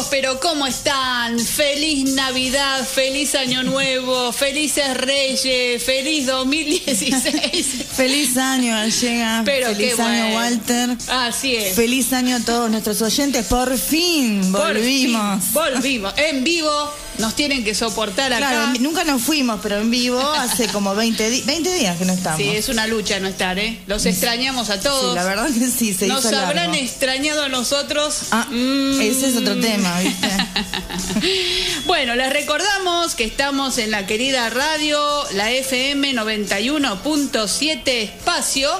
Amigos, pero ¿cómo están? Feliz Navidad, feliz Año Nuevo, felices Reyes, feliz 2016. Feliz año, llega. Pero Feliz qué año, bueno. Walter. Así es. Feliz año a todos nuestros oyentes. Por fin Por volvimos. fin, volvimos. En vivo nos tienen que soportar acá. Claro, nunca nos fuimos, pero en vivo hace como 20, di- 20 días que no estamos. Sí, es una lucha no estar, ¿eh? Los extrañamos a todos. Sí, la verdad que sí, se Nos hizo habrán largo. extrañado a nosotros. Ah, Mm. ese es otro tema, ¿viste? Bueno, les recordamos que estamos en la querida radio, la FM 91.7 Espacio,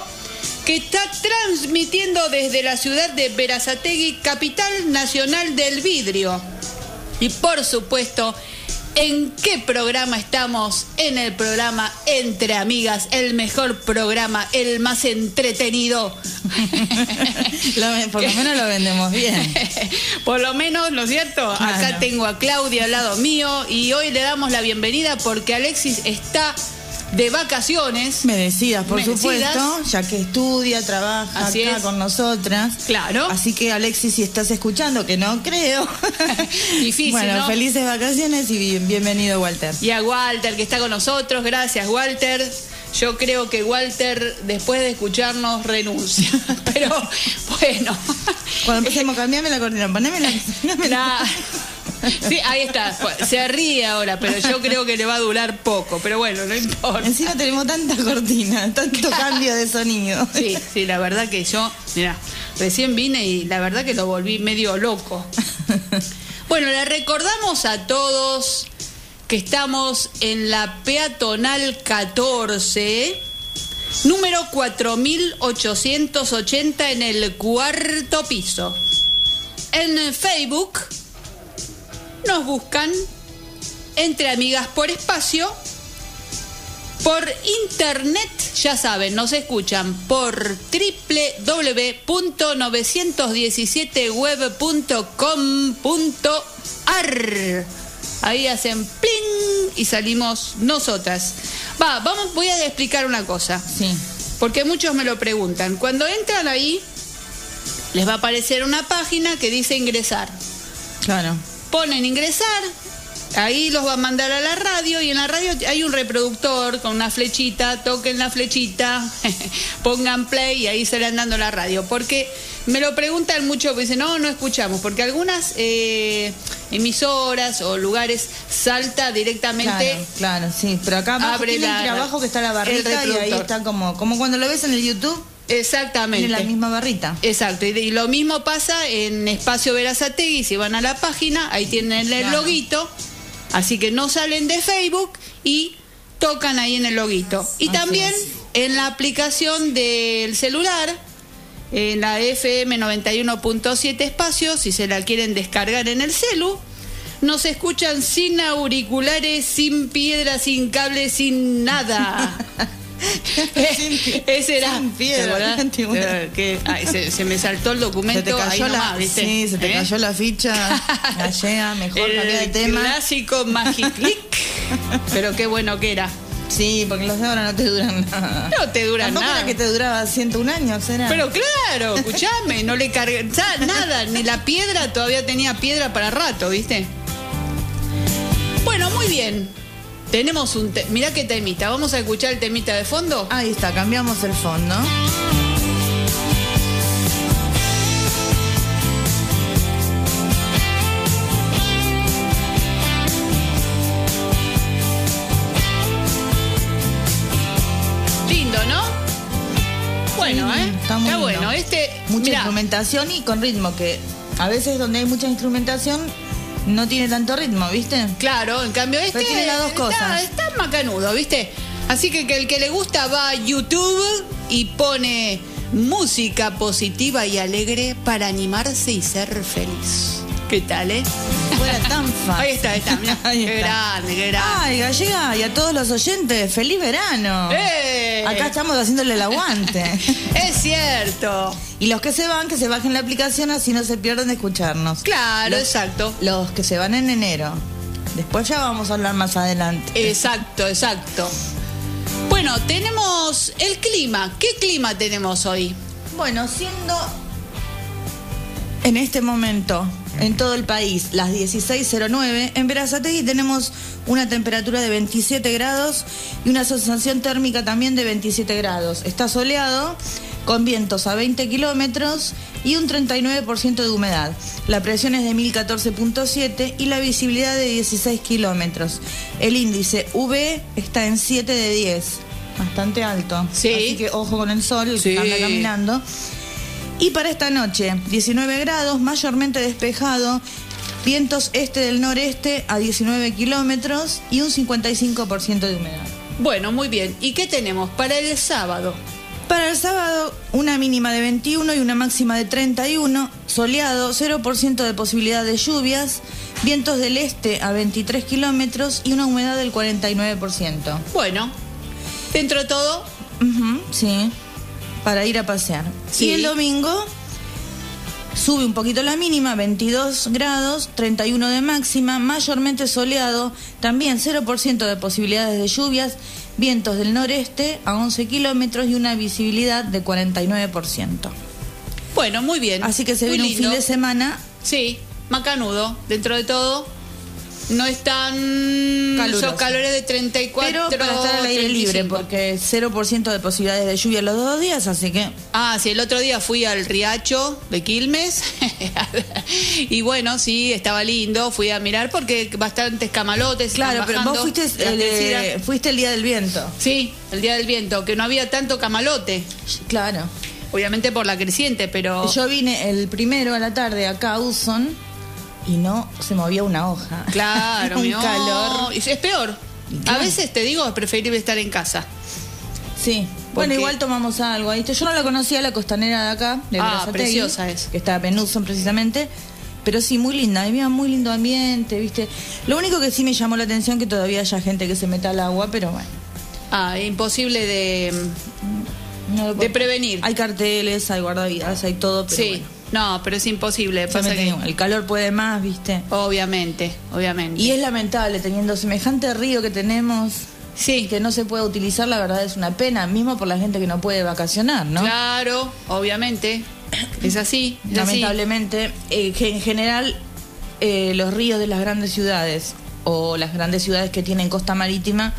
que está transmitiendo desde la ciudad de Verazategui, capital nacional del vidrio. Y por supuesto, ¿en qué programa estamos? En el programa Entre Amigas, el mejor programa, el más entretenido. Lo- por lo menos lo vendemos bien. Por lo menos, ¿no es cierto? Acá tengo a Claudia al lado mío y hoy le damos la bienvenida porque Alexis está de vacaciones. Merecidas, por Merecidas. supuesto, ya que estudia, trabaja Así acá es. con nosotras. Claro. Así que Alexis, si estás escuchando, que no creo. Difícil, Bueno, ¿no? felices vacaciones y bien- bienvenido, Walter. Y a Walter que está con nosotros. Gracias, Walter. Yo creo que Walter, después de escucharnos, renuncia. Pero bueno. Cuando empecemos, cambiame la cortina, poneme la. Sí, ahí está. Se ríe ahora, pero yo creo que le va a durar poco. Pero bueno, no importa. Encima tenemos tanta cortina, tanto cambio de sonido. Sí, sí, la verdad que yo, mira, recién vine y la verdad que lo volví medio loco. Bueno, le recordamos a todos que estamos en la peatonal 14, número 4880 en el cuarto piso. En Facebook nos buscan entre amigas por espacio por internet, ya saben, nos escuchan por www.917web.com.ar. Ahí hacen pling y salimos nosotras. Va, vamos, voy a explicar una cosa, Sí. porque muchos me lo preguntan. Cuando entran ahí, les va a aparecer una página que dice ingresar Claro. Ponen ingresar, ahí los va a mandar a la radio y en la radio hay un reproductor con una flechita, toquen la flechita, pongan play y ahí se le han dando la radio. Porque me lo preguntan mucho, pues dicen, no, no escuchamos, porque algunas eh, emisoras o lugares salta directamente. Claro, claro, sí. Pero acá abajo Abre tiene la- que ir abajo que está la el barrita y ahí está como, como cuando lo ves en el YouTube, Exactamente. tiene la misma barrita. Exacto, y, y lo mismo pasa en Espacio Verazategui, si van a la página, ahí tienen el Claro. loguito, así que no salen de Facebook y tocan ahí en el loguito. Y Así también es. en la aplicación del celular, en la FM 91.7 Espacio, si se la quieren descargar en el celu, nos escuchan sin auriculares, sin piedra, sin cable, sin nada. Sin- Ese era. sin piedra. Eh, que- ay, se, se me saltó el Se documento te cayó la, nomás, ¿viste? sí, se te ¿Eh? cayó la ficha mejor cambiar de tema. clásico Magiclick. Pero qué bueno que era. Sí, porque los de ahora no te duran nada. No te duran Tampoco nada. era que te duraba 101 años, ¿era? Pero claro, escuchame, no le cargué nada, ni la piedra todavía tenía piedra para rato, ¿viste? Bueno, muy bien. Tenemos un. Te Mirá qué temita. Vamos a escuchar el temita de fondo. Ahí está, cambiamos el fondo. Lindo, ¿no? Bueno, ¿eh? está muy bueno. Este. Mucha mirá, instrumentación y con ritmo, que a veces donde hay mucha instrumentación no tiene tanto ritmo, ¿viste? Claro, en cambio este Pero tiene las dos está, cosas. está macanudo, ¿viste? Así que, que el que le gusta va a YouTube y pone música positiva y alegre para animarse y ser feliz. ¿Qué tal, eh? Fuera tan fácil. Ahí está, ahí está, mirá. Ahí Qué está. grande, qué grande. Ay, gallega, y a todos los oyentes, feliz verano. ¡Eh! Acá estamos haciéndole el aguante. Es cierto. y los que se van, que se bajen la aplicación así no se pierden de escucharnos. Claro, Los- exacto. Los que se van en enero. Después ya vamos a hablar más adelante. Exacto, exacto. Bueno, tenemos el clima. ¿Qué clima tenemos hoy? Bueno, siendo En este momento, en todo el país, las 16.09, en Verazategui tenemos una temperatura de 27 grados y una sensación térmica también de 27 grados. Está soleado, con vientos a 20 kilómetros y un 39% de humedad. La presión es de 1014.7 y la visibilidad de 16 kilómetros. El índice V está en 7 de 10, bastante alto. Sí. Así que ojo con el sol, Sí. que anda caminando. Y para esta noche, 19 grados, mayormente despejado, vientos este del noreste a 19 kilómetros y un 55% de humedad. Bueno, muy bien. ¿Y qué tenemos para el sábado? Para el sábado, una mínima de 21 y una máxima de 31, soleado, 0% de posibilidad de lluvias, vientos del este a 23 kilómetros y una humedad del 49%. Bueno, dentro de todo, sí, para ir a pasear. Sí. Y el domingo sube un poquito la mínima, 22 grados, 31 de máxima, mayormente soleado, también 0% de posibilidades de lluvias, vientos del noreste a 11 kilómetros y una visibilidad de 49%. bueno, muy bien. Así que se viene un fin de semana Sí, macanudo, dentro de todo. No es tan... Caluroso. Son calores de 34... pero para estar al aire libre, 35. porque 0% de posibilidades de lluvia los dos días, así que Ah, sí, el otro día fui al Riacho de Quilmes y bueno, sí, estaba lindo, fui a mirar porque bastantes camalotes. claro, están pero vos fuiste, el, eh, fuiste el día del viento. Sí, el día del viento, que no había tanto camalote, Claro. obviamente por la creciente, pero... Yo vine el primero a la tarde acá a Uson y no se movía una hoja. Claro, un mi calor. Y Es peor. A veces te digo, es preferible estar en casa. Sí. Bueno, igual tomamos algo. ¿viste? Yo no la conocía, la costanera de acá, de Ah, preciosa es. Que está en precisamente. Pero sí, muy linda. Había muy lindo ambiente, ¿viste? Lo único que sí me llamó la atención que todavía haya gente que se meta al agua, pero bueno. Ah, imposible de... no De prevenir. Hay carteles, hay guardavidas, hay todo, pero sí, bueno. No, pero es imposible. Pasa que... El calor puede más, ¿viste? Obviamente, obviamente. Y es lamentable teniendo semejante río que tenemos. Sí, que no se puede utilizar, la verdad es una pena, mismo por la gente que no puede vacacionar, ¿no? Claro, obviamente. Es así. es así. Lamentablemente, eh, en general eh, los ríos de las grandes ciudades o las grandes ciudades que tienen costa marítima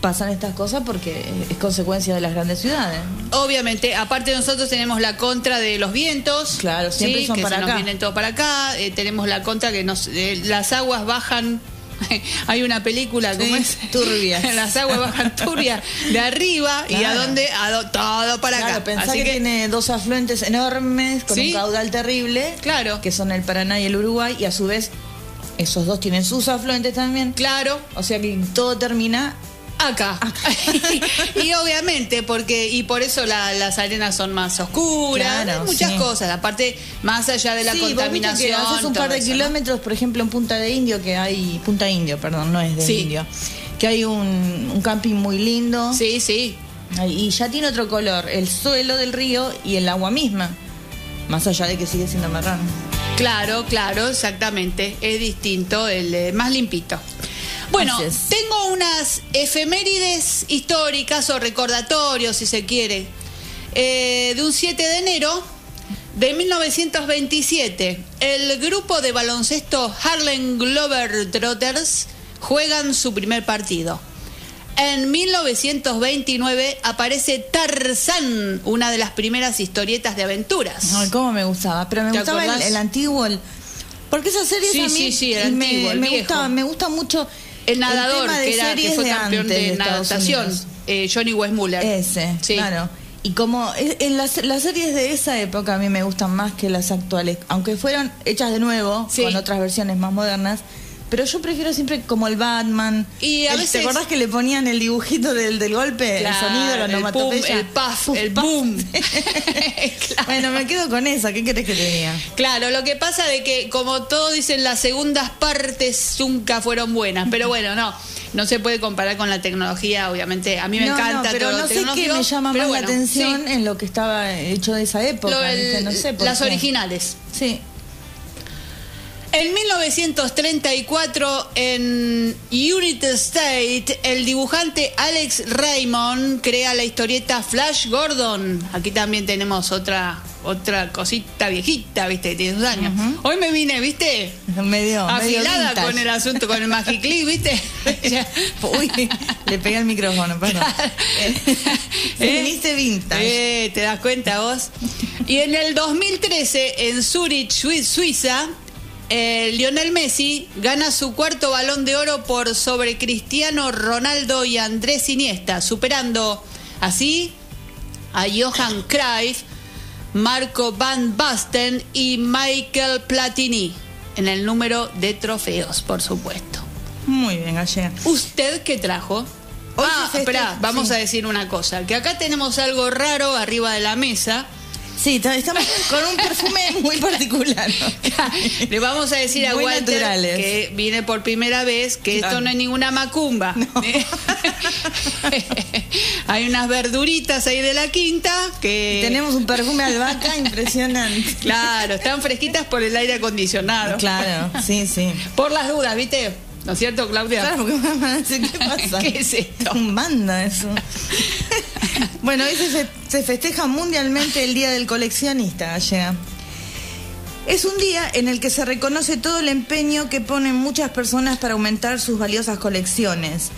pasan estas cosas porque es consecuencia de las grandes ciudades. Obviamente, aparte nosotros tenemos la contra de los vientos. Claro, siempre ¿sí? son que para se nos acá. vienen todos para acá. Eh, tenemos la contra que nos, eh, las aguas bajan. Hay una película, Sí, ¿cómo es? turbias. las aguas bajan turbias de arriba y a dónde? A do- todo para Claro, acá. pensá Así que, que, tiene dos afluentes enormes con Sí. un caudal terrible, Claro. que son el Paraná y el Uruguay, y a su vez esos dos tienen sus afluentes también. claro, O sea que todo termina acá. y obviamente, porque, y por eso la- las arenas son más oscuras, Claro, hay muchas sí. cosas. Aparte, más allá de la Sí, vos viste que contaminación. haces un par de eso, ¿no? kilómetros, por ejemplo, en Punta de Indio, que hay. Punta Indio, perdón, no es de Sí. Indio. Que hay un, un camping muy lindo. Sí, sí. Y ya tiene otro color, el suelo del río y el agua misma. Más allá de que sigue siendo marrón. Claro, claro, exactamente. Es distinto, el eh, más limpito. Bueno, tengo unas efemérides históricas o recordatorios, si se quiere, eh, de un 7 de enero de 1927. El grupo de baloncesto Harlem Globetrotters juegan su primer partido. En 1929 aparece Tarzán, una de las primeras historietas de aventuras. Ay, cómo me gustaba. Pero me ¿Te gustaba el, antiguo. el- porque esa serie Sí, a mí sí, sí, el me, antiguo, el me viejo. gustaba, me gusta mucho El nadador, de que, era, que series fue de campeón de, natación, Unidos. eh, Johnny Westmuller. Ese, Sí. claro. Y como es- en las, las series de esa época a mí me gustan más que las actuales, aunque fueron hechas de nuevo, Sí. con otras versiones más modernas, pero yo prefiero siempre como el Batman. Y a El- veces- ¿Te acordás que le ponían el dibujito del, del golpe? Claro, el sonido, la onomatopeya. el puff, Puf, el boom. Claro. Bueno, me quedo con esa, ¿qué querés que te diga? Claro, lo que pasa de que, como todos dicen, las segundas partes nunca fueron buenas. Pero bueno, no, no se puede comparar con la tecnología, obviamente. A mí me no, encanta no, pero todo no sé qué me llama más bueno, la atención sí. en lo que estaba hecho de esa época. No sé por las qué. originales. Sí. En 1934, en United States, el dibujante Alex Raymond crea la historieta Flash Gordon. Aquí también tenemos otra, otra cosita viejita, viste, que tiene sus años. Hoy me vine, viste, Medio, medio afilada vintage. con el asunto, con el Magiclick, viste. Uy, le pegué el micrófono, perdón. ¿Eh? Viniste vintage. Eh, ¿Te das cuenta vos? Y en el 2013, en Zurich, Sui- Suiza, eh, Lionel Messi gana su cuarto balón de oro por sobre Cristiano Ronaldo y Andrés Iniesta, superando así a Johan Cruyff, Marco Van Basten y Michael Platini en el número de trofeos, por supuesto. Muy bien, Gallega. ¿Usted qué trajo? Hoy ah, espera, vamos sí. a decir una cosa, que acá tenemos algo raro arriba de la mesa. Sí, ta- estamos con un perfume muy particular. ¿no? Le vamos a decir a Muy Walter naturales. que viene por primera vez que esto no es ninguna macumba. Hay unas verduritas ahí de la quinta que Tenemos un perfume albahaca impresionante. claro, están fresquitas por el aire acondicionado. Claro, sí, sí. Por las dudas, ¿viste? ¿No es cierto, Claudia? Claro, porque me van a decir, ¿qué pasa? ¿Qué es esto? Un banda eso. Bueno, hoy se, fe- se festeja mundialmente el Día del Coleccionista, Gallega. Es un día en el que se reconoce todo el empeño que ponen muchas personas para aumentar sus valiosas colecciones.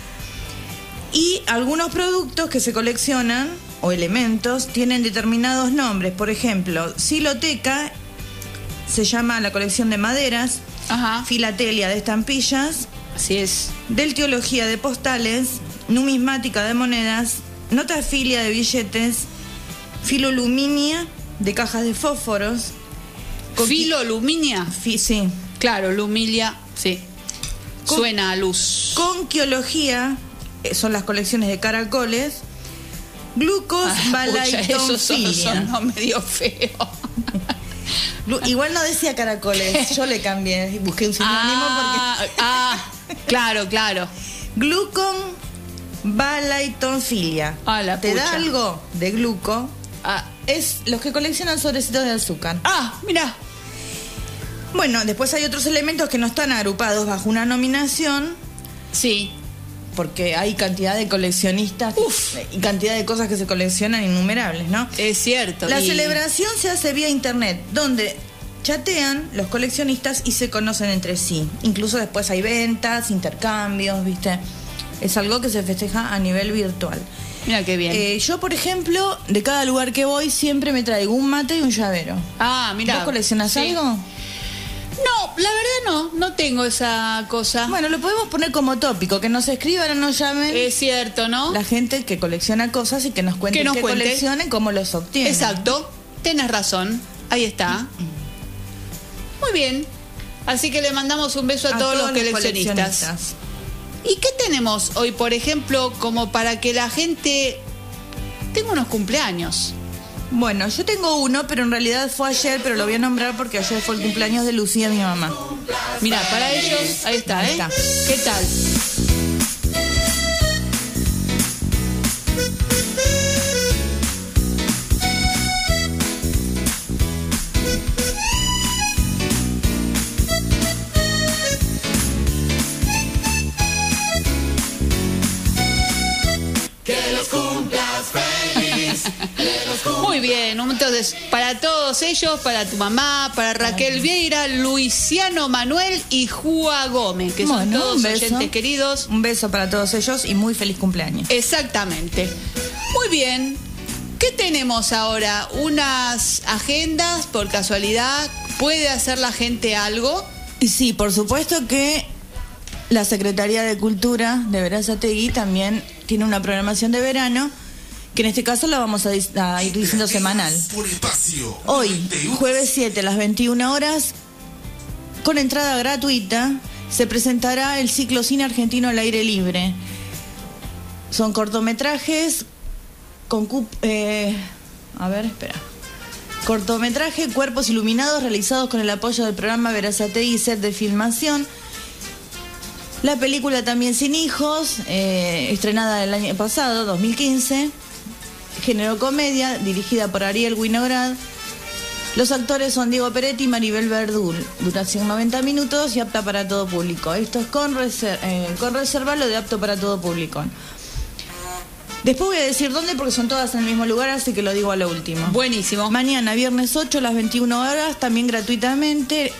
Y algunos productos que se coleccionan o elementos tienen determinados nombres. Por ejemplo, Siloteca se llama la colección de maderas, Ajá. Filatelia de estampillas, Así es. Delteología de postales, numismática de monedas, notafilia de billetes, filoluminia de cajas de fósforos. Filoluminia. fi- sí. Claro, lumilia, sí. Con- Suena a luz. Conquiología, eh, son las colecciones de caracoles. Glucos, Ah, esos son, son no, medio feo. Glu- Igual no decía caracoles, yo le cambié, busqué un sinónimo Ah, ah, claro, claro. porque. Glucon, balaitonfilia. Ah, la ¿Te da pucha. algo de gluco? Ah, Es los que coleccionan sobrecitos de azúcar. ah mira. Bueno, después hay otros elementos que no están agrupados bajo una nominación, Sí. porque hay cantidad de coleccionistas Uf. y cantidad de cosas que se coleccionan innumerables, ¿no? Es cierto. La y- celebración se hace vía internet, donde chatean los coleccionistas y se conocen entre sí. Incluso después hay ventas, intercambios, ¿viste? Es algo que se festeja a nivel virtual. Mira qué bien. Eh, yo, por ejemplo, de cada lugar que voy siempre me traigo un mate y un llavero. ah, mira. ¿Vos coleccionás Sí. algo? No, la verdad no. No tengo esa cosa. Bueno, lo podemos poner como tópico, que nos escriban o nos llamen es cierto, ¿no? la gente que colecciona cosas y que nos cuenten Que nos qué cuente. coleccionan, cómo los obtienen. Exacto. Tienes razón. Ahí está. Muy bien. Así que le mandamos un beso a, todos, los coleccionistas. ¿Y qué tenemos hoy, por ejemplo, como para que la gente tenga unos cumpleaños? Bueno, yo tengo uno, pero en realidad fue ayer, pero lo voy a nombrar porque ayer fue el cumpleaños de Lucía, mi mamá. Mira, para ellos, ahí está, Ahí ¿eh? está. ¿Qué tal? Bien, entonces para todos ellos, para tu mamá, para Raquel Vieira, Luisiano Manuel y Jua Gómez, que son todos oyentes queridos. Un beso para todos ellos y muy feliz cumpleaños. Exactamente. Muy bien. ¿Qué tenemos ahora? ¿Unas agendas por casualidad? ¿Puede hacer la gente algo? Sí, por supuesto que la Secretaría de Cultura de Verazategui también tiene una programación de verano, que en este caso la vamos a, ir diciendo semanal. Por espacio. Hoy, 91. jueves 7 a las 21 horas, con entrada gratuita, se presentará el ciclo Cine Argentino al aire libre. Son cortometrajes con... eh, a ver, espera. Cortometraje Cuerpos Iluminados realizados con el apoyo del programa Verazategui Set de Filmación. La película también Sin Hijos, eh, estrenada el año pasado, 2015. Género comedia, dirigida por Ariel Winograd. Los actores son Diego Peretti y Maribel Verdul. Duración 90 minutos y apta para todo público. Esto es con, eh, con reserva lo de apto para todo público. Después voy a decir dónde porque son todas en el mismo lugar, así que lo digo a lo último. Buenísimo. Mañana, viernes 8 a las 21 horas, también gratuitamente,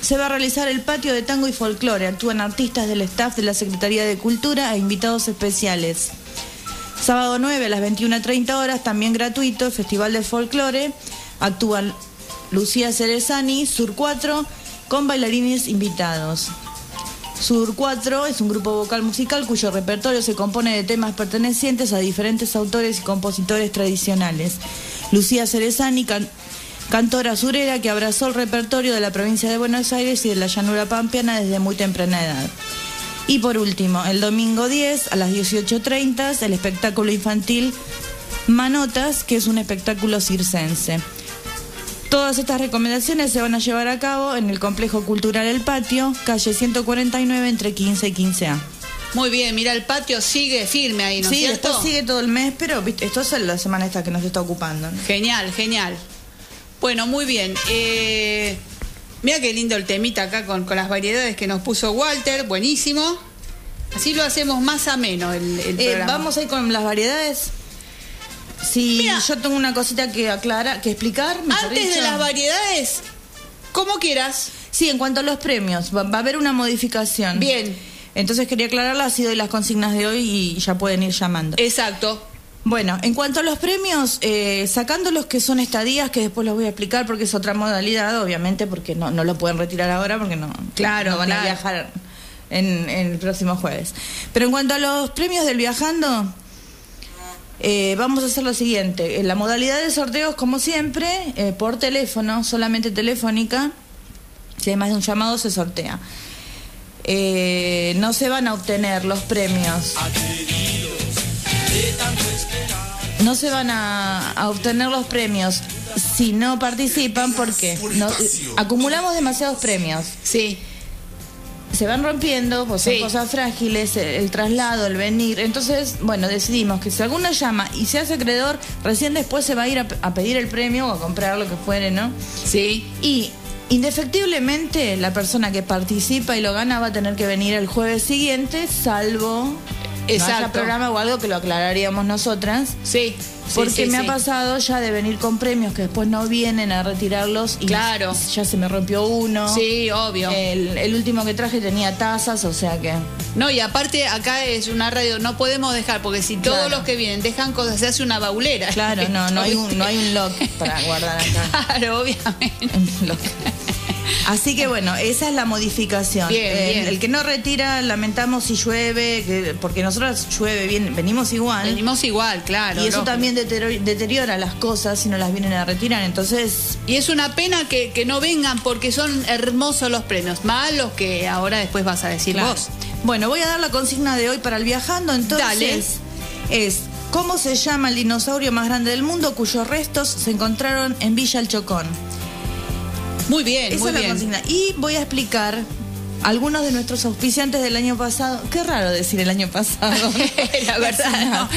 se va a realizar el patio de tango y folclore. Actúan artistas del staff de la Secretaría de Cultura e invitados especiales. Sábado 9 a las 21.30 horas, también gratuito, Festival de Folclore. Actúan Lucía Cerezani, Sur 4, con bailarines invitados. Sur 4 es un grupo vocal musical cuyo repertorio se compone de temas pertenecientes a diferentes autores y compositores tradicionales. Lucía Cerezani, can- cantora surera que abrazó el repertorio de la provincia de Buenos Aires y de la llanura pampeana desde muy temprana edad. Y por último, el domingo 10 a las 18.30 el espectáculo infantil Manotas, que es un espectáculo circense. Todas estas recomendaciones se van a llevar a cabo en el Complejo Cultural El Patio, calle 149 entre 15 y 15A. Muy bien, mira, el patio sigue firme ahí, ¿no sí, cierto? esto sigue todo el mes, pero ¿viste? esto es la semana esta que nos está ocupando. ¿no? Genial, genial. Bueno, muy bien. Eh, mira qué lindo el temita acá con, con las variedades que nos puso Walter, buenísimo. Así lo hacemos más ameno el, el Eh, programa. vamos a ir con las variedades. Si yo tengo una cosita que aclarar, que explicar. Antes de las variedades, como quieras. Sí, en cuanto a los premios, va, va a haber una modificación. Bien. Entonces quería aclararla, así doy las consignas de hoy y ya pueden ir llamando. Exacto. Bueno, en cuanto a los premios, eh, sacando los que son estadías, que después los voy a explicar porque es otra modalidad, obviamente, porque no, no lo pueden retirar ahora porque no, Claro, no van claro. a viajar en, en el próximo jueves. Pero en cuanto a los premios del viajando, eh, vamos a hacer lo siguiente. En la modalidad de sorteos, como siempre, eh, por teléfono, solamente telefónica. Si hay más de un llamado, se sortea. Eh, no se van a obtener los premios. No se van a, a obtener los premios si no participan porque no- acumulamos demasiados premios. Sí. Se van rompiendo, pues son Sí. cosas frágiles, el, el traslado, el venir. Entonces, bueno, decidimos que si alguno llama y se hace acreedor, recién después se va a ir a, a pedir el premio o a comprar lo que fuere, ¿no? Sí. Y indefectiblemente la persona que participa y lo gana va a tener que venir el jueves siguiente, salvo no haya Exacto. programa o algo que lo aclararíamos nosotras. Sí. sí, Porque sí, me sí. ha pasado ya de venir con premios que después no vienen a retirarlos y Claro. ya se me rompió uno. Sí, obvio. El, el último que traje tenía tazas, o sea que... No, y aparte acá es una radio, no podemos dejar, porque si todos Claro. los que vienen dejan cosas, se hace una baulera. Claro, no, no hay un, no hay un lock para guardar acá. Claro, obviamente. Un lock. Así que bueno, esa es la modificación. Bien, Eh, bien. El que no retira, lamentamos si llueve, que- porque nosotros llueve bien, venimos igual. Venimos igual, claro. y eso lógico. también deteriora, las cosas si no las vienen a retirar. Entonces, Y es una pena que, que no vengan porque son hermosos los premios, más los que ahora después vas a decir Claro. vos. Bueno, voy a dar la consigna de hoy para el viajando. Entonces, Dale. es ¿cómo se llama el dinosaurio más grande del mundo cuyos restos se encontraron en Villa El Chocón? Muy bien, Esa muy es la bien. consigna. Y voy a explicar algunos de nuestros auspiciantes del año pasado. Qué raro decir el año pasado. La verdad, no.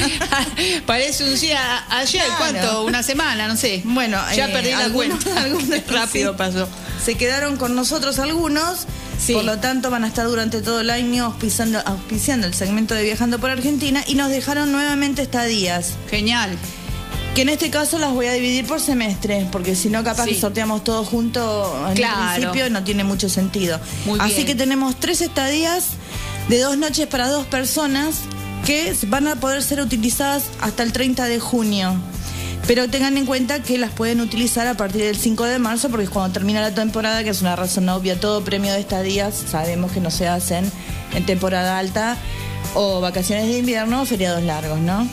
Parece un día ayer, Claro. ¿cuánto? Una semana, no sé. Bueno, ya eh, perdí la algunos- cuenta. algunos Rápido sí. pasó. Se quedaron con nosotros algunos, Sí. por lo tanto van a estar durante todo el año auspiciando, auspiciando el segmento de Viajando por Argentina y nos dejaron nuevamente estadías. Genial. Que en este caso las voy a dividir por semestre, porque si no capaz Sí. que sorteamos todo junto en Claro. el principio no tiene mucho sentido. Muy Así bien. que tenemos tres estadías de dos noches para dos personas que van a poder ser utilizadas hasta el 30 de junio. Pero tengan en cuenta que las pueden utilizar a partir del 5 de marzo, porque es cuando termina la temporada, que es una razón obvia, todo premio de estadías sabemos que no se hacen en temporada alta o vacaciones de invierno o feriados largos, ¿no?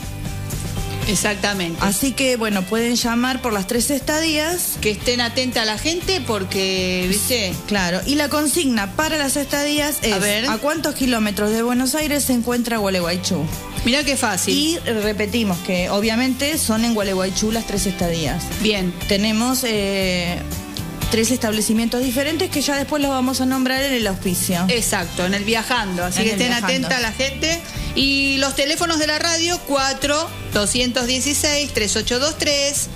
Exactamente. Así que, bueno, pueden llamar por las tres estadías. que estén atenta a la gente porque, ¿viste? Claro, y la consigna para las estadías es A ver. cuántos kilómetros de Buenos Aires se encuentra Gualeguaychú? Mirá qué fácil. Y repetimos que obviamente son en Gualeguaychú las tres estadías. Bien. Tenemos eh, tres establecimientos diferentes que ya después los vamos a nombrar en el auspicio. Exacto, en el viajando. Así En que estén atenta a la gente. Y los teléfonos de la radio, 4 216 3823.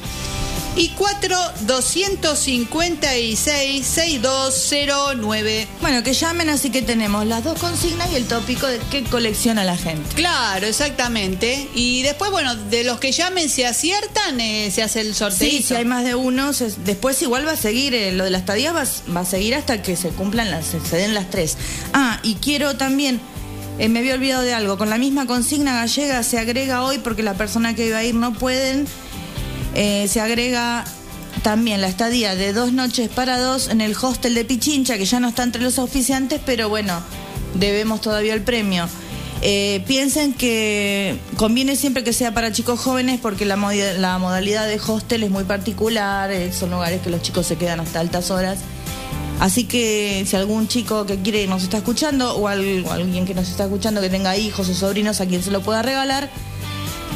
y 4256-6209. Bueno, que llamen, así que tenemos las dos consignas y el tópico de qué colecciona la gente. Claro, exactamente. Y después, bueno, de los que llamen, si aciertan, eh, se hace el sorteo. Sí, si hay más de uno, se- después igual va a seguir, eh, lo de las estadías va, va a seguir hasta que se cumplan las, se, se den las tres. Ah, y quiero también, eh, me había olvidado de algo, con la misma consigna gallega se agrega hoy, porque la persona que iba a ir no pueden, eh, se agrega también la estadía de dos noches para dos en el hostel de Pichincha, que ya no está entre los oficiantes, pero bueno, debemos todavía el premio. Eh, piensen que conviene siempre que sea para chicos jóvenes porque la, moda- la modalidad de hostel es muy particular, eh, son lugares que los chicos se quedan hasta altas horas. Así que si algún chico que quiere nos está escuchando o, al- o alguien que nos está escuchando que tenga hijos o sobrinos a quien se lo pueda regalar,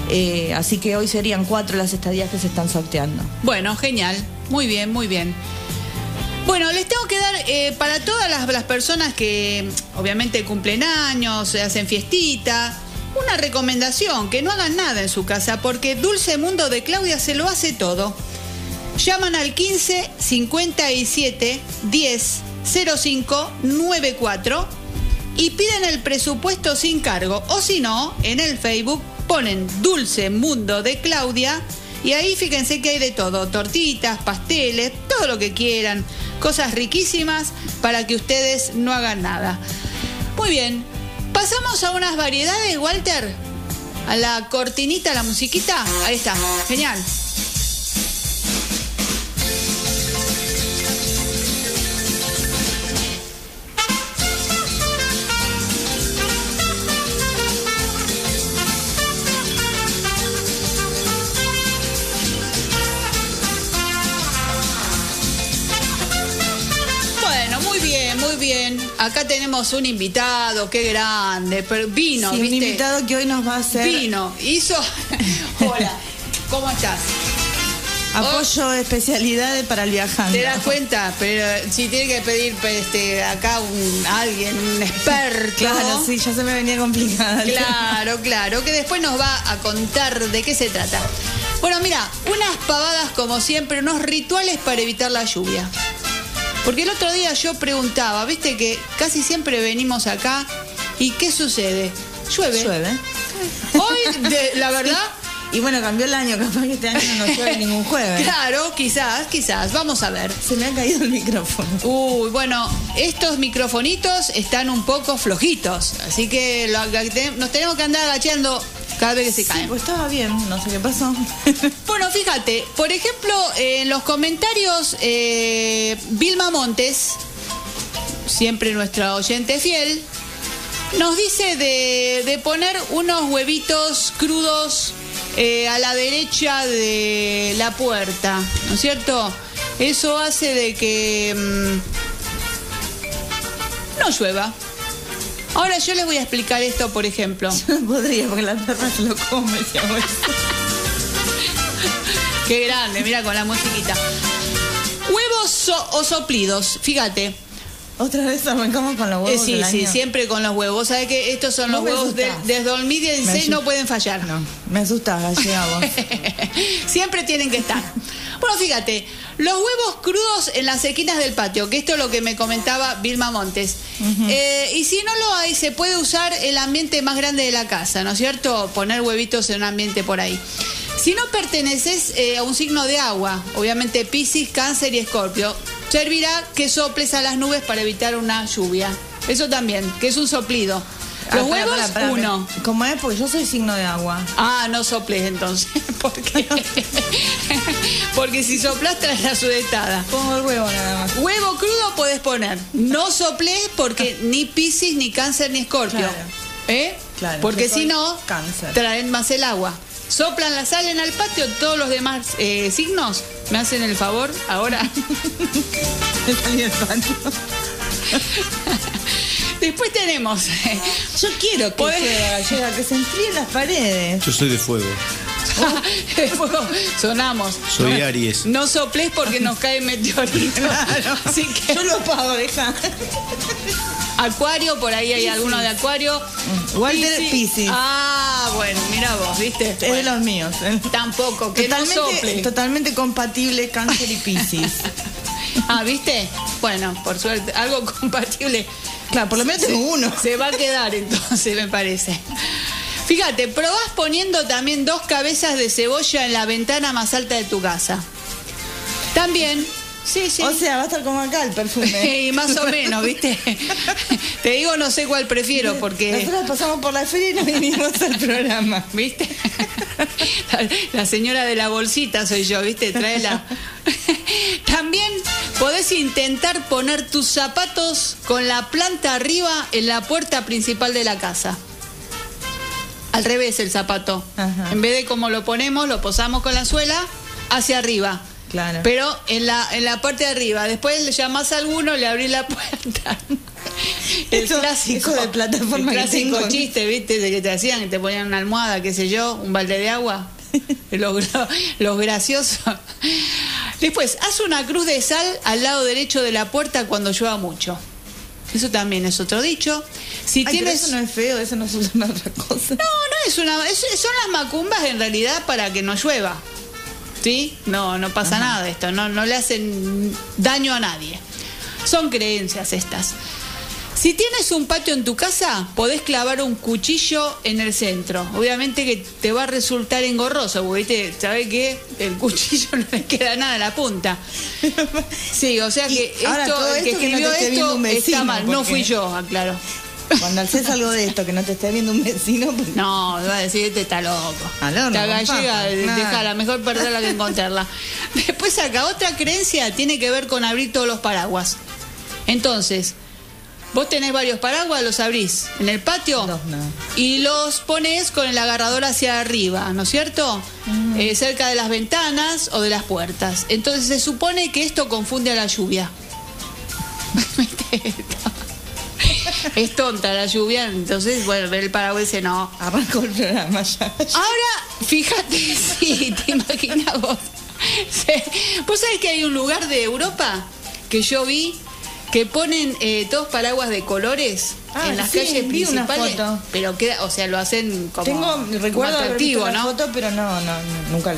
eh, así que hoy serían cuatro las estadías que se están sorteando. Bueno, genial. Muy bien, muy bien. Bueno, les tengo que dar eh, para todas las, personas que obviamente cumplen años, se hacen fiestita, una recomendación, que no hagan nada en su casa, porque Dulce Mundo de Claudia se lo hace todo. Llaman al 15 57 10 05 94 y piden el presupuesto sin cargo. O si no, en el Facebook ponen Dulce Mundo de Claudia y ahí fíjense que hay de todo, tortitas, pasteles, todo lo que quieran, cosas riquísimas para que ustedes no hagan nada. Muy bien, pasamos a unas variedades, Walter. A la cortinita, a la musiquita. Ahí está, genial. Bien. Acá tenemos un invitado, qué grande, pero vino, Sí, un ¿viste? invitado que hoy nos va a hacer Vino, hizo. Hola, ¿cómo estás? apoyo de especialidades para el viajante. ¿Te das cuenta? Pero si tiene que pedir pues, este, acá un alguien, un experto. Claro, sí, ya se me venía complicada. Claro, claro, que después nos va a contar de qué se trata. Bueno, mira, unas pavadas como siempre, unos rituales para evitar la lluvia. Porque el otro día yo preguntaba, viste que casi siempre venimos acá y ¿qué sucede? Llueve. Llueve. Hoy, de- la verdad, Y bueno, cambió el año, capaz que este año no llueve ningún jueves. claro, quizás, quizás, vamos a ver. Se me ha caído el micrófono. Uy, bueno, estos microfonitos están un poco flojitos, así que lo- nos tenemos que andar agachando cada vez que se caen. Pues estaba bien, no sé qué pasó. Bueno, fíjate, por ejemplo, en los comentarios, eh, Vilma Montes, siempre nuestra oyente fiel, nos dice de, de poner unos huevitos crudos eh, a la derecha de la puerta, ¿no es cierto? Eso hace de que mm, no llueva. Ahora yo les voy a explicar esto, por ejemplo. No podría, porque la perra se lo come si hago. Qué grande, mira con la musiquita. Huevos so- o soplidos, fíjate. Otra vez arrancamos con los Eh, huevos sí, del sí, año. siempre con los huevos. ¿Sabes que Estos son No los huevos asustas. desde Me 2016, no pueden fallar. No, me asustas, gallega vos. Siempre tienen que estar. Bueno, fíjate, los huevos crudos en las esquinas del patio, que esto es lo que me comentaba Vilma Montes. Eh, y si no lo hay, se puede usar el ambiente más grande de la casa, ¿no es cierto? Poner huevitos en un ambiente por ahí. Si no perteneces eh, a un signo de agua, obviamente Piscis, Cáncer y Escorpio, servirá que soples a las nubes para evitar una lluvia. Eso también, que es un soplido. Los Ah, huevos, uno. ¿Cómo es? Porque yo soy signo de agua. Ah, no soples entonces. Porque, porque si soplas traes la sudetada. Pongo el huevo nada más. Huevo crudo podés poner. No soples porque ni Piscis, ni Cáncer, ni Escorpio. Claro. ¿Eh? Claro, porque si no, Cáncer. traen más el agua. Soplan la salen al patio, todos los demás eh, signos me hacen el favor ahora. Patio. Después tenemos. Yo quiero que Podés- llueva, gallega, que se enfríen las paredes. Yo soy de fuego. Fuego, sonamos. Soy No- Aries. No soples porque nos cae meteorito. Claro. Así que. Yo lo pago, deja. Acuario, por ahí hay alguno de Acuario. Walter Piscis. Ah, Ah, bueno, mira vos, ¿viste? Es de los míos. ¿eh? Tampoco, que no Totalmente, sople. totalmente compatible cáncer y piscis. Ah, ¿viste? Bueno, por suerte, algo compatible. Claro, por lo menos tengo uno. Se va a quedar entonces, me parece. Fíjate, probás poniendo también dos cabezas de cebolla en la ventana más alta de tu casa. También, sí, sí. O sea, va a estar como acá el perfume. y más o menos, ¿viste? Te digo, no sé cuál prefiero, porque. Nosotros pasamos por la feria y nos vinimos al programa. ¿Viste? La, la señora de la bolsita soy yo, ¿viste? Tráela. También podés intentar poner tus zapatos con la planta arriba en la puerta principal de la casa. Al revés el zapato. Ajá. En vez de como lo ponemos, lo posamos con la suela hacia arriba. Claro. Pero en la, en la parte de arriba. Después le llamás a alguno, le abrís la puerta. El Eso- clásico, eso de plataforma el clásico chiste, ¿viste? De que te hacían, que te ponían una almohada, qué sé yo, un balde de agua. Los, los graciosos. Después, haz una cruz de sal al lado derecho de la puerta cuando llueva mucho. Eso también es otro dicho. Si Ay, pero tienes. eso no es feo, eso no es una otra cosa. No, no es una. es- son las macumbas en realidad para que no llueva. ¿Sí? No, no pasa nada de esto. No, no le hacen daño a nadie. Son creencias estas. Si tienes un patio en tu casa, podés clavar un cuchillo en el centro. Obviamente que te va a resultar engorroso, porque. ¿sabés qué? El cuchillo no le queda nada a la punta. Sí, o sea que Y esto, todo el que esto que no te escribió viendo esto un está mal. No fui yo, aclaro. Cuando haces algo de esto que no te esté viendo un vecino, pues No, va a decir, este está loco. Horno, con gallega, Nah. dejala, mejor perderla que encontrarla. Después acá, otra creencia tiene que ver con abrir todos los paraguas. Entonces, vos tenés varios paraguas, los abrís en el patio no. y los pones con el agarrador hacia arriba, ¿no es cierto? Mm. Eh, cerca de las ventanas o de las puertas. Entonces se supone que esto confunde a la lluvia. es tonta la lluvia, entonces, bueno, ver el paraguas dice, no, arranco el programa ya. Ahora, fíjate, sí, te imaginas vos. ¿Vos sabés que hay un lugar de Europa que yo vi que ponen eh, todos paraguas de colores Ah, en las sí, calles vi una principales? foto. Pero queda, o sea, lo hacen como, Tengo, como recuerdo haber atractivo, la ¿no? foto, pero no, no, nunca.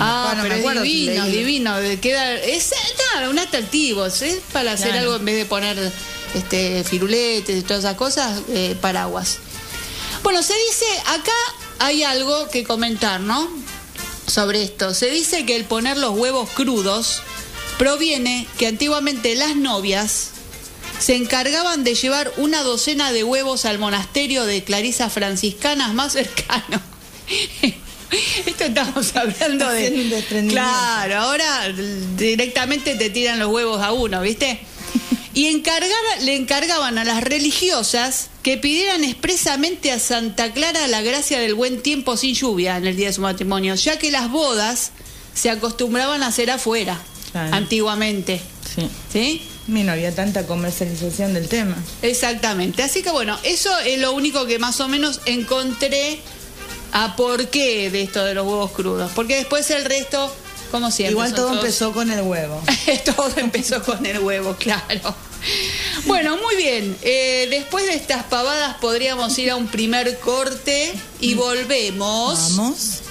Ah, no me pero acuerdo es si divino, divino. de- Queda, es nada, un atractivo. Es para hacer Claro. algo en vez de poner este firuletes y todas esas cosas, eh, paraguas. Bueno, se dice, acá hay algo que comentar, ¿no? Sobre esto. Se dice que el poner los huevos crudos proviene que antiguamente las novias se encargaban de llevar una docena de huevos al monasterio de clarisas franciscanas más cercano. Esto estamos hablando de... Claro, ahora directamente te tiran los huevos a uno, ¿viste? Y encargar, le encargaban a las religiosas que pidieran expresamente a Santa Clara la gracia del buen tiempo sin lluvia en el día de su matrimonio, ya que las bodas se acostumbraban a hacer afuera, Claro. antiguamente. Sí. ¿Sí? Y no había tanta comercialización del tema. Exactamente. Así que bueno, eso es lo único que más o menos encontré a por qué de esto de los huevos crudos. Porque después el resto, como siempre. Igual todo todos- empezó con el huevo. Todo empezó con el huevo, claro. Bueno, muy bien. Eh, después de estas pavadas podríamos ir a un primer corte y volvemos. Vamos.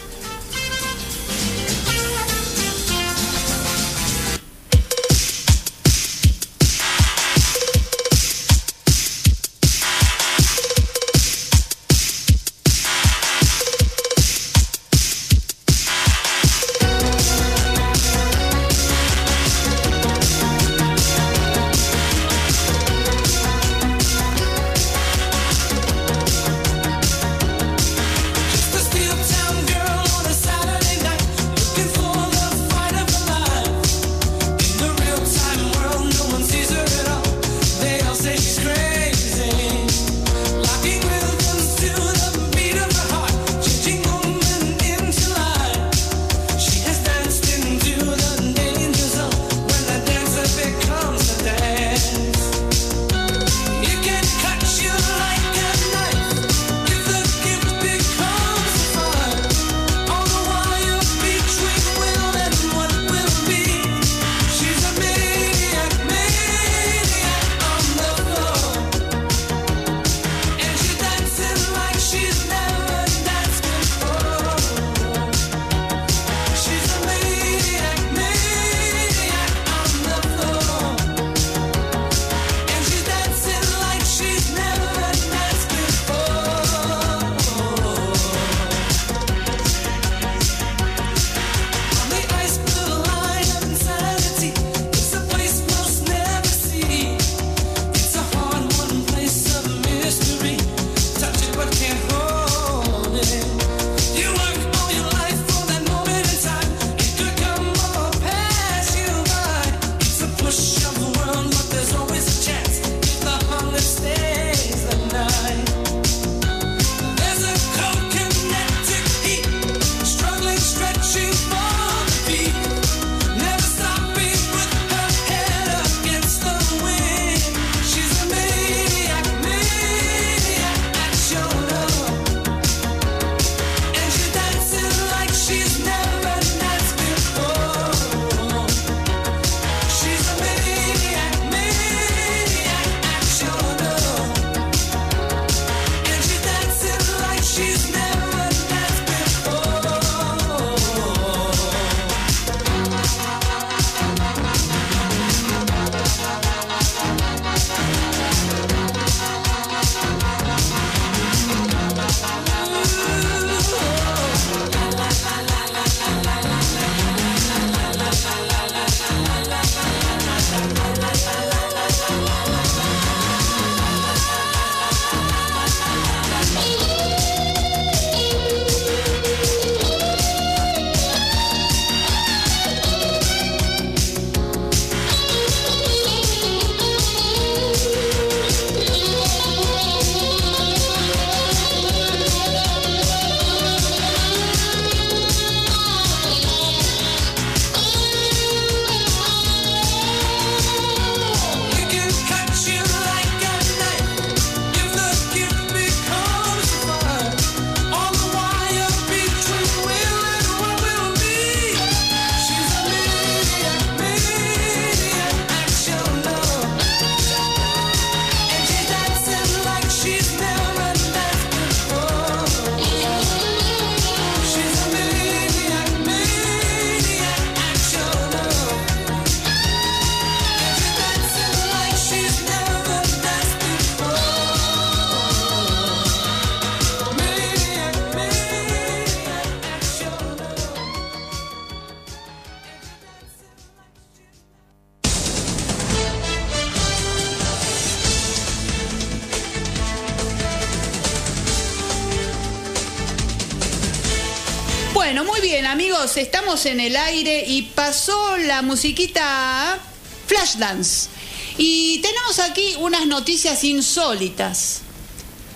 En el aire y pasó la musiquita Flashdance. Y tenemos aquí unas noticias insólitas.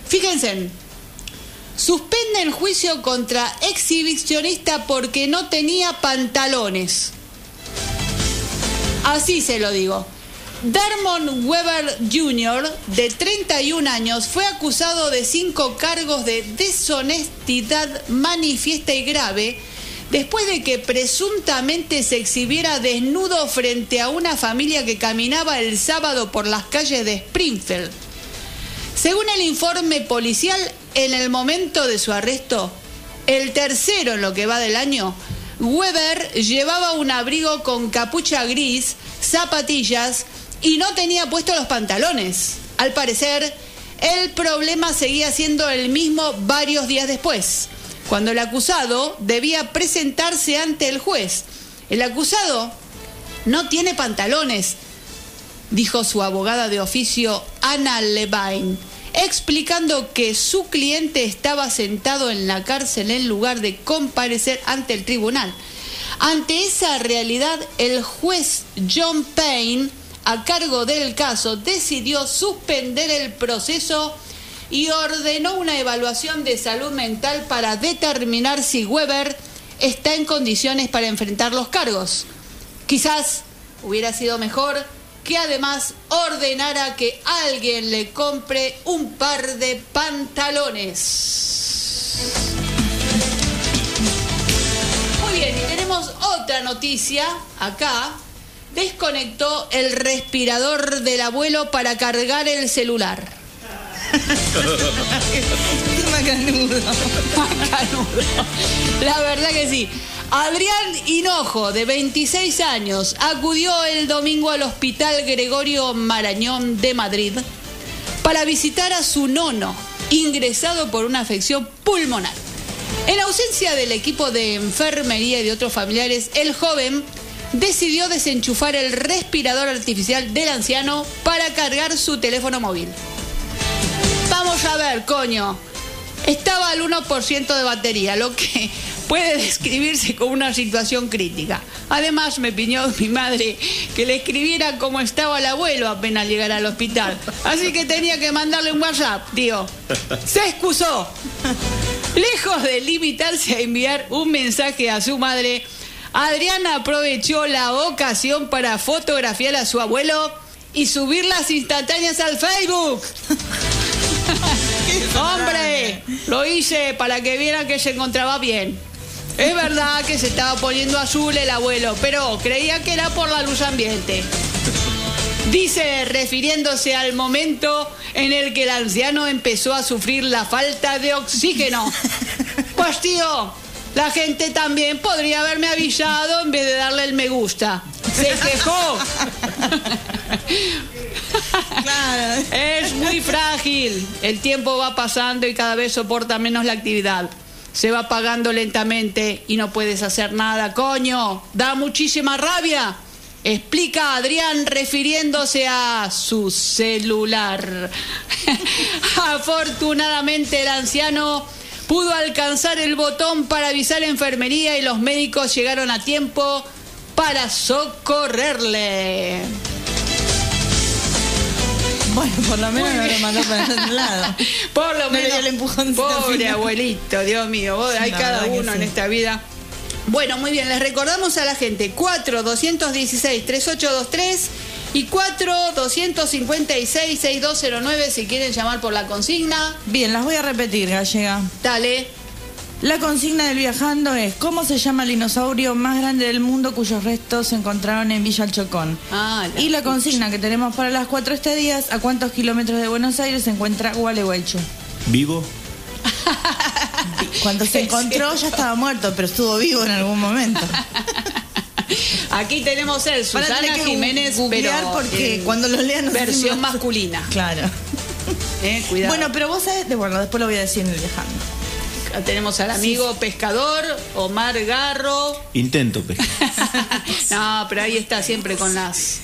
Fíjense, suspenden juicio contra exhibicionista porque no tenía pantalones. Así se lo digo. Darmon Weber Jr., de 31 años, fue acusado de cinco cargos de deshonestidad manifiesta y grave después de que presuntamente se exhibiera desnudo frente a una familia que caminaba el sábado por las calles de Springfield. Según el informe policial, en el momento de su arresto, el tercero en lo que va del año, Weber llevaba un abrigo con capucha gris, zapatillas y no tenía puestos los pantalones. Al parecer, el problema seguía siendo el mismo varios días después, cuando el acusado debía presentarse ante el juez. El acusado no tiene pantalones, dijo su abogada de oficio Ana Levine, explicando que su cliente estaba sentado en la cárcel en lugar de comparecer ante el tribunal. Ante esa realidad, el juez John Payne, a cargo del caso, decidió suspender el proceso y ordenó una evaluación de salud mental para determinar si Weber está en condiciones para enfrentar los cargos. Quizás hubiera sido mejor que además ordenara que alguien le compre un par de pantalones. Muy bien, y tenemos otra noticia acá. Desconectó el respirador del abuelo para cargar el celular. La verdad que sí. Adrián Hinojo, de 26 años, acudió el domingo al Hospital Gregorio Marañón de Madrid para visitar a su nono, ingresado por una afección pulmonar. En ausencia del equipo de enfermería y de otros familiares, el joven decidió desenchufar el respirador artificial del anciano para cargar su teléfono móvil. Vamos a ver, coño. Estaba al 1% de batería, lo que puede describirse como una situación crítica. Además, me pidió mi madre que le escribiera cómo estaba el abuelo apenas llegara al hospital. Así que tenía que mandarle un WhatsApp, tío. Se excusó. Lejos de limitarse a enviar un mensaje a su madre, Adriana aprovechó la ocasión para fotografiar a su abuelo y subir las instantáneas al Facebook. Hombre, lo hice para que vieran que se encontraba bien. Es verdad que se estaba poniendo azul el abuelo, pero creía que era por la luz ambiente. Dice, refiriéndose al momento en el que el anciano empezó a sufrir la falta de oxígeno. Pues tío, la gente también podría haberme avisado en vez de darle el me gusta. Se quejó. Claro. Es muy frágil. El tiempo va pasando y cada vez soporta menos la actividad. Se va apagando lentamente y no puedes hacer nada. Coño, da muchísima rabia. Explica Adrián refiriéndose a su celular. Afortunadamente el anciano pudo alcanzar el botón para avisar a enfermería y los médicos llegaron a tiempo para socorrerle. Bueno, por lo menos no lo mandó para el lado. Por lo No le menos. dio el empujoncito Pobre final. abuelito, Dios mío. vos- hay La cada uno en esta vida. Bueno, muy bien. Les recordamos a la gente 4 216 3823 y 4 256 6209 si quieren llamar por la consigna. Bien, las voy a repetir, gallega. Dale. La consigna del viajando es ¿Cómo se llama el dinosaurio más grande del mundo cuyos restos se encontraron en Villa El Chocón? Ah, Y la consigna que tenemos para las cuatro estadías, ¿a cuántos kilómetros de Buenos Aires se encuentra Gualeguaychú? ¿Vivo? Cuando se encontró ya estaba muerto, pero estuvo vivo en algún momento. Aquí tenemos el Susana tener que Jiménez, pero porque cuando lo lean no si versión masculina. Claro. Eh, cuidado. Bueno, pero vos sabés, de- bueno, después lo voy a decir en el viajando. tenemos al amigo pescador Omar Garro. Intento pescar. no, pero ahí está siempre con las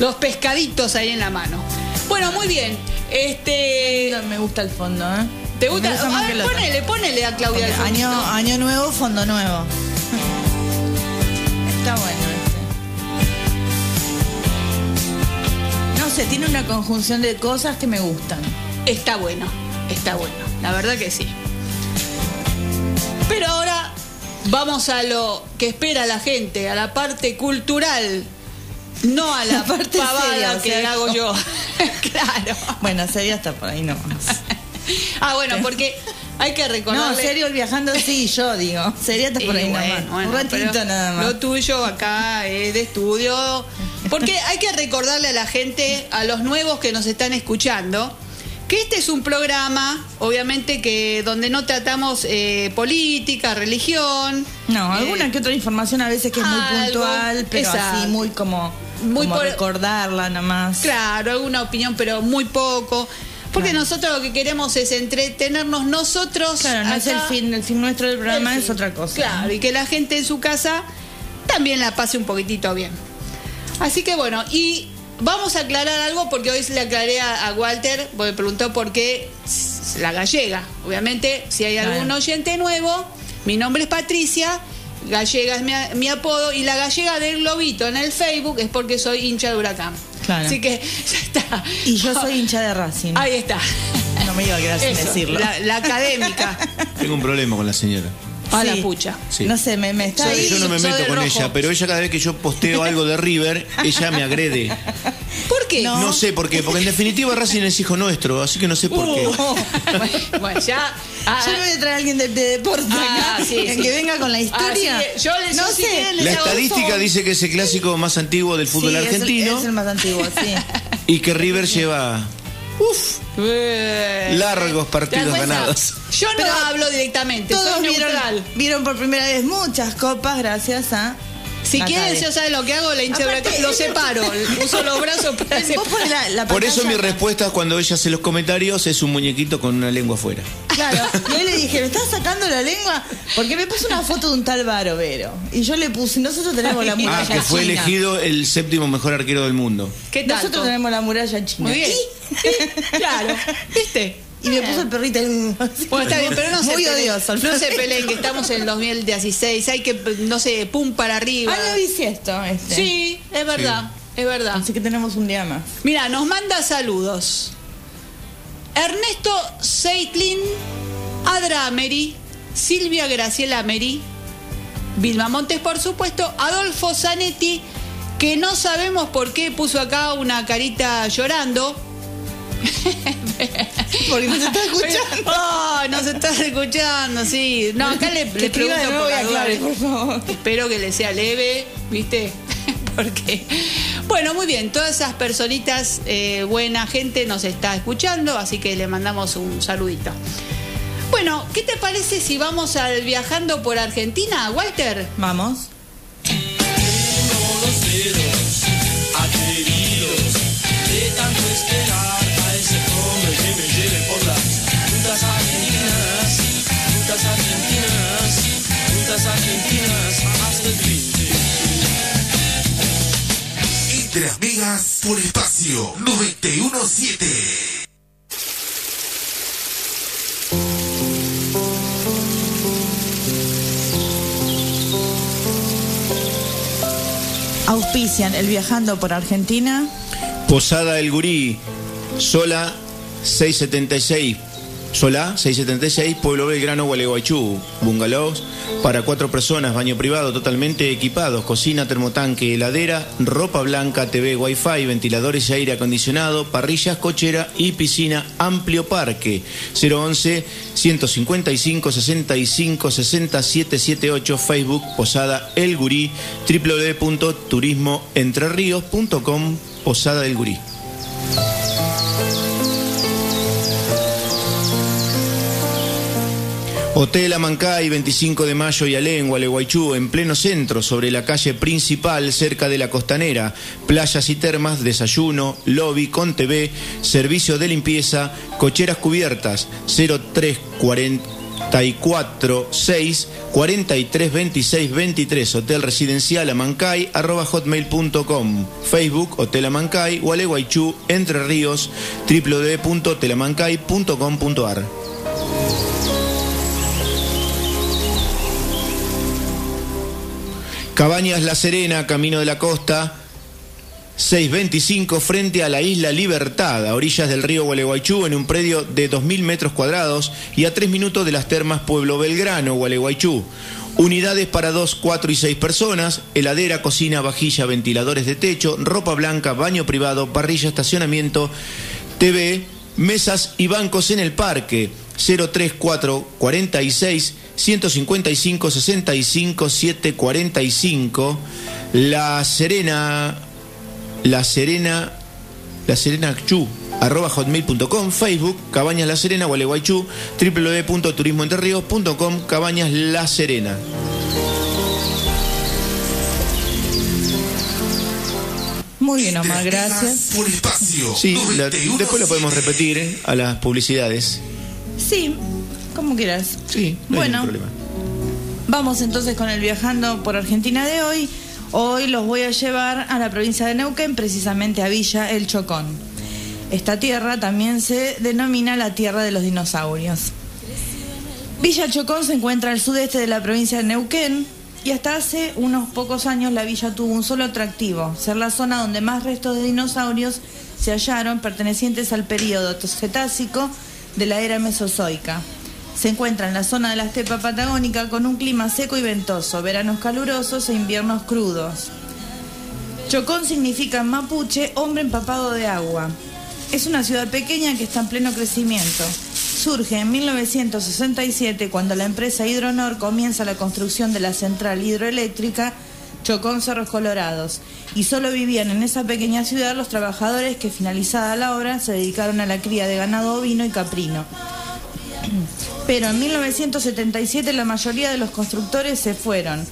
los pescaditos ahí en la mano. Bueno, muy bien. Este Me gusta el fondo, ¿eh? ¿Te gusta? Me gusta más A que ver, el otro. ponele, ponele a Claudia. el Año, fondito. año nuevo, fondo nuevo. Está bueno este. No sé, tiene una conjunción de cosas que me gustan. Está bueno, está bueno. La verdad que sí. Pero ahora vamos a lo que espera la gente, a la parte cultural. No a la, La parte pavada seria, o que sea, hago yo. claro. Bueno, serio hasta por ahí no. Ah, bueno, porque hay que No, recordarle... serio el viajando sí, yo digo. Sería hasta por ahí bueno, nomás. bueno, Un ratito nada más. Lo tuyo acá es de estudio. Porque hay que recordarle a la gente, a los nuevos que nos están escuchando, que este es un programa, obviamente, que donde no tratamos eh, política, religión. No, eh, alguna que otra información a veces que es muy algo, puntual, pero exacto. así muy como, Muy como por- recordarla nomás. Claro, alguna opinión, pero muy poco. Porque Claro. nosotros lo que queremos es entretenernos nosotros. Claro, no es el fin, el fin nuestro del programa El es fin. otra cosa. Claro, y que la gente en su casa también la pase un poquitito bien. Así que bueno, y vamos a aclarar algo porque hoy le aclaré a, Walter, porque me preguntó por qué la gallega. Obviamente, si hay algún oyente nuevo, mi nombre es Patricia. Gallega es mi, apodo y la gallega del globito en el Facebook es porque soy hincha de huracán. Claro. Así que ya está. Y yo soy hincha de Racing. Ahí está. No me iba a quedar sin decirlo. La, la académica. Tengo un problema con la señora. A la pucha. Sí. No sé, me, me está ahí. Yo no me meto con rojo. ella, pero ella cada vez que yo posteo algo de River, ella me agrede. ¿Por qué? No. No sé por qué, porque en definitiva Racing es hijo nuestro, así que no sé por qué. bueno, bueno, ya. ah, Yo me voy a traer a alguien de, de deporte Ah, acá, sí, en que venga con la historia. Así que yo les- no sé. La estadística dice que es el clásico más antiguo del fútbol Sí, es el- argentino Es el, más antiguo, sí. y que River lleva Eh, largos ¿te das partidos ganados. Yo no Pero hablo directamente, Todos soy vieron, vieron por primera vez muchas copas gracias a. Si quieren, yo saben lo que hago, la Aparte, lo separo, uso los brazos para separar. la, la Por eso mi respuesta cuando ella hace los comentarios es un muñequito con una lengua afuera. Claro, y hoy le dije, ¿me estás sacando la lengua? Porque me puso una foto de un tal Barovero. Y yo le puse, nosotros tenemos la muralla Ah, que fue china. elegido el séptimo mejor arquero del mundo. ¿Qué tal? Nosotros tenemos la muralla china. Muy bien. claro, ¿viste? Y me puso el perrito. así. Bueno, está bien, pero no se Muy peleen, odioso. No se peleen, que estamos en el 2016, hay que, no sé, pum para arriba. Ah, no viste esto. Este. Sí, es verdad, es verdad. Así que tenemos un día más. Mira, nos manda saludos. Ernesto Seitlin, Adra Ameri, Silvia Graciela Ameri, Vilma Montes, por supuesto, Adolfo Zanetti, que no sabemos por qué puso acá una carita llorando. Porque nos está escuchando. Oh, nos está escuchando, sí. No, acá le, le de nuevo por aclare, por favor. Espero que le sea leve, ¿viste? Porque, bueno, muy bien, todas esas personitas, eh, buena gente nos está escuchando, así que le mandamos un saludito. Bueno, ¿qué te parece si vamos al viajando por Argentina, Walter? Vamos. los dedos adheridos de tanto esperar por espacio 917. Auspician el viajando por Argentina. Posada El Gurí, Sola 676. Sola 676, Pueblo Belgrano, Gualeguaychú. Bungalows para cuatro personas, baño privado totalmente equipados, cocina, termotanque, heladera, ropa blanca, TV, wifi, ventiladores y aire acondicionado, parrillas, cochera y piscina, amplio parque. 011 155 65 60 778, Facebook Posada El Gurí, www.turismoentreríos.com, Posada del Gurí. Hotel Amancay, 25 de mayo y Alén, Gualeguaychú, en pleno centro, sobre la calle principal, cerca de la costanera. Playas y termas, desayuno, lobby con TV, servicio de limpieza, cocheras cubiertas, 0344 6 43 26 23, Hotel Residencial Amancay, arroba hotmail.com, Facebook Hotel Amancay, Gualeguaychú, Entre Ríos, www.hotelamancay.com.ar. Cabañas La Serena, Camino de la Costa, 625 frente a la isla Libertad, a orillas del río Gualeguaychú, en un predio de 2.000 metros cuadrados y a 3 minutos de las termas Pueblo Belgrano, Gualeguaychú. Unidades para 2, 4 y 6 personas, heladera, cocina, vajilla, ventiladores de techo, ropa blanca, baño privado, parrilla, estacionamiento, TV, mesas y bancos en el parque. 034 46 155 65 745 La Serena La Serena La Serena Chu arroba hotmail.com, Facebook, Cabañas La Serena, Gualeguaychú, www.turismoenterríos.com, Cabañas La Serena. Muy bien, Omar, gracias. Por espacio. Sí, la- 91.7. después lo podemos repetir ¿eh? a las publicidades. Sí, como quieras. Sí, no hay Bueno. ningún problema. Vamos entonces con el viajando por Argentina de hoy. Hoy los voy a llevar a la provincia de Neuquén, precisamente a Villa El Chocón. Esta tierra también se denomina la tierra de los dinosaurios. Villa El Chocón se encuentra al sudeste de la provincia de Neuquén y hasta hace unos pocos años la villa tuvo un solo atractivo, ser la zona donde más restos de dinosaurios se hallaron pertenecientes al período Cetácico de la era Mesozoica. Se encuentra en la zona de la estepa patagónica con un clima seco y ventoso, veranos calurosos e inviernos crudos. Chocón significa mapuche hombre empapado de agua. Es una ciudad pequeña que está en pleno crecimiento. Surge en 1967 cuando la empresa Hidronor comienza la construcción de la central hidroeléctrica Chocón Cerros Colorados y solo vivían en esa pequeña ciudad los trabajadores que finalizada la obra se dedicaron a la cría de ganado ovino y caprino. Pero en 1977 la mayoría de los constructores se fueron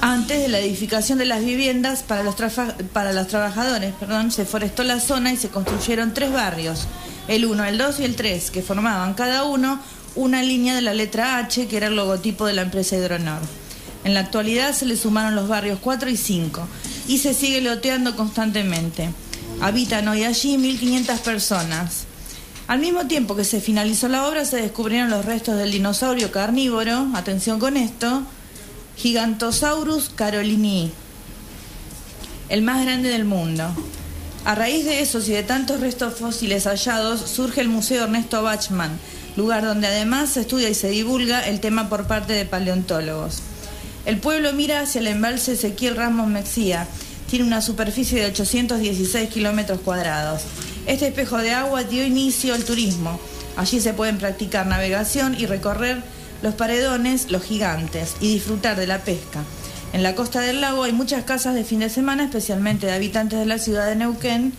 antes de la edificación de las viviendas para los, trabajadores, perdón, se forestó la zona y se construyeron tres barrios, el 1, el 2 y el 3, que formaban cada uno una línea de la letra H, que era el logotipo de la empresa Hidronor. En la actualidad se le sumaron los barrios 4 y 5 y se sigue loteando constantemente. Habitan hoy allí 1.500 personas. Al mismo tiempo que se finalizó la obra, se descubrieron los restos del dinosaurio carnívoro, atención con esto, Gigantosaurus carolinii, el más grande del mundo. A raíz de esos y de tantos restos fósiles hallados, surge el Museo Ernesto Bachmann, lugar donde además se estudia y se divulga el tema por parte de paleontólogos. El pueblo mira hacia el embalse Ezequiel Ramos Mexía. Tiene una superficie de 816 kilómetros cuadrados. Este espejo de agua dio inicio al turismo. Allí se pueden practicar navegación y recorrer los paredones, los gigantes, y disfrutar de la pesca. En la costa del lago hay muchas casas de fin de semana, especialmente de habitantes de la ciudad de Neuquén,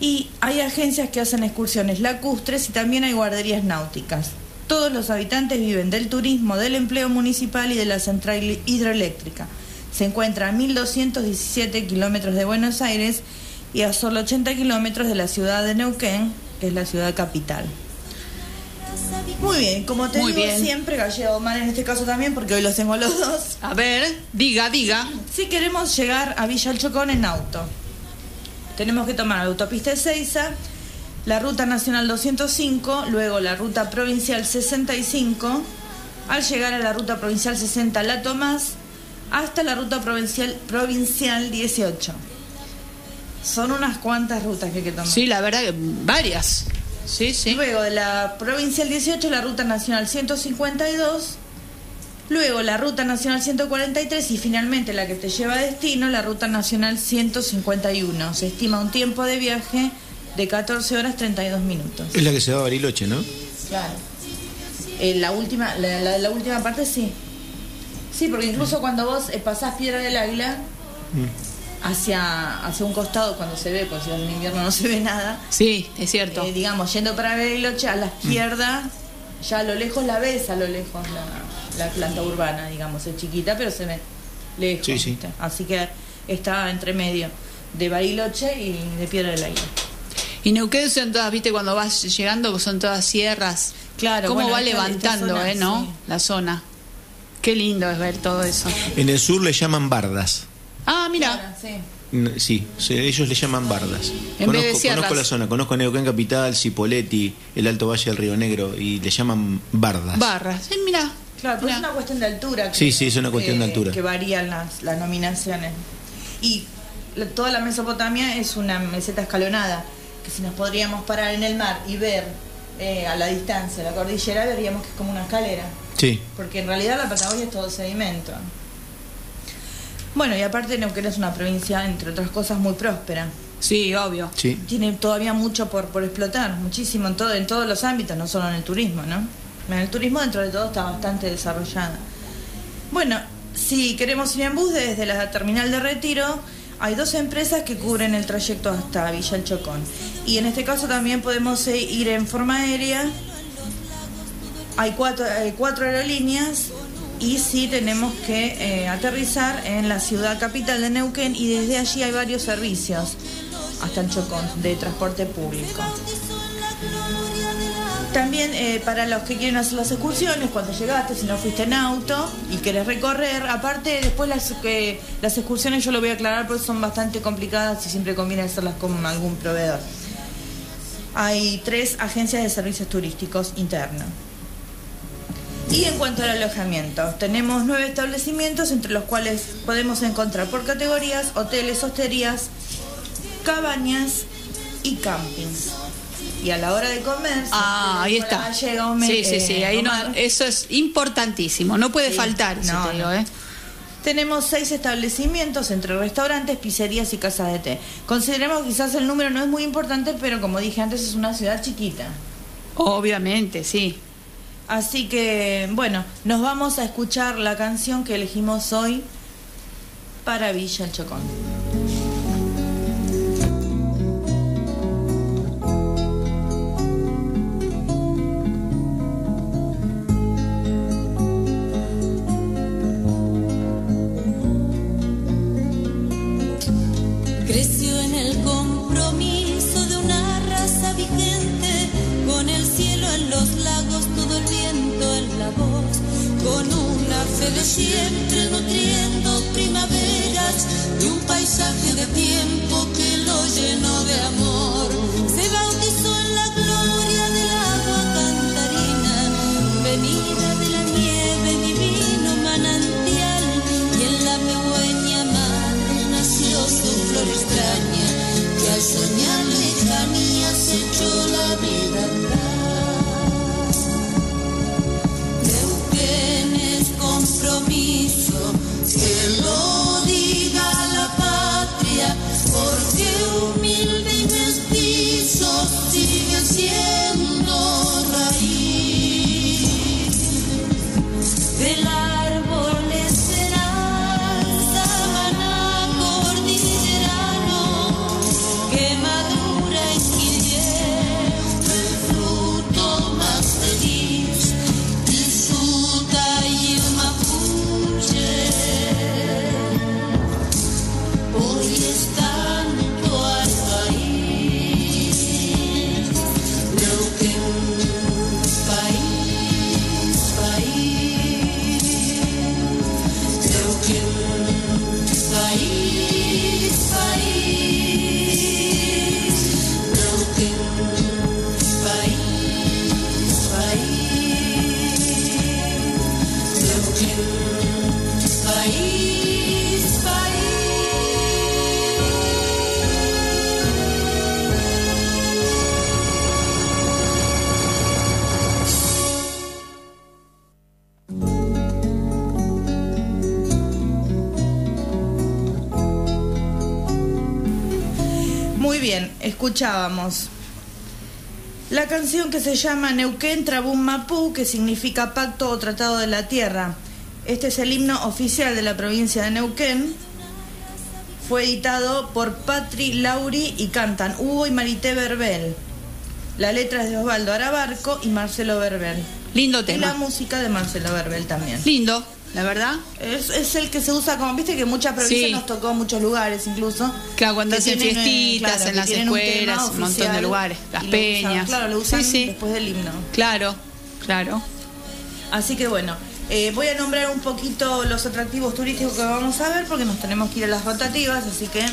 y hay agencias que hacen excursiones lacustres y también hay guarderías náuticas. Todos los habitantes viven del turismo, del empleo municipal y de la central hidroeléctrica. Se encuentra a 1.217 kilómetros de Buenos Aires y a solo 80 kilómetros de la ciudad de Neuquén, que es la ciudad capital. Muy bien, como te Muy digo bien. siempre, Gallego Omar en este caso también, porque hoy los tengo los dos. A ver, diga, diga. Si queremos llegar a Villa El Chocón en auto, tenemos que tomar la autopista Ezeiza, la ruta nacional 205, luego la ruta provincial 65, al llegar a la ruta provincial 60 la tomás, hasta la ruta provincial, provincial 18. Son unas cuantas rutas que hay que tomar. Sí, la verdad que varias. Sí, sí. Luego de la provincial 18, la ruta nacional 152. Luego la ruta nacional 143 y finalmente la que te lleva a destino, la ruta nacional 151. Se estima un tiempo de viaje de 14 horas 32 minutos. Es la que se va a Bariloche, ¿no? Claro. Eh, la, última, la, la- la última parte sí. Sí, porque incluso cuando vos eh, pasás Piedra del Águila hacia, hacia un costado, cuando se ve, pues si en invierno no se ve nada, Sí, es cierto. eh, digamos, yendo para Bariloche, a la izquierda, ya a lo lejos la ves, a lo lejos la, la planta urbana, digamos, es chiquita, pero se ve lejos. Sí, sí. Así que está entre medio de Bariloche y de Piedra del Águila. Y Neuquén son todas, viste, cuando vas llegando, son todas sierras. Claro, Cómo bueno, va levantando, zona, ¿eh? ¿No? sí. La zona. Qué lindo es ver todo eso. En el sur le llaman bardas. Ah, mira. Sí. Ellos le llaman bardas. En vez de conozco, la zona, conozco Neuquén Capital, Cipolletti, el Alto Valle del Río Negro y le llaman bardas. Barras. Sí, mira. Claro, pero Mirá. es una cuestión de altura. que- Sí, sí, es una cuestión de que- altura. Que varían las, las nominaciones. Y la- toda la Mesopotamia es una meseta escalonada, que si nos podríamos parar en el mar y ver eh, a la distancia la cordillera, veríamos que es como una escalera. Sí. Porque en realidad la Patagonia es todo sedimento. Bueno, y aparte Neuquén es una provincia, entre otras cosas, muy próspera. Sí, obvio. Sí. Tiene todavía mucho por, por explotar, muchísimo en, todo, en todos los ámbitos, no solo en el turismo, ¿no? En el turismo dentro de todo está bastante desarrollada. Bueno, si queremos ir en bus desde la terminal de retiro, hay dos empresas que cubren el trayecto hasta Villa El Chocón. Y en este caso también podemos eh, ir en forma aérea. Hay cuatro, hay cuatro aerolíneas y sí tenemos que eh, aterrizar en la ciudad capital de Neuquén y desde allí hay varios servicios hasta el Chocón de transporte público. También eh, para los que quieren hacer las excursiones, cuando llegaste, si no fuiste en auto y querés recorrer, aparte después las, que las excursiones yo lo voy a aclarar porque son bastante complicadas y siempre conviene hacerlas con algún proveedor. Hay tres agencias de servicios turísticos internos. Y en cuanto al alojamiento, tenemos nueve establecimientos entre los cuales podemos encontrar por categorías hoteles, hosterías, cabañas y campings. Y a la hora de comer, Ah, ahí está. Llega, Sí, sí, sí. eh, Ahí no, eso es importantísimo. No puede Sí. faltar, te digo. ¿eh? Tenemos seis establecimientos entre restaurantes, pizzerías y casas de té. Consideremos que quizás el número no es muy importante, pero como dije antes, es una ciudad chiquita. Obviamente, sí. Así que, bueno, nos vamos a escuchar la canción que elegimos hoy para Villa El Chocón. Siempre escuchábamos la canción que se llama Neuquén Trabún Mapú, que significa pacto o tratado de la tierra. Este es el himno oficial de la provincia de Neuquén. Fue editado por Patri Lauri y cantan Hugo y Marité Verbel. La letra es de Osvaldo Arabarco y Marcelo Verbel. Lindo Y la tema. música de Marcelo Verbel también. Lindo, la verdad. Es, es el que se usa como, viste que muchas provincias Sí. nos tocó en muchos lugares incluso. Claro, cuando hacen eh, fiestitas, claro, en las un escuelas, un montón de lugares, las usan, peñas. claro, lo usan Sí, sí. después del himno. Claro, claro. Así que bueno, eh, voy a nombrar un poquito los atractivos turísticos que vamos a ver porque nos tenemos que ir a las rotativas, así que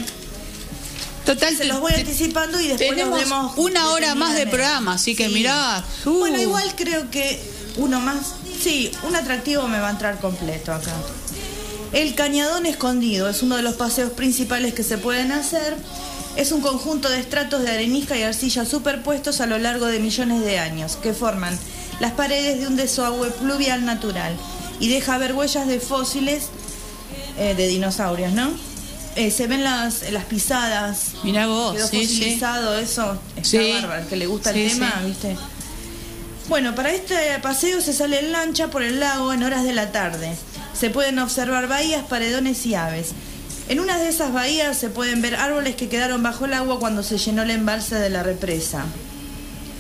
Total, se los voy anticipando y después tenemos nos vemos una hora más de programa, así que mirá. uh. Bueno, igual creo que uno más Sí, un atractivo me va a entrar completo acá. El Cañadón Escondido es uno de los paseos principales que se pueden hacer. Es un conjunto de estratos de arenisca y arcilla superpuestos a lo largo de millones de años que forman las paredes de un desagüe pluvial natural y deja ver huellas de fósiles eh, de dinosaurios, ¿no? Eh, se ven las, las pisadas. Mirá vos, Quedó sí, sí. fosilizado, eso está Sí. bárbaro. Que le gusta el tema, sí. ¿viste? Bueno, para este paseo se sale en lancha por el lago en horas de la tarde. Se pueden observar bahías, paredones y aves. En una de esas bahías se pueden ver árboles que quedaron bajo el agua cuando se llenó el embalse de la represa.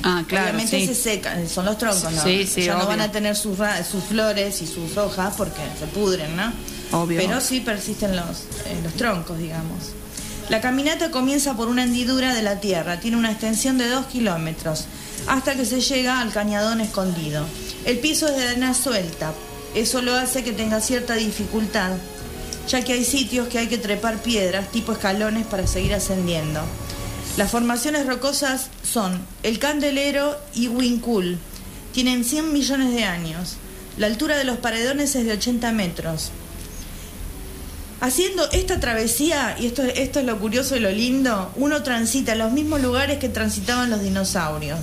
Ah, claro, Obviamente sí. se secan, son los troncos, ¿no? Sí, sí, ya no van a tener sus, sus flores y sus hojas porque se pudren, ¿no? Obvio. Pero sí persisten los, eh, los troncos, digamos. La caminata comienza por una hendidura de la tierra, tiene una extensión de dos kilómetros, hasta que se llega al cañadón escondido. El piso es de arena suelta, eso lo hace que tenga cierta dificultad, ya que hay sitios que hay que trepar piedras, tipo escalones, para seguir ascendiendo. Las formaciones rocosas son el Candelero y Wincul. Tienen 100 millones de años. La altura de los paredones es de 80 metros. Haciendo esta travesía, y esto, esto es lo curioso y lo lindo, uno transita los mismos lugares que transitaban los dinosaurios.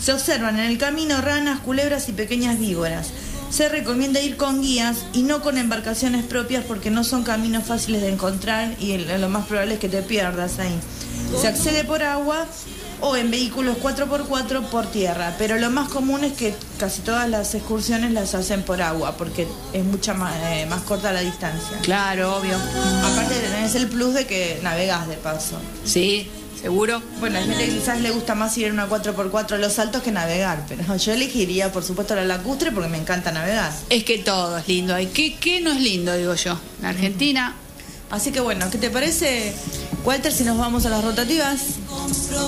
Se observan en el camino ranas, culebras y pequeñas víboras. Se recomienda ir con guías y no con embarcaciones propias porque no son caminos fáciles de encontrar y lo más probable es que te pierdas ahí. Se accede por agua o en vehículos 4x4 por tierra, pero lo más común es que casi todas las excursiones las hacen por agua porque es mucha más, eh, más corta la distancia. Claro, obvio. Aparte tenés el plus de que navegás de paso. Sí, seguro. Bueno, a gente que quizás le gusta más ir en una 4x4 a los altos que navegar, pero yo elegiría, por supuesto, la lacustre porque me encanta navegar. Es que todo es lindo. ¿Y qué, qué no es lindo, digo yo? En Argentina, Así que bueno, ¿qué te parece, Walter, si nos vamos a las rotativas?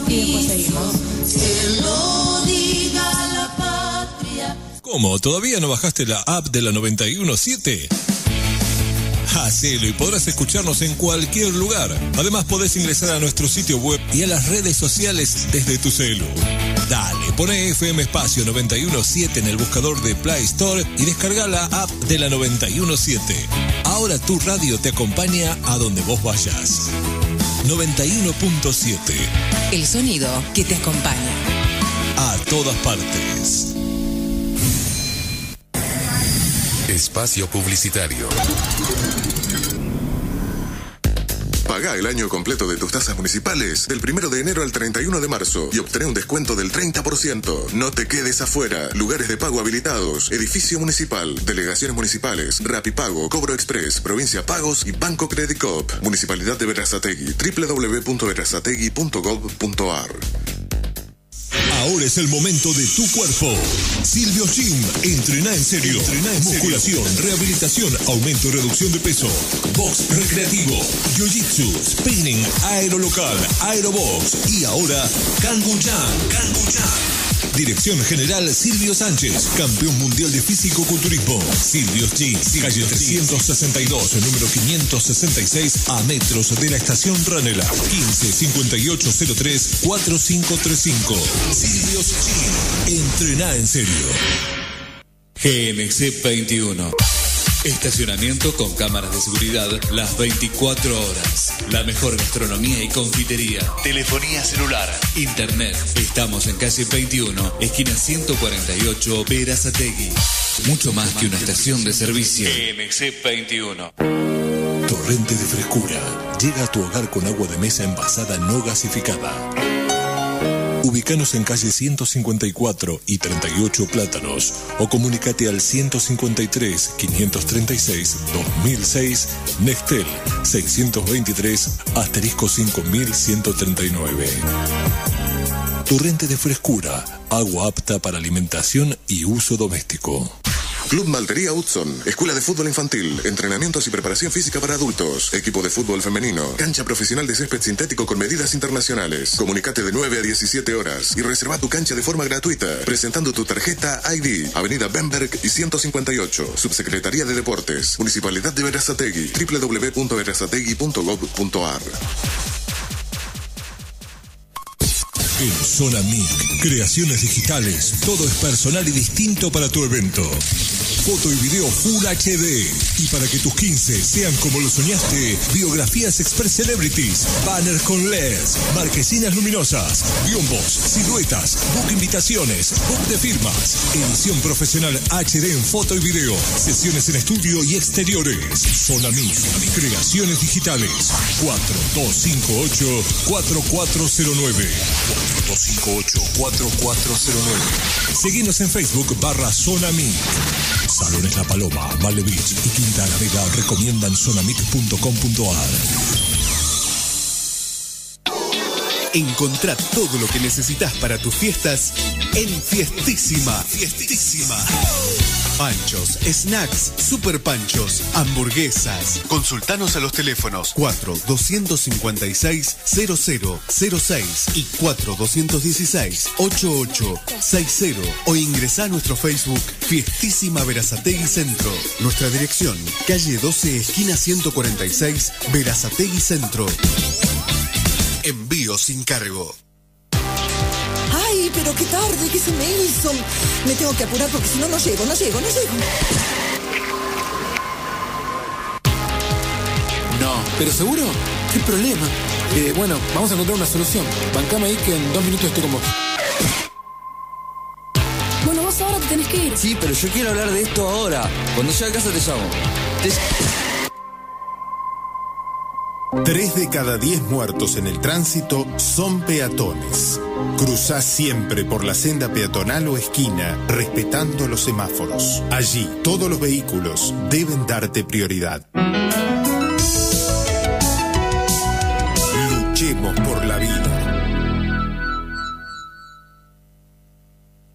Y después seguimos. Que lo diga la patria. ¿Cómo? ¿Todavía no bajaste la app de la 917? Hacelo y podrás escucharnos en cualquier lugar. Además podés ingresar a nuestro sitio web y a las redes sociales desde tu celu. Dale, pone FM Espacio 917 en el buscador de Play Store y descarga la app de la 917. Ahora tu radio te acompaña a donde vos vayas. 91.7. El sonido que te acompaña. A todas partes. Espacio Publicitario. Paga el año completo de tus tasas municipales del 1 de enero al 31 de marzo y obtené un descuento del 30%. No te quedes afuera. Lugares de pago habilitados, edificio municipal, delegaciones municipales, Rapipago, Cobro Express, Provincia Pagos y Banco Credit Coop. Municipalidad de Verazategui. www.verazategui.gov.ar Ahora es el momento de tu cuerpo. Silvio Gym, entrena en serio. Entrena en Musculación, rehabilitación, aumento y reducción de peso. Box recreativo, jiu-jitsu, spinning, aerolocal, aerobox y ahora Kanguchan. Kanguchan. Dirección General Silvio Sánchez, campeón mundial de físico-culturismo. Silvio Gym, calle 362, número 566, a metros de la estación Ranela. 15 5803 4535. Silvio Gym, entrena en serio. GMC 21. Estacionamiento con cámaras de seguridad las 24 horas. La mejor gastronomía y confitería. Telefonía celular. Internet. Estamos en calle 21, esquina 148, Verazategui. Mucho más que una estación de servicio. GMC 21. Torrente de frescura. Llega a tu hogar con agua de mesa envasada no gasificada. Ubicanos en calle 154 y 38 Plátanos o comunicate al 153 536 2006 Nextel 623 asterisco 5139. Torrente de frescura, agua apta para alimentación y uso doméstico. Club Maltería Hudson, Escuela de Fútbol Infantil, Entrenamientos y Preparación Física para Adultos, Equipo de Fútbol Femenino, Cancha Profesional de Césped Sintético con medidas internacionales. Comunicate de 9 a 17 horas y reserva tu cancha de forma gratuita, presentando tu tarjeta ID, Avenida Bemberg y 158, Subsecretaría de Deportes, Municipalidad de Verazategui, www.verazategui.gov.ar. En Zona creaciones digitales, todo es personal y distinto para tu evento. Foto y video Full HD. Y para que tus 15 sean como lo soñaste, biografías Express Celebrities, banners con LEDs, marquesinas luminosas, biombos, siluetas, book invitaciones, book de firmas, edición profesional HD en foto y video, sesiones en estudio y exteriores. Zona MIC, creaciones digitales. 4258-4409. 4258-4409. Seguinos en Facebook barra Zona. Salones La Paloma, Vale Beach y Quinta La Vega recomiendan zonamic.com.ar. Encontrá todo lo que necesitas para tus fiestas en Fiestísima. Fiestísima. Panchos, snacks, super panchos, hamburguesas. Consultanos a los teléfonos 4-256-0006 y 4-216-8860 o ingresá a nuestro Facebook Fiestísima Verazategui Centro. Nuestra dirección, calle 12, esquina 146, Verazategui Centro. Envío sin cargo. Ay, pero qué tarde, ¿qué se me hizo? Me tengo que apurar porque si no, no llego, no llego, no llego. No, pero seguro, ¿qué problema? Eh, bueno, vamos a encontrar una solución. Bancame ahí que en dos minutos estoy con vos. Bueno, vos ahora te tenés que ir. Sí, pero yo quiero hablar de esto ahora. Cuando llegue a casa te llamo. Te- Tres de cada diez muertos en el tránsito son peatones. Cruzá siempre por la senda peatonal o esquina, respetando los semáforos. Allí, todos los vehículos deben darte prioridad. Luchemos por la vida.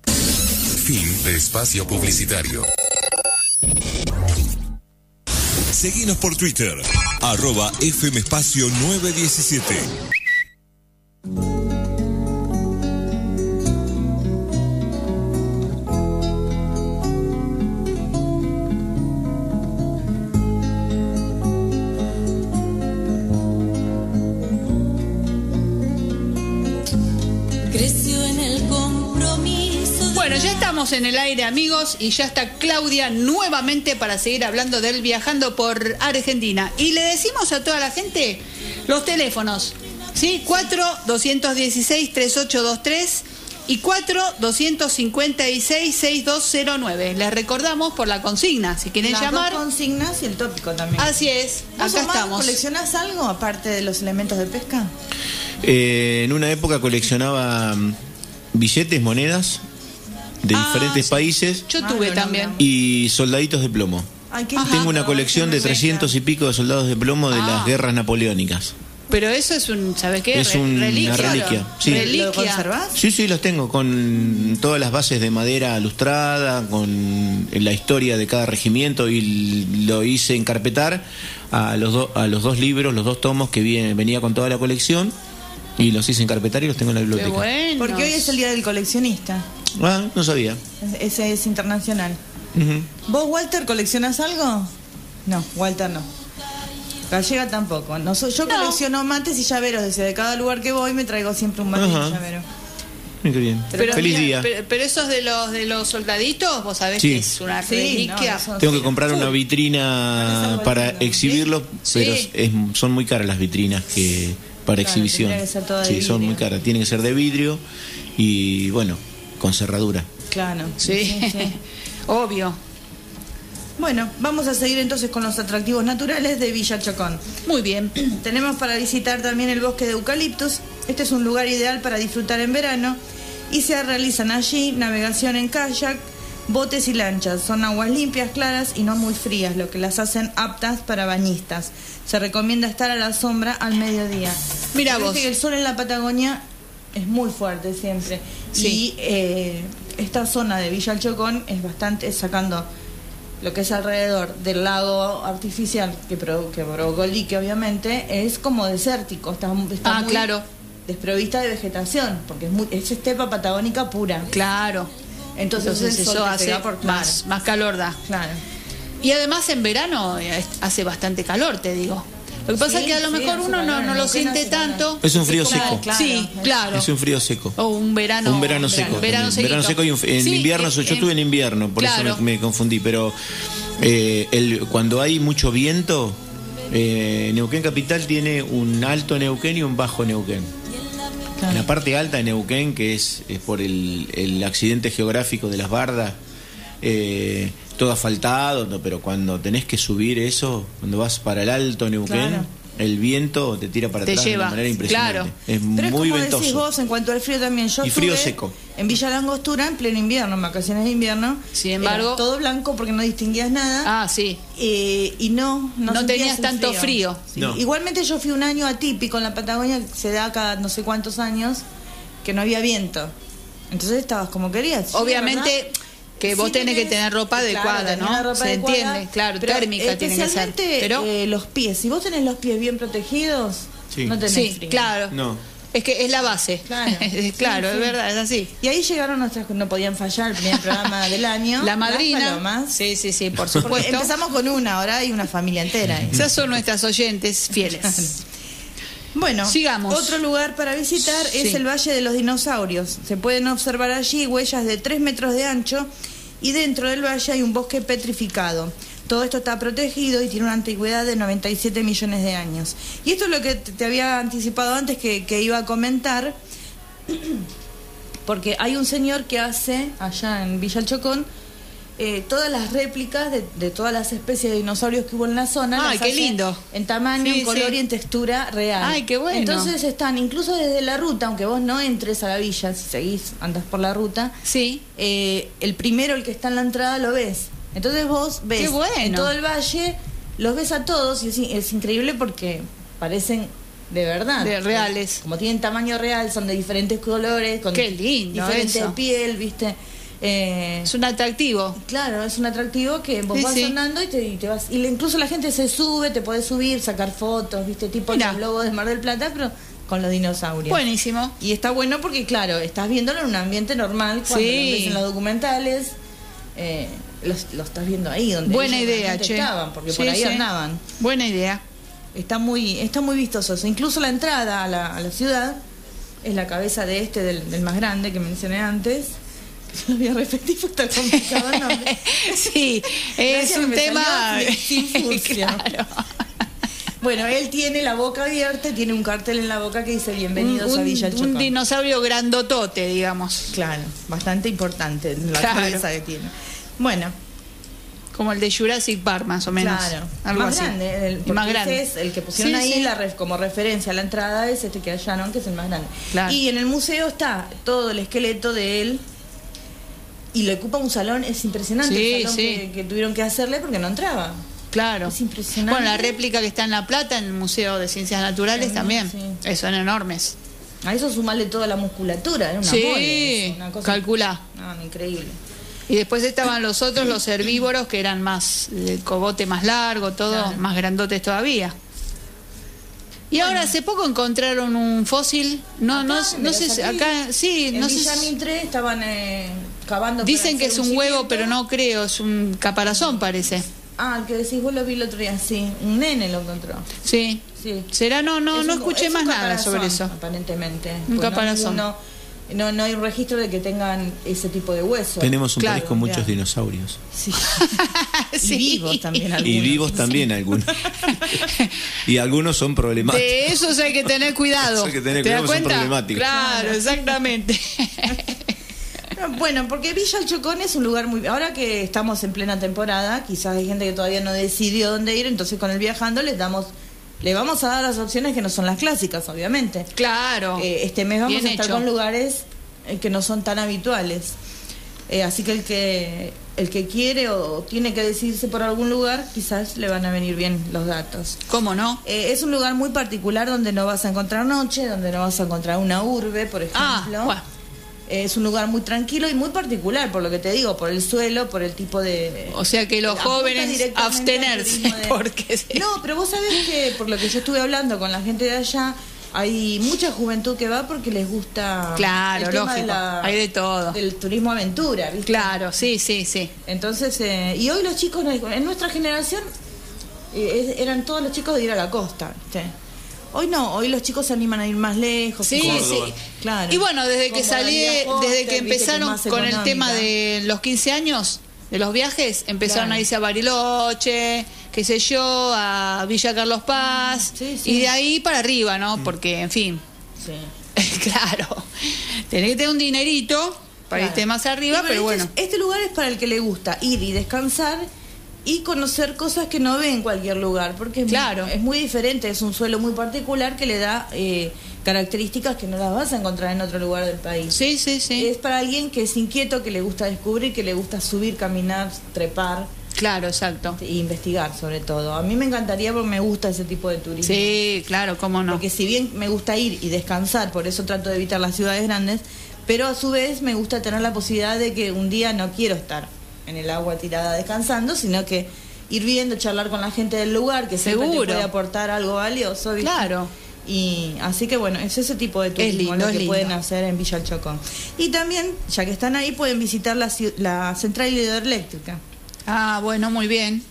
Fin de espacio publicitario. Seguinos por Twitter, arroba FM Espacio 917. Estamos en el aire, amigos, y ya está Claudia nuevamente para seguir hablando del viajando por Argentina. Y le decimos a toda la gente los teléfonos, ¿sí? 4-216-3823 y 4-256-6209. Les recordamos por la consigna, si quieren Las llamar. dos consignas y el tópico también. Así es, ¿Vos, acá Omar, estamos. ¿Coleccionás algo aparte de los elementos de pesca? Eh, en una época coleccionaba mm, billetes, monedas de Ah, diferentes sí. países Yo tuve también. y soldaditos de plomo. Ay, qué Tengo una colección de 300 y pico de soldados de plomo de Ah. las guerras napoleónicas. Pero eso es un, ¿sabe qué? Es Re- una reliquia. reliquia, sí. Reliquia. ¿Lo conservás? Sí, sí, los tengo con todas las bases de madera lustrada, con la historia de cada regimiento y lo hice encarpetar a los, do- a los dos libros, los dos tomos que viene- venía con toda la colección y los hice encarpetar y los tengo en la Qué biblioteca. bueno. Porque hoy es el día del coleccionista. Ah, no sabía. Ese es internacional. ¿Vos, Walter, coleccionás algo? No, Walter no. Gallega tampoco. No, so- yo colecciono mates y llaveros. Desde de cada lugar que voy me traigo siempre un mate y Ajá. un llavero. Qué bien. Pero, Feliz mira, día. Pero, pero esos de los de los soldaditos, vos sabés Sí. que es una Sí, reliquia. no, eso- Tengo que comprar una vitrina para exhibirlos, pero Sí. es- son muy caras las vitrinas que para Claro, exhibición. tendría que ser toda de Sí, son muy caras. Tienen que ser de vidrio y bueno, con cerradura. Claro. Sí, obvio. Bueno, vamos a seguir entonces con los atractivos naturales de Villa Chocón. Muy bien. Tenemos para visitar también el bosque de eucaliptus. Este es un lugar ideal para disfrutar en verano y se realizan allí navegación en kayak, botes y lanchas. Son aguas limpias, claras y no muy frías, lo que las hacen aptas para bañistas. Se recomienda estar a la sombra al mediodía. Mira vos. que el sol en la Patagonia es muy fuerte siempre. Sí. Y eh, esta zona de Villa Chocón es bastante, sacando lo que es alrededor del lago artificial que, provo- que provocó el dique, obviamente, es como desértico, está, está Ah, muy claro. desprovista de vegetación, porque es, muy, es estepa patagónica pura. Claro. Entonces, el eso hace por- más, más calor da. Claro. Y además en verano eh, hace bastante calor, te digo. Lo que pasa Sí, es que a lo sí, mejor uno no, no lo siente tanto. Es un frío seco. Claro, Sí, claro. Es un frío seco. O un verano. un verano seco. Un verano, seco y un- en Sí, invierno, eh, yo estuve en invierno, por claro. eso me, me confundí. Pero eh, el, cuando hay mucho viento, eh, Neuquén Capital tiene un alto Neuquén y un bajo Neuquén. En la parte alta de Neuquén, que es, es por el, el accidente geográfico de las bardas, eh, todo asfaltado, no, pero cuando tenés que subir eso, cuando vas para el alto Neuquén, Claro. el viento te tira para Te atrás de lleva, una manera impresionante. claro. Es Pero es muy como ventoso. decís vos, en cuanto al frío también. Yo Y frío seco. En Villa Langostura, en pleno invierno, en vacaciones de invierno. Sin embargo- Era todo blanco porque no distinguías nada. Ah, sí. Eh, y no, no, No tenías tanto frío. Sí. No. Igualmente yo fui un año atípico en la Patagonia, que se da cada no sé cuántos años, que no había viento. Entonces estabas como querías. Obviamente ¿verdad? Que vos Sí tenés que tener ropa adecuada, ¿no? ropa Se adecuada, entiende, claro, pero térmica tiene que ser. especialmente, Pero eh, los pies. Si vos tenés los pies bien protegidos, Sí. no tenés sí, frío. claro. No. Es que es la base. Claro. Es claro, Sí, es sí. verdad, es así. Y ahí llegaron nuestras que no podían fallar, el primer programa del año. La Las madrina. palomas. Sí, sí, sí, por Porque supuesto. empezamos con una, ahora hay una familia entera. Esas son nuestras oyentes fieles. Bueno, Sigamos. otro lugar para visitar es el Valle de los Dinosaurios. Se pueden observar allí huellas de 3 metros de ancho y dentro del valle hay un bosque petrificado. Todo esto está protegido y tiene una antigüedad de 97 millones de años. Y esto es lo que te había anticipado antes que iba a comentar, porque hay un señor que hace allá en Villa El Chocón eh, todas las réplicas de, de todas las especies de dinosaurios que hubo en la zona. Ay, qué lindo. En tamaño, Sí, en color sí. y en textura real. Ay, qué bueno. Entonces están, incluso desde la ruta, aunque vos no entres a la villa, si seguís, andas por la ruta, Sí. eh, el primero, el que está en la entrada, lo ves. Entonces vos ves Qué bueno. en todo el valle, los ves a todos y es, es increíble porque parecen de verdad. De reales. Como tienen tamaño real, son de diferentes colores, con Qué lindo diferente eso. piel, ¿viste? Eh, Es un atractivo. Claro, es un atractivo que vos Sí, vas sí. andando y te, y te vas. Y incluso la gente se sube, te puede subir, sacar fotos, ¿viste? Tipo el lobo de Mar del Plata, pero con los dinosaurios. Buenísimo. Y está bueno porque, claro, estás viéndolo en un ambiente normal cuando Sí. lo ves en los documentales. Eh, los- lo estás viendo ahí, donde Buena idea, che. estaban, porque por ahí sí. andaban. Buena idea. Está muy, está muy vistoso. Incluso la entrada a la, a la ciudad es la cabeza de este, del, del más grande que mencioné antes. Lo voy a repetir porque está complicado el nombre. Sí, es Gracias, un tema. sin-. Claro. Bueno, él tiene la boca abierta, y tiene un cartel en la boca que dice bienvenidos un, a Villa El un dinosaurio grandotote, digamos. Claro, bastante importante la Claro. cabeza que tiene. Bueno, Como el de Jurassic Park, más o menos. claro, Algo más así. grande, el, porque más ese grande. es el que pusieron Sí, ahí sí. la ref- como referencia a la entrada es este que hallaron, que es el más grande. Claro. Y en el museo está todo el esqueleto de él y le ocupa un salón, es impresionante Sí, el salón sí. que, que tuvieron que hacerle porque no entraba. Claro. Es impresionante. Bueno, la réplica que está en La Plata, en el Museo de Ciencias Naturales También, también. sí. Son enormes. A eso sumarle toda la musculatura, era una Sí, mole, eso, una cosa calculá. No, no, increíble. Y después estaban los otros, los herbívoros, que eran más, el cogote más largo, todo, Claro. más grandotes todavía. Y ahora hace poco encontraron un fósil, no, no, Acá, en no sé, acá, sí, en no sé. Villa si- Mitre estaban eh, cavando. Dicen que es un huevo, pero no creo, es un caparazón parece. Ah, el que decís vos lo vi el otro día, sí. Un nene lo encontró. Sí. Sí. ¿Será? No, no, Es no un- escuché es más nada sobre eso. Aparentemente. Un Pues no caparazón. ninguno- No, no, hay un registro de que tengan ese tipo de hueso. Tenemos un Claro, país con muchos ya. dinosaurios. Sí. Sí. Y vivos también Y algunos. vivos también algunos. y algunos son problemáticos. De esos hay que tener cuidado. Eso hay que tener ¿Te das cuidado, son cuenta? problemáticos. Claro, exactamente. Bueno, porque Villa El Chocón es un lugar muy... Ahora que estamos en plena temporada, quizás hay gente que todavía no decidió dónde ir, entonces con el viajando les damos... Le vamos a dar las opciones que no son las clásicas, obviamente. Claro. Eh, este mes vamos Bien a estar hecho. con lugares eh, que no son tan habituales. Eh, así que el que el que quiere o tiene que decidirse por algún lugar, quizás le van a venir bien los datos. ¿Cómo no? Eh, es un lugar muy particular donde no vas a encontrar noche, donde no vas a encontrar una urbe, por Ah, ejemplo. bueno. Es un lugar muy tranquilo y muy particular, por lo que te digo, por el suelo, por el tipo de... O sea que los jóvenes abstenerse de- porque se- No, pero vos sabés que por lo que yo estuve hablando con la gente de allá, hay mucha juventud que va porque les gusta Claro, el tema lógico, de la- hay de todo. del turismo aventura, ¿viste? Claro, sí, sí, sí. Entonces, eh, y hoy los chicos en nuestra generación eh, eran todos los chicos de ir a la costa. ¿viste? Hoy no, hoy los chicos se animan a ir más lejos. Sí, Córdoba. sí. Claro. Y bueno, desde que salí, desde que empezaron con el tema de los 15 años, de los viajes, empezaron Claro. a irse a Bariloche, qué sé yo, a Villa Carlos Paz, Sí, sí. y de ahí para arriba, ¿no? Porque, en fin, Sí. claro, tenés que tener un dinerito para Claro. irte más arriba, pero este, bueno. es- este lugar es para el que le gusta ir y descansar y conocer cosas que no ve en cualquier lugar, porque es, Claro. muy, es muy diferente, es un suelo muy particular que le da eh, características que no las vas a encontrar en otro lugar del país. Sí, sí, sí. Es para alguien que es inquieto, que le gusta descubrir, que le gusta subir, caminar, trepar Claro, exacto. e investigar sobre todo. A mí me encantaría porque me gusta ese tipo de turismo. Sí, claro, cómo no. Porque si bien me gusta ir y descansar, por eso trato de evitar las ciudades grandes, pero a su vez me gusta tener la posibilidad de que un día no quiero estar en el agua tirada descansando, sino que ir viendo, charlar con la gente del lugar, que siempre te Seguro. puede aportar algo valioso. ¿viste? Claro. Y así que bueno, es ese tipo de turismo lindo, lo que lindo. pueden hacer en Villa El Chocón. Y también, ya que están ahí, pueden visitar la, la central hidroeléctrica. Ah, bueno, muy bien.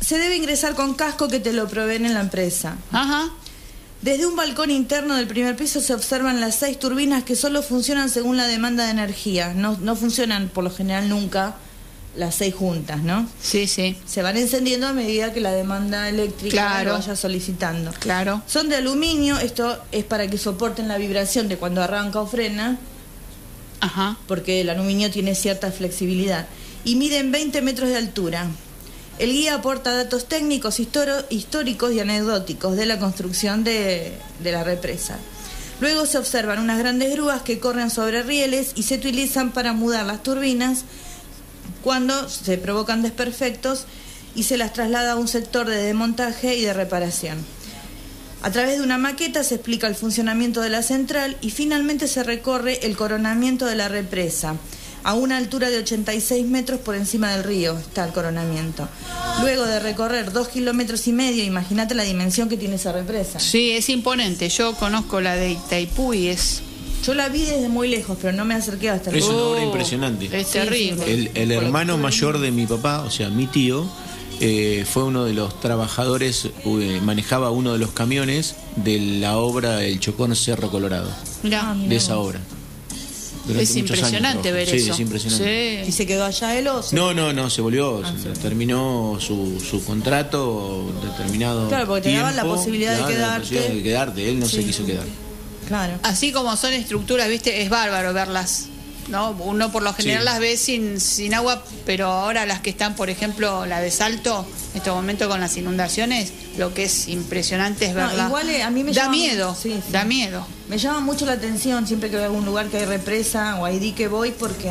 Se debe ingresar con casco que te lo proveen en la empresa. Ajá. Desde un balcón interno del primer piso se observan las seis turbinas que solo funcionan según la demanda de energía. No, no funcionan por lo general nunca las seis juntas, ¿no? Sí, sí. Se van encendiendo a medida que la demanda eléctrica Claro. lo vaya solicitando. Claro. Son de aluminio, esto es para que soporten la vibración de cuando arranca o frena, Ajá. porque el aluminio tiene cierta flexibilidad. Y miden 20 metros de altura. El guía aporta datos técnicos, históricos y anecdóticos de la construcción de, de la represa. Luego se observan unas grandes grúas que corren sobre rieles y se utilizan para mudar las turbinas cuando se provocan desperfectos y se las traslada a un sector de desmontaje y de reparación. A través de una maqueta se explica el funcionamiento de la central y finalmente se recorre el coronamiento de la represa. A una altura de 86 metros por encima del río está el coronamiento. Luego de recorrer dos kilómetros y medio, imagínate la dimensión que tiene esa represa. Sí, es imponente. Yo conozco la de Itaipú y es, Yo la vi desde muy lejos, pero no me acerqué hasta el Es una Oh, obra impresionante. es terrible. El, el hermano mayor de mi papá, o sea, mi tío, eh, fue uno de los trabajadores, eh, manejaba uno de los camiones de la obra El Chocón Cerro Colorado, Mirá. de esa obra. Durante Es muchos años impresionante ver trabajó. eso. Sí, es impresionante. ¿Y se quedó allá él o se- No, no, no, se volvió, Ah, se- terminó su, su contrato determinado. Claro, porque te daban la tiempo, posibilidad de te daban la quedarte. posibilidad de quedarte, él no se Sí. quiso quedar. Claro. Así como son estructuras, viste, es bárbaro verlas. ¿No? Uno por lo general Sí. las ve sin, sin agua, pero ahora las que están, por ejemplo, la de Salto, en este momento con las inundaciones, lo que es impresionante es No, verla. igual eh, a mí me da llama- miedo, sí, sí. da miedo. Me llama mucho la atención siempre que veo algún lugar que hay represa o hay dique voy porque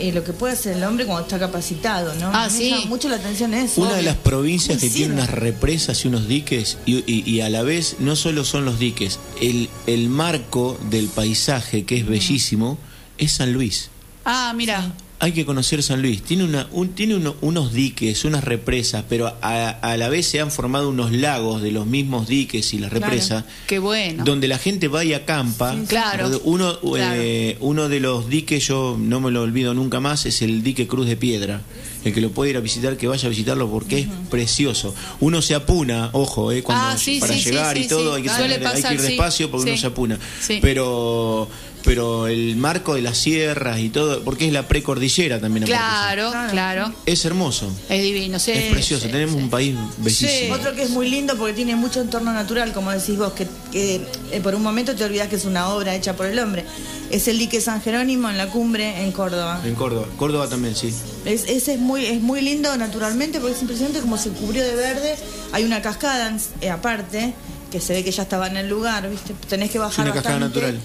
eh, lo que puede hacer el hombre cuando está capacitado, ¿no? Ah, sí. Me llama mucho la atención eso. Una de las provincias que tiene unas represas y unos diques y, y- y a la vez no solo son los diques, el, el marco del paisaje que es bellísimo es San Luis. Ah, mira, Hay que conocer San Luis. Tiene, una, un- tiene uno- unos diques, unas represas, pero a, a la vez se han formado unos lagos de los mismos diques y las represas. qué bueno. Donde la gente va y acampa. Sí, claro. Uno, Claro. eh, uno de los diques, yo no me lo olvido nunca más, es el dique Cruz de Piedra. El que lo puede ir a visitar, que vaya a visitarlo porque es precioso. Uno se apuna, ojo, eh, cuando, Ah, sí, para sí, llegar sí, y todo, sí. hay, que saber- hay que ir sí. despacio porque Sí. uno se apuna. Sí. Pero pero el marco de las sierras y todo, porque es la precordillera también. claro, claro, Es hermoso, es divino. sí, es precioso. sí, Tenemos sí. un país bellísimo. Otro que es muy lindo porque tiene mucho entorno natural, como decís vos, que, que, eh, por un momento te olvidas que es una obra hecha por el hombre. Es el dique San Jerónimo en la cumbre en Córdoba. En Córdoba, Córdoba también, sí. Es, ese es muy, es muy lindo naturalmente porque es impresionante como se cubrió de verde. Hay una cascada eh, aparte que se ve que ya estaba en el lugar, ¿viste? Tenés que bajar una cascada natural.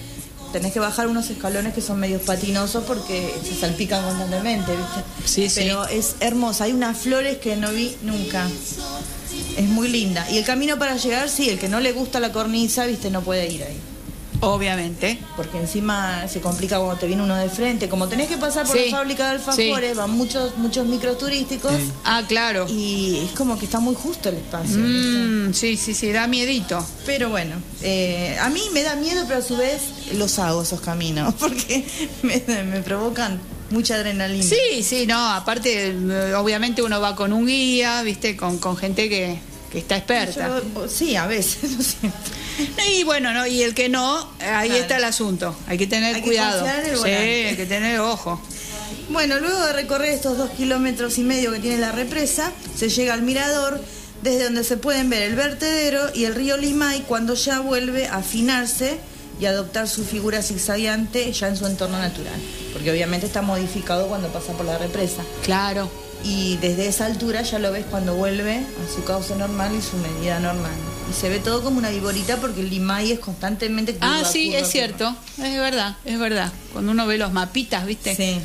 Tenés que bajar unos escalones que son medios patinosos porque se salpican constantemente, ¿viste? Sí, sí. Pero es hermosa. Hay unas flores que no vi nunca. Es muy linda. Y el camino para llegar, sí, el que no le gusta la cornisa, ¿viste? No puede ir ahí. Obviamente. Porque encima se complica cuando te viene uno de frente. Como tenés que pasar por Sí, la fábrica de alfajores, van muchos, muchos micros turísticos. Ah, claro. Y es como que está muy justo el espacio. Mm, sí, sí, sí, da miedito. Pero bueno, eh, a mí me da miedo, pero a su vez los hago esos caminos, porque me, me provocan Mucha adrenalina. Sí, sí, no, aparte, eh, obviamente uno va con un guía, viste, con, con gente que, que está experta. Yo- sí, a veces. Y bueno, no, y el que no, ahí Claro. está el asunto. Hay que tener Hay que cuidado. sí, hay que tener ojo. Bueno, luego de recorrer estos dos kilómetros y medio que tiene la represa, se llega al mirador, desde donde se pueden ver el vertedero y el río Limay cuando ya vuelve a afinarse y adoptar su figura zigzagueante ya en su entorno natural. Porque obviamente está modificado cuando pasa por la represa. Claro. Y desde esa altura ya lo ves cuando vuelve a su cauce normal y su medida normal. Y se ve todo como una viborita porque el Limay es constantemente curva, Ah, sí, curva, es curva. cierto. Es verdad, es verdad. Cuando uno ve los mapitas, viste. Sí.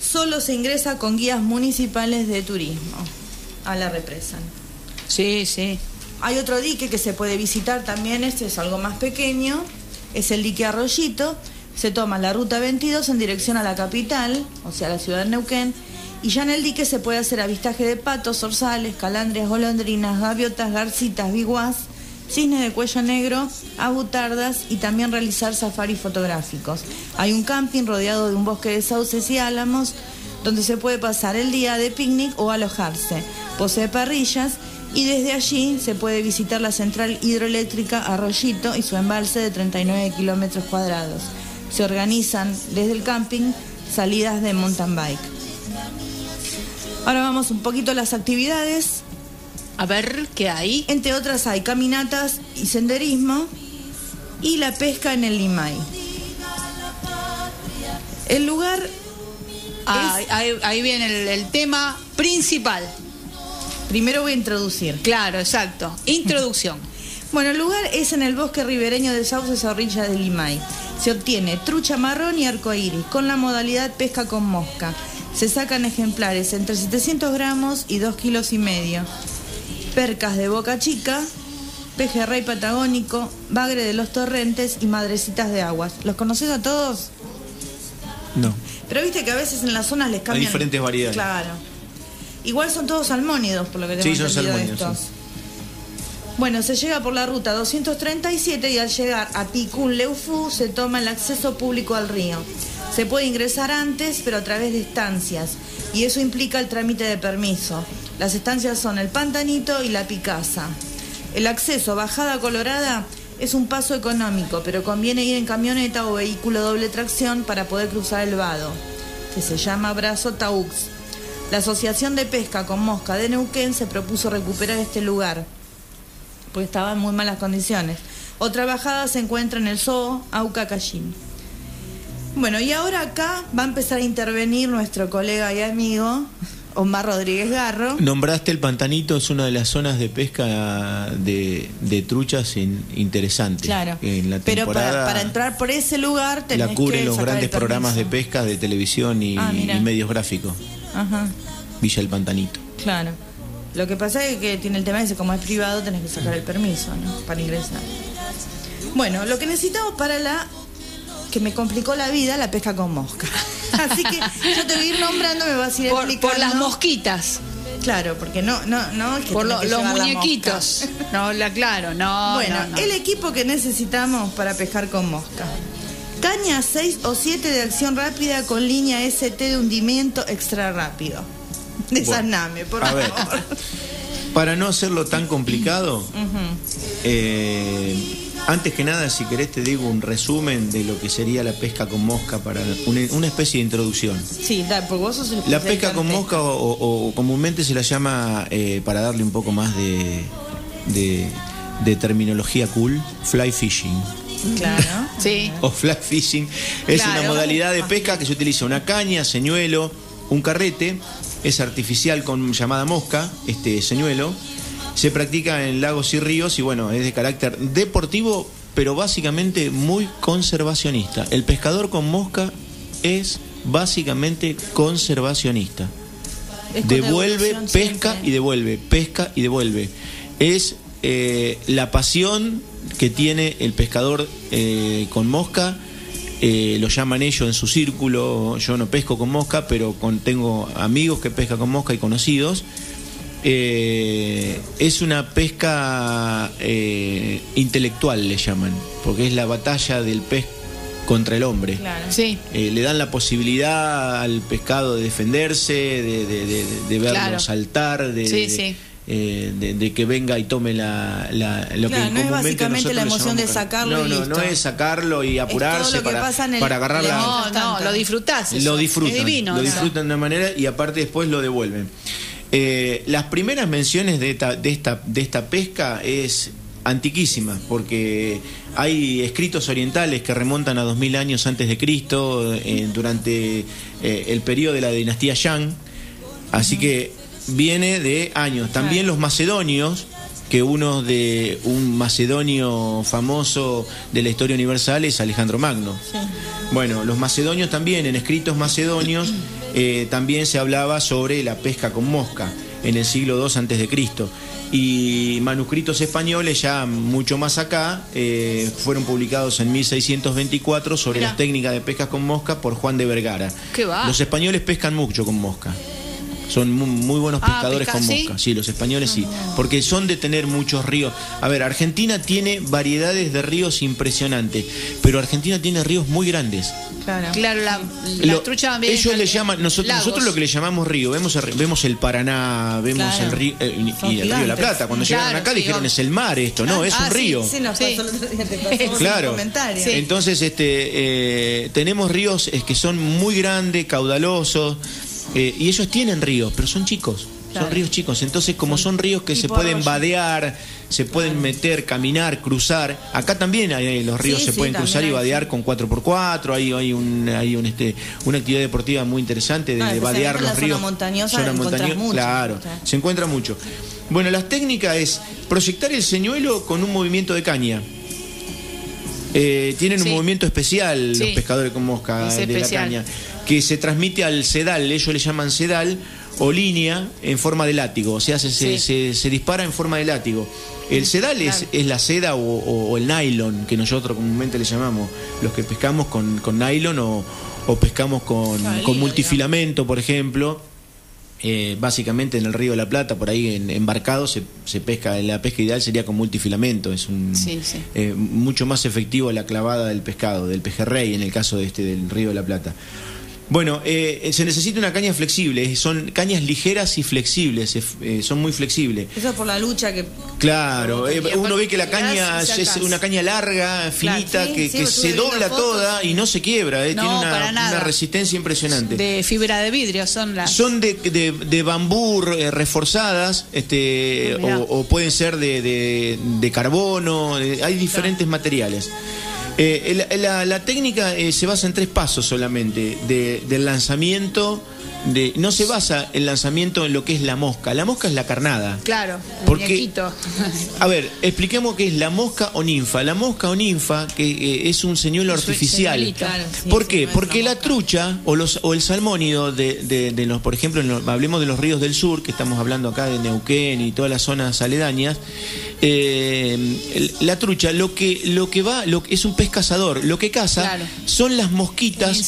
Solo se ingresa con guías municipales de turismo a la represa. Sí, sí. Hay otro dique que se puede visitar también, este es algo más pequeño, es el dique Arroyito. Se toma la ruta 22 en dirección a la capital, o sea, la ciudad de Neuquén, y ya en el dique se puede hacer avistaje de patos, zorzales, calandrias, golondrinas, gaviotas, garcitas, biguás, cisnes de cuello negro, abutardas y también realizar safaris fotográficos. Hay un camping rodeado de un bosque de sauces y álamos donde se puede pasar el día de picnic o alojarse. Posee parrillas y desde allí se puede visitar la central hidroeléctrica Arroyito y su embalse de 39 kilómetros cuadrados. Se organizan desde el camping salidas de mountain bike. Ahora vamos un poquito a las actividades. A ver qué hay. Entre otras hay caminatas y senderismo y la pesca en el Limay. El lugar Ah, ahí, ahí viene el, el tema principal. Primero voy a introducir. Claro, exacto. Introducción. Bueno, el lugar es en el bosque ribereño de Sauces a orillas del Limay. Se obtiene trucha marrón y arcoíris con la modalidad pesca con mosca. Se sacan ejemplares entre 700 gramos y 2 kilos y medio. Percas de boca chica, pejerrey patagónico, bagre de los torrentes y madrecitas de aguas. ¿Los conoces a todos? No. Pero viste que a veces en las zonas les cambian. diferentes variedades. Claro. Igual son todos salmónidos, por lo que tengo Sí, son salmónidos, estos. Bueno, se llega por la ruta 237 y al llegar a Picún Leufú se toma el acceso público al río. Se puede ingresar antes, pero a través de estancias, y eso implica el trámite de permiso. Las estancias son el Pantanito y la Picasa. El acceso a Bajada Colorada es un paso económico, pero conviene ir en camioneta o vehículo doble tracción para poder cruzar el vado, que se llama Brazo Taux. La Asociación de Pesca con Mosca de Neuquén se propuso recuperar este lugar, porque estaba en muy malas condiciones. Otra bajada se encuentra en el Zoo Auca Cayín. Bueno, y ahora acá va a empezar a intervenir nuestro colega y amigo Omar Rodríguez Garro. Nombraste el pantanito, es una de las zonas de pesca de, de truchas in- interesantes. Claro. En la Pero para, entrar por ese lugar tenés la cubren que los grandes programas de pesca de televisión y, Ah, y medios gráficos. Ajá, Villa el Pantanito. claro. Lo que pasa es que tiene el tema ese, como es privado, tenés que sacar el permiso, ¿no? Para ingresar. Bueno, lo que necesitamos para la que me complicó la vida, la pesca con mosca. Así que yo te voy a ir nombrando, me vas a ir Por, explicando. por las mosquitas. Claro, porque no, no, no. es que Por tenés lo- que los la muñequitos. No, la, claro, no. bueno, no, no. el equipo que necesitamos para pescar con mosca. Caña 6 o 7 de acción rápida con línea ST de hundimiento extra rápido. Desarname, por a favor. ver. Para no hacerlo tan complicado, eh, antes que nada, si querés, te digo un resumen de lo que sería la pesca con mosca para una, una especie de introducción. Sí, da, porque vos sos el La pesca con mosca o, o- o comúnmente se la llama, eh, para darle un poco más de, de, de terminología cool, fly fishing. Claro. Sí. O fly fishing es Claro. una modalidad de pesca que se utiliza una caña, señuelo, un carrete, es artificial con llamada mosca, este señuelo. Se practica en lagos y ríos y bueno, es de carácter deportivo, pero básicamente muy conservacionista. El pescador con mosca es básicamente conservacionista. Es Devuelve, pesca siempre. y devuelve, pesca y devuelve. Es eh, la pasión que tiene el pescador eh, con mosca. eh, lo llaman ellos en su círculo. Yo no pesco con mosca, pero con, tengo amigos que pescan con mosca y conocidos. Eh, es una pesca eh, intelectual, le llaman, porque es la batalla del pez contra el hombre. Sí. Eh, le dan la posibilidad al pescado de defenderse, de, de- de- de verlo Claro. saltar, de, Sí, de- sí. eh, de- de que venga y tome la, la- lo Claro, que no es básicamente la emoción de sacarlo No, y no, listo. no es sacarlo y apurarse lo que para, pasa en el- para agarrar la, No, no, lo disfrutás. eso. lo disfrutan, Es divino. lo disfrutan de una manera y aparte después lo devuelven. Eh, las primeras menciones de esta, de esta, de esta pesca es antiquísima, porque hay escritos orientales que remontan a 2000 años antes de Cristo, eh, durante eh, el periodo de la dinastía Yang, así que viene de años. También los macedonios, que uno de un macedonio famoso de la historia universal es Alejandro Magno. Bueno, los macedonios también, en escritos macedonios, eh, también se hablaba sobre la pesca con mosca en el siglo II antes de Cristo. Y manuscritos españoles ya mucho más acá eh, fueron publicados en 1624 sobre Mirá. las técnicas de pesca con mosca por Juan de Vergara. ¿Qué va? Los españoles pescan mucho con mosca. Son mu- muy, buenos Ah, pescadores pesca- con ¿sí? mosca. Sí, los españoles sí. Porque son de tener muchos ríos. A ver, Argentina tiene variedades de ríos impresionantes, pero Argentina tiene ríos muy grandes. Claro. Claro, la, la Lo- trucha también ellos le llaman, nosotros, lagos. nosotros lo que le llamamos río, vemos el, vemos el Paraná, vemos Claro. el río eh, y- Son el río de la. Plata. Cuando Claro, llegaron acá sí, dijeron es el mar esto, no, es Ah, un sí, río. Sí, nos pasó Sí. pasamos Claro. Sí. Entonces, este, eh, tenemos ríos que son muy grandes, caudalosos, eh, y ellos tienen ríos, pero son chicos. Claro. Son ríos chicos. Entonces, como son ríos que se pueden arroyo. vadear, se pueden meter, caminar, cruzar. Acá también hay, los ríos Sí, se sí, pueden cruzar y hay, vadear sí. con 4x4. Hay, hay, un, hay un, este, una actividad deportiva muy interesante de, Ah, de la los zona ríos. montañosa Zona montañosa, mucho. Claro, Claro. se encuentra mucho. Bueno, las técnicas es proyectar el señuelo con un movimiento de caña. Eh, tienen un movimiento especial los pescadores con mosca Es de la caña, que se transmite al sedal, ellos le llaman sedal o línea en forma de látigo, o sea, se, se- Sí. se- se dispara en forma de látigo. El sedal es, Claro. es la seda o, o- o el nylon, que nosotros comúnmente le llamamos, los que pescamos con, con nylon o, o pescamos con, Claro, con multifilamento, por ejemplo. Eh, básicamente en el río de la Plata, por ahí en, embarcado, se, se pesca, la pesca ideal sería con multifilamento, es un, Sí, sí. eh, mucho más efectivo la clavada del pescado, del pejerrey en el caso de este del río de la Plata. Bueno, eh, se necesita una caña flexible, son cañas ligeras y flexibles, es- eh, son muy flexibles. Eso es por la lucha que. Claro, eh, uno ve que la caña es una caña larga, finita, sí, que, sí, que estuve se dobla fotos. toda y no se quiebra, eh, No, tiene una, una resistencia impresionante. De fibra de vidrio son las. Son de, de, de bambú eh, reforzadas, este, Ah, o, o pueden ser de, de- carbono, eh, hay diferentes materiales. Eh, la, la- la técnica eh, se basa en tres pasos solamente, de- del lanzamiento, de, no se basa el lanzamiento en lo que es la mosca, la mosca es la carnada. Claro, Porque- muñequito. A ver, expliquemos qué es la mosca o ninfa. La mosca o ninfa que eh, es un señuelo Es artificial. señuelito. Claro, sí, ¿Por qué? Porque la trucha o los o el salmónido de, de- de los, por ejemplo, los- hablemos de los ríos del sur, que estamos hablando acá de Neuquén y todas las zonas aledañas. eh, la trucha lo que lo que va lo, es un pez cazador. Lo que caza Claro. son las mosquitas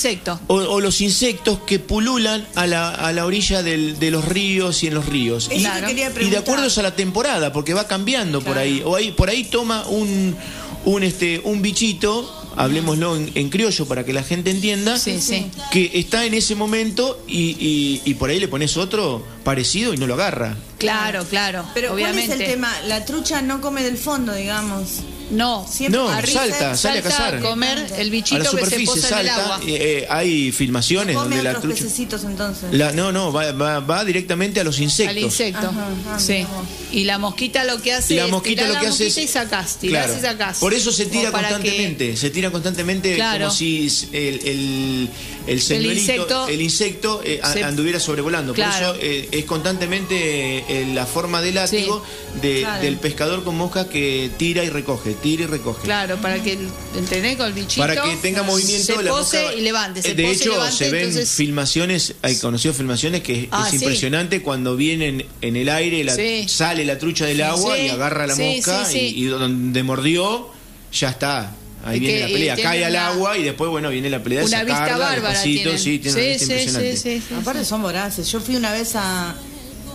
o los insectos que pululan a la, a la orilla del- de los ríos y en los ríos. Eso Y- te quería y de acuerdo a la temporada, porque va cambiando por ahí. O ahí, por ahí toma un, un, este, un bichito, hablemoslo en, en criollo para que la gente entienda, Sí, sí. que está en ese momento y, y- y por ahí le pones otro parecido y no lo agarra. Claro, claro. Pero obviamente. ¿cuál es el tema? La trucha no come del fondo, digamos. No, Siempre No, arriba, salta, sale a cazar. a comer el A bichito la que se superficie posa en el salta. agua. eh, eh, hay filmaciones Come donde la otros trucha. pececitos entonces. La- no, no, va, va- va directamente a los insectos. Al insecto. Ajá, sí. Y la mosquita lo que hace la es mosquita tirar lo la que hace mosquita es- y sacás, tirás Claro. y sacás. Por eso se tira que- constantemente, se tira constantemente Claro. como si el, el, el señuelito, insecto el insecto, eh, se- anduviera sobrevolando. Claro. Por eso eh, es constantemente eh, la forma de látigo de- Claro. del pescador con mosca que tira y recoge, tira y recoge. Claro, para que ¿entendés? con el bichito. Para que tenga movimiento se la pose mosca- y levante. Se de pose hecho, levante, se ven entonces- filmaciones, hay conocido filmaciones que es, Ah, es sí. impresionante cuando vienen en el aire, la- Sí. sale la trucha del agua y agarra la mosca y donde mordió, ya está. Ahí viene que- la pelea, tiene cae al una- agua y después, bueno, viene la pelea de Una vista sacarla bárbara despacito, tienen. sí, tiene una Sí, vista sí, impresionante. sí, sí, sí. Aparte son voraces. Yo fui una vez a,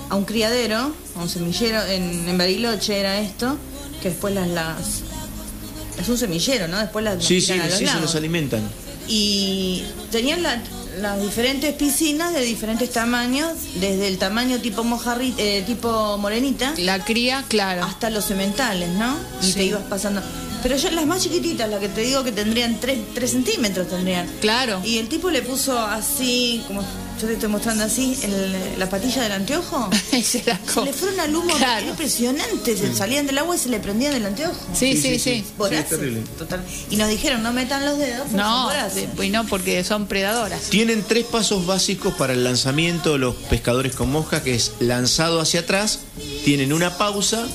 a un criadero, a un semillero, en, en Bariloche era esto, que después las, las, es un semillero, ¿no? Después las, las Sí, sí, a los sí, se los alimentan. Y tenían la- las diferentes piscinas de diferentes tamaños, desde el tamaño tipo mojarri, eh, tipo morenita. La cría, claro. Hasta los sementales, ¿no? Y Sí. te ibas pasando. Pero ya las más chiquititas, las que te digo que tendrían 3, centímetros tendrían. Claro. Y el tipo le puso así, como yo te estoy mostrando así, el- la patilla del anteojo. se la Se le fueron al humo Claro. era impresionante. Se salían del agua y se le prendían del anteojo. Sí, sí, sí. Voraces, Sí, es terrible. total. Y nos dijeron, no metan los dedos. No, voraces. pues no, porque son predadoras. Tienen tres pasos básicos para el lanzamiento de los pescadores con mosca, que es lanzado hacia atrás, tienen una pausa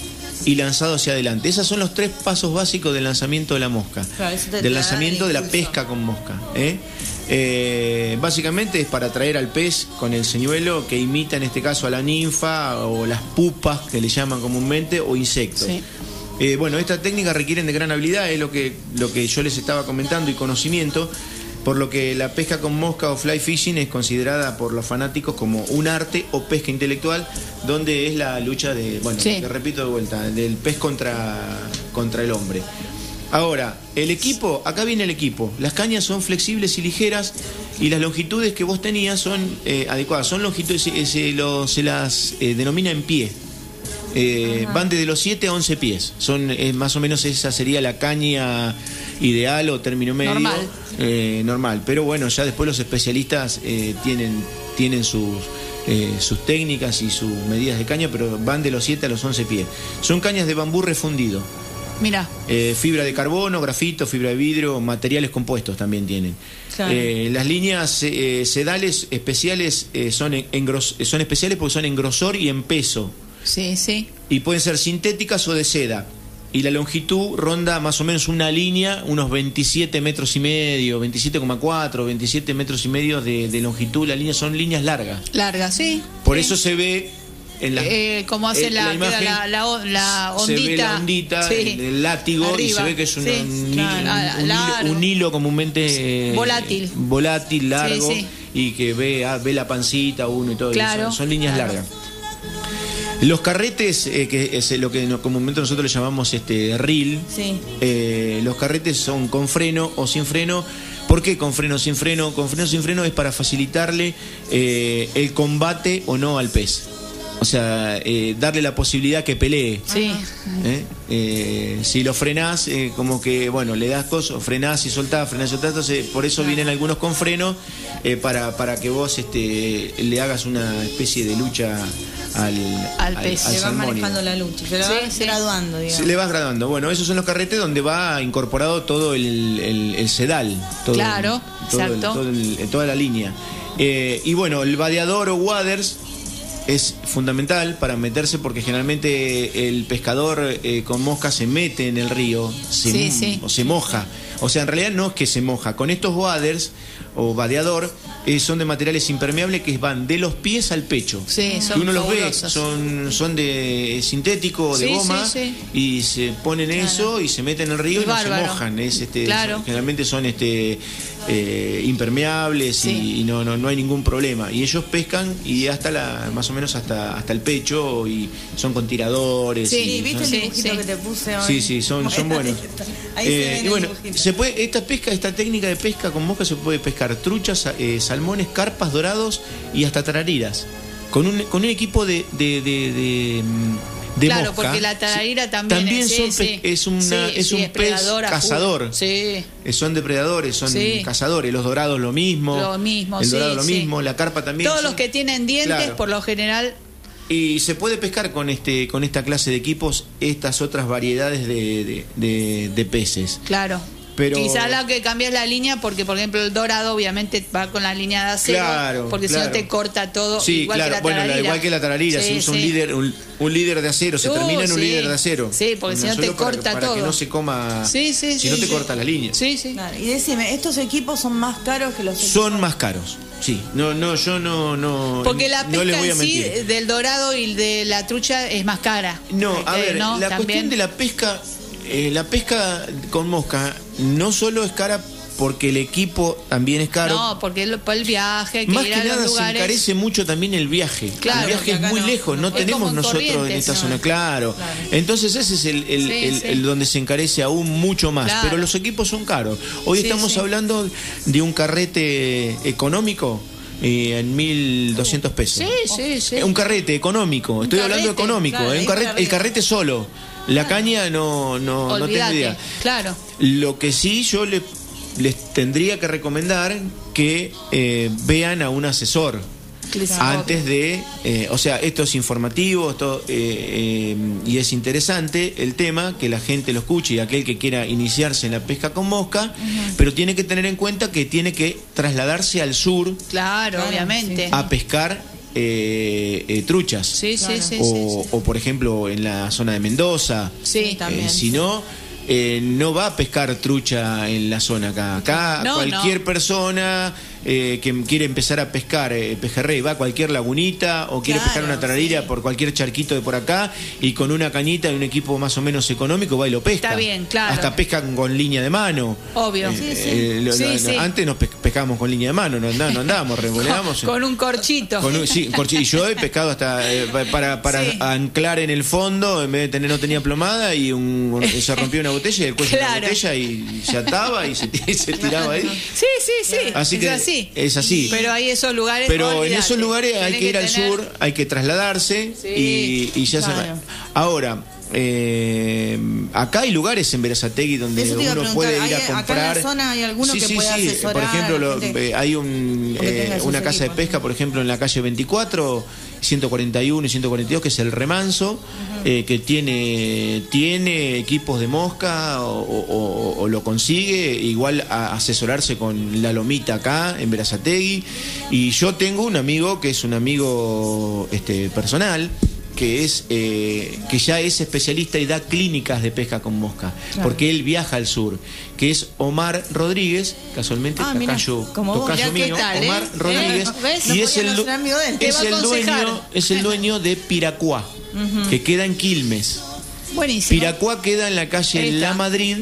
y lanzado hacia adelante. Esos son los tres pasos básicos del lanzamiento de la mosca. Claro, del lanzamiento de la pesca con mosca. ¿eh? Eh, básicamente es para atraer al pez con el señuelo que imita en este caso a la ninfa o las pupas que le llaman comúnmente o insectos. Sí. Eh, bueno, esta técnica requieren de gran habilidad, es lo que, lo que yo les estaba comentando y conocimiento, por lo que la pesca con mosca o fly fishing es considerada por los fanáticos como un arte o pesca intelectual, donde es la lucha de, bueno, Sí. te repito de vuelta, del pez contra, contra el hombre. Ahora, el equipo, acá viene el equipo. Las cañas son flexibles y ligeras y las longitudes que vos tenías son eh, adecuadas. Son longitudes, eh, se, lo- se las eh, denomina en pie. Eh, van desde los 7 a 11 pies. Son eh, más o menos esa sería la caña ideal o término medio. Normal. Eh, normal. Pero bueno, ya después los especialistas eh, tienen, tienen sus, eh, sus técnicas y sus medidas de caña, pero van de los 7 a los 11 pies. Son cañas de bambú refundido. Mira, Eh, fibra de carbono, grafito, fibra de vidrio, materiales compuestos también tienen. Claro. Eh, las líneas eh, sedales especiales son, en- en gros- son especiales porque son en grosor y en peso. Sí, sí. Y pueden ser sintéticas o de seda. Y la longitud ronda más o menos una línea, unos 27 metros y medio, 27,4, 27 metros y medio de, de longitud. Las líneas son líneas largas. Larga, sí. Por Sí. eso se ve en la, Eh, como hace en la, queda imagen, la, la, o- la se ondita. ve la ondita, Sí. el, el látigo y se ve que es un, sí, un- claro. un- un hilo, largo. un hilo comúnmente eh, Volátil. volátil, largo y que ve, ah, ve la pancita uno y todo. Claro, son, son líneas claro. largas. Los carretes, eh, que es lo que comúnmente nosotros le llamamos este reel, Sí. eh, los carretes son con freno o sin freno. ¿Por qué con freno o sin freno? Con freno o sin freno es para facilitarle eh, el combate o no al pez. O sea, eh, darle la posibilidad que pelee. Sí. ¿eh? Eh, si lo frenás, eh, como que, bueno, le das cosas, frenás y soltás, frenás y soltás, entonces por eso vienen algunos con freno, eh, para, para que vos este, le hagas una especie de lucha al, Al pez. al Se va salmónido. manejando la lucha, se la Sí, va sí. graduando, digamos. Se le vas graduando. Bueno, esos son los carretes donde va incorporado todo el, el- el sedal. Todo, Claro, todo el- exacto. todo el- toda la línea. Eh, y bueno, el vadeador o waders es fundamental para meterse porque generalmente el pescador eh, con mosca se mete en el río se, Sí, sí. o se moja. O sea, en realidad no es que se moja. Con estos waders o vadeador eh, son de materiales impermeables que van de los pies al pecho. Sí, Que son uno los ve, son, son de sintético, de Sí, goma, sí, y se ponen eso y se meten en el río y no se mojan. Es, este, Claro. son- generalmente son este, eh, impermeables y- Sí. y, no, no, no hay ningún problema. Y ellos pescan y hasta la, más o menos hasta, hasta el pecho y son con tiradores. Sí, y ¿viste son- el dibujito sí. que te puse hoy? Sí, sí, son, son buenos. Ahí se Eh, ven y bueno, se puede, esta pesca, esta técnica de pesca con mosca se puede pescar truchas, eh, salmones, carpas, dorados y hasta tarariras. Con un, con un equipo de, de, de, de, mm, de claro, mosca. porque la tararira también, También es, son sí, pe- sí. es una- Sí, es sí, un pez cazador. Sí. Eh, Son depredadores, son cazadores. Los dorados lo mismo. Lo mismo, El dorado lo mismo, la carpa también. Todos son- los que tienen dientes, Claro. por lo general, Y se puede pescar con este con esta clase de equipos estas otras variedades de, de- de- de peces. claro. Pero- Quizá la que cambia es la línea, porque por ejemplo el dorado obviamente va con la línea de acero, Claro, porque si no te corta todo. Sí, igual claro. que la bueno, la- igual que la tararira, Sí, se usa un líder, un, un líder de acero, se Uh, termina en un sí. líder de acero. Sí, porque si no te para- corta para todo. que no se coma. Sí, sí, si sí, no te corta la línea. Sí, sí. Claro, y decime, ¿estos equipos son más caros que los Son más caros. Sí. No, no, yo no, no. Porque la no les pesca voy a en sí del dorado y de la trucha es más cara. No, a Eh, ver, ¿no? la También. cuestión de la pesca, eh, la pesca con mosca no solo es cara porque el equipo también es caro. No, porque el, por el viaje, hay que Más ir que a los nada se encarece mucho también el viaje. Claro, el viaje es muy no. lejos, no tenemos nosotros en esta ¿no? zona, claro. Entonces ese es el, el- Sí, el- sí. el donde se encarece aún mucho más. Claro. Pero los equipos son caros. Hoy Sí, estamos hablando de un carrete económico eh, en 1.200 pesos. Sí, sí, sí. Un carrete económico, estoy hablando económico, eh, un carrete- el carrete solo. La caña no, no, no tengo idea. claro. Lo que sí yo le- les tendría que recomendar que eh, vean a un asesor antes de, eh, o sea, esto es informativo esto, eh, eh, y es interesante el tema, que la gente lo escuche y aquel que quiera iniciarse en la pesca con mosca, pero tiene que tener en cuenta que tiene que trasladarse al sur Claro, obviamente. a pescar eh, eh, truchas. Sí, sí, sí, o, o, por ejemplo en la zona de Mendoza. Sí, Eh, si no, eh, no va a pescar trucha en la zona acá. Acá No, cualquier no. persona eh, que quiere empezar a pescar eh, pejerrey va a cualquier lagunita o quiere pescar una tararira por cualquier charquito de por acá y con una cañita y un equipo más o menos económico va y lo pesca. Está bien, claro. Hasta pescan con línea de mano. Obvio. Eh, Sí, sí. eh, lo- Sí, lo-. Antes nos pe- pescábamos con línea de mano, no, no andábamos, revoleábamos. Con un corchito. Con un- sí, corchi- y yo he pescado hasta eh, pa- para, anclar en el fondo, en vez de tener no tenía plomada y un, un- se rompió una botella y el cuello de la botella y se ataba y se, y se tiraba ahí. Sí, sí, sí. Así que así. es así. Pero hay esos lugares. Pero en olvídate. esos lugares hay que ir al tener- sur, hay que trasladarse Sí, y, y ya se claro. Ahora, eh, acá hay lugares en Verazategui donde uno puede ir ¿hay- a acá en la comprar. zona hay alguno Sí, que sí, asesorar Por ejemplo, lo- eh, hay un, eh, una casa de pesca, por ejemplo, en la calle 24, 141 y 142, que es el remanso, eh, que tiene, tiene equipos de mosca o, lo consigue, igual a asesorarse con la lomita acá en Verazategui. Y yo tengo un amigo que es un amigo este, personal que es eh, que ya es especialista y da clínicas de pesca con mosca, Claro. porque él viaja al sur, que es Omar Rodríguez, casualmente Ah, tocayo, como mío, tal. Omar ¿Eh? Rodríguez, ¿Ves? y No es el, es el dueño, es el dueño de Piracuá, que queda en Quilmes. Buenísimo. Piracuá queda en la calle. La Madrid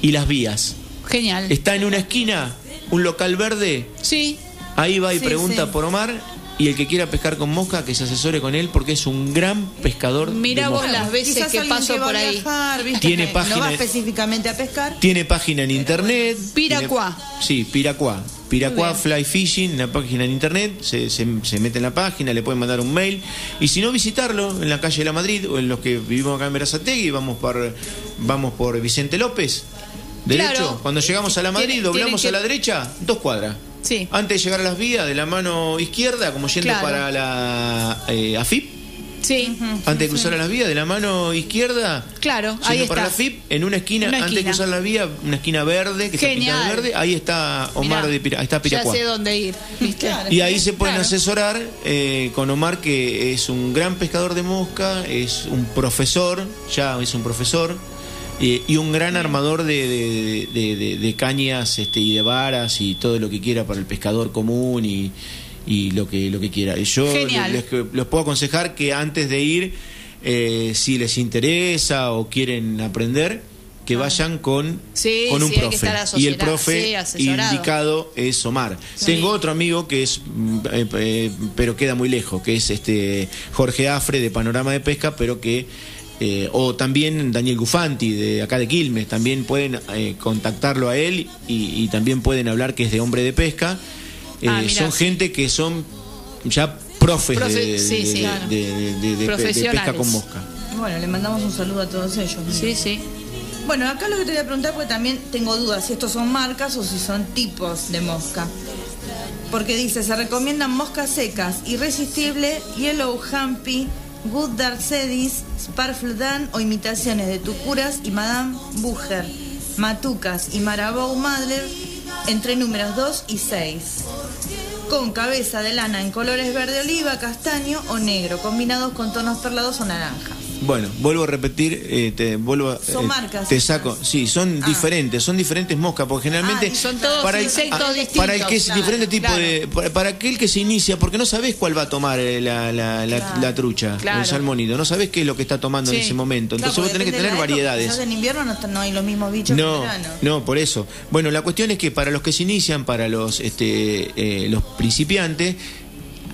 y Las Vías. Genial. Está en una esquina, un local verde, Sí. Ahí va y Sí, pregunta sí. por Omar y el que quiera pescar con mosca que se asesore con él porque es un gran pescador. Mira vos las veces Quizás que paso que por a ahí. viajar, ¿viste? Tiene Que página No va específicamente a pescar. Tiene página en internet. Piracuá. Tiene- sí, Piracuá. Piracuá Fly Fishing, una página en internet, se, se- se mete en la página, le pueden mandar un mail. Y si no, visitarlo en la calle de la Madrid o en los que vivimos acá en Verazategui, vamos por, vamos por Vicente López. Derecho, Claro. cuando llegamos a la Madrid, doblamos tienen a la que- derecha, dos cuadras. Sí. Antes de llegar a las vías, de la mano izquierda, como yendo Claro. para la eh, AFIP, Sí. antes de cruzar a las vías, de la mano izquierda, Claro, yendo ahí para está. la AFIP, en una esquina, Una antes de cruzar la vía, una esquina verde, que está pintada de verde, ahí está Omar Mirá, de Pira, ahí está Ya Piracuá. sé dónde ir. ¿Viste? Y ahí se pueden Claro. asesorar eh, con Omar, que es un gran pescador de mosca, es un profesor, ya es un profesor, eh, y un gran armador de, de- de- de- de cañas este, y de varas y todo lo que quiera para el pescador común y, y lo que lo que quiera. Y yo les, les- les puedo aconsejar que antes de ir, eh, si les interesa o quieren aprender, que vayan con, Sí, con un sí, hay que profe. y el profe sí, indicado es Omar. Tengo otro amigo que es, mm, eh, eh, pero queda muy lejos, que es este Jorge Afre de Panorama de Pesca, pero que eh, o también Daniel Gufanti de acá de Quilmes, también pueden eh, contactarlo a él y, y también pueden hablar que es de hombre de pesca. Eh, Ah, mirá, son sí. gente que son ya profes Profe- de, sí, claro. pesca con mosca. Bueno, le mandamos un saludo a todos ellos. Sí, sí. Bueno, acá lo que te voy a preguntar, porque también tengo dudas si estos son marcas o si son tipos de mosca. Porque dice, se recomiendan moscas secas, irresistible, Yellow Humpy, Good Dark Sedis, Sparfledan o imitaciones de Tucuras y Madame Bucher, Matucas y Marabou Madler entre números 2 y 6. Con cabeza de lana en colores verde oliva, castaño o negro, combinados con tonos perlados o naranjas. Bueno, vuelvo a repetir, eh, te vuelvo a, Son eh, marcas Te saco, sí, son diferentes, son diferentes moscas, porque generalmente Ah, son todos para el, ah, distintos, para el que es claro, diferente tipo claro. de para, para aquel que se inicia, porque no sabes cuál va a tomar eh, la, la, la, Claro. la trucha, el salmónido, no sabes qué es lo que está tomando en ese momento, entonces vos tenés que tener época, variedades. En invierno no, no hay los mismos bichos que en No, verano. no, por eso. Bueno, la cuestión es que para los que se inician, para los este, eh, los principiantes,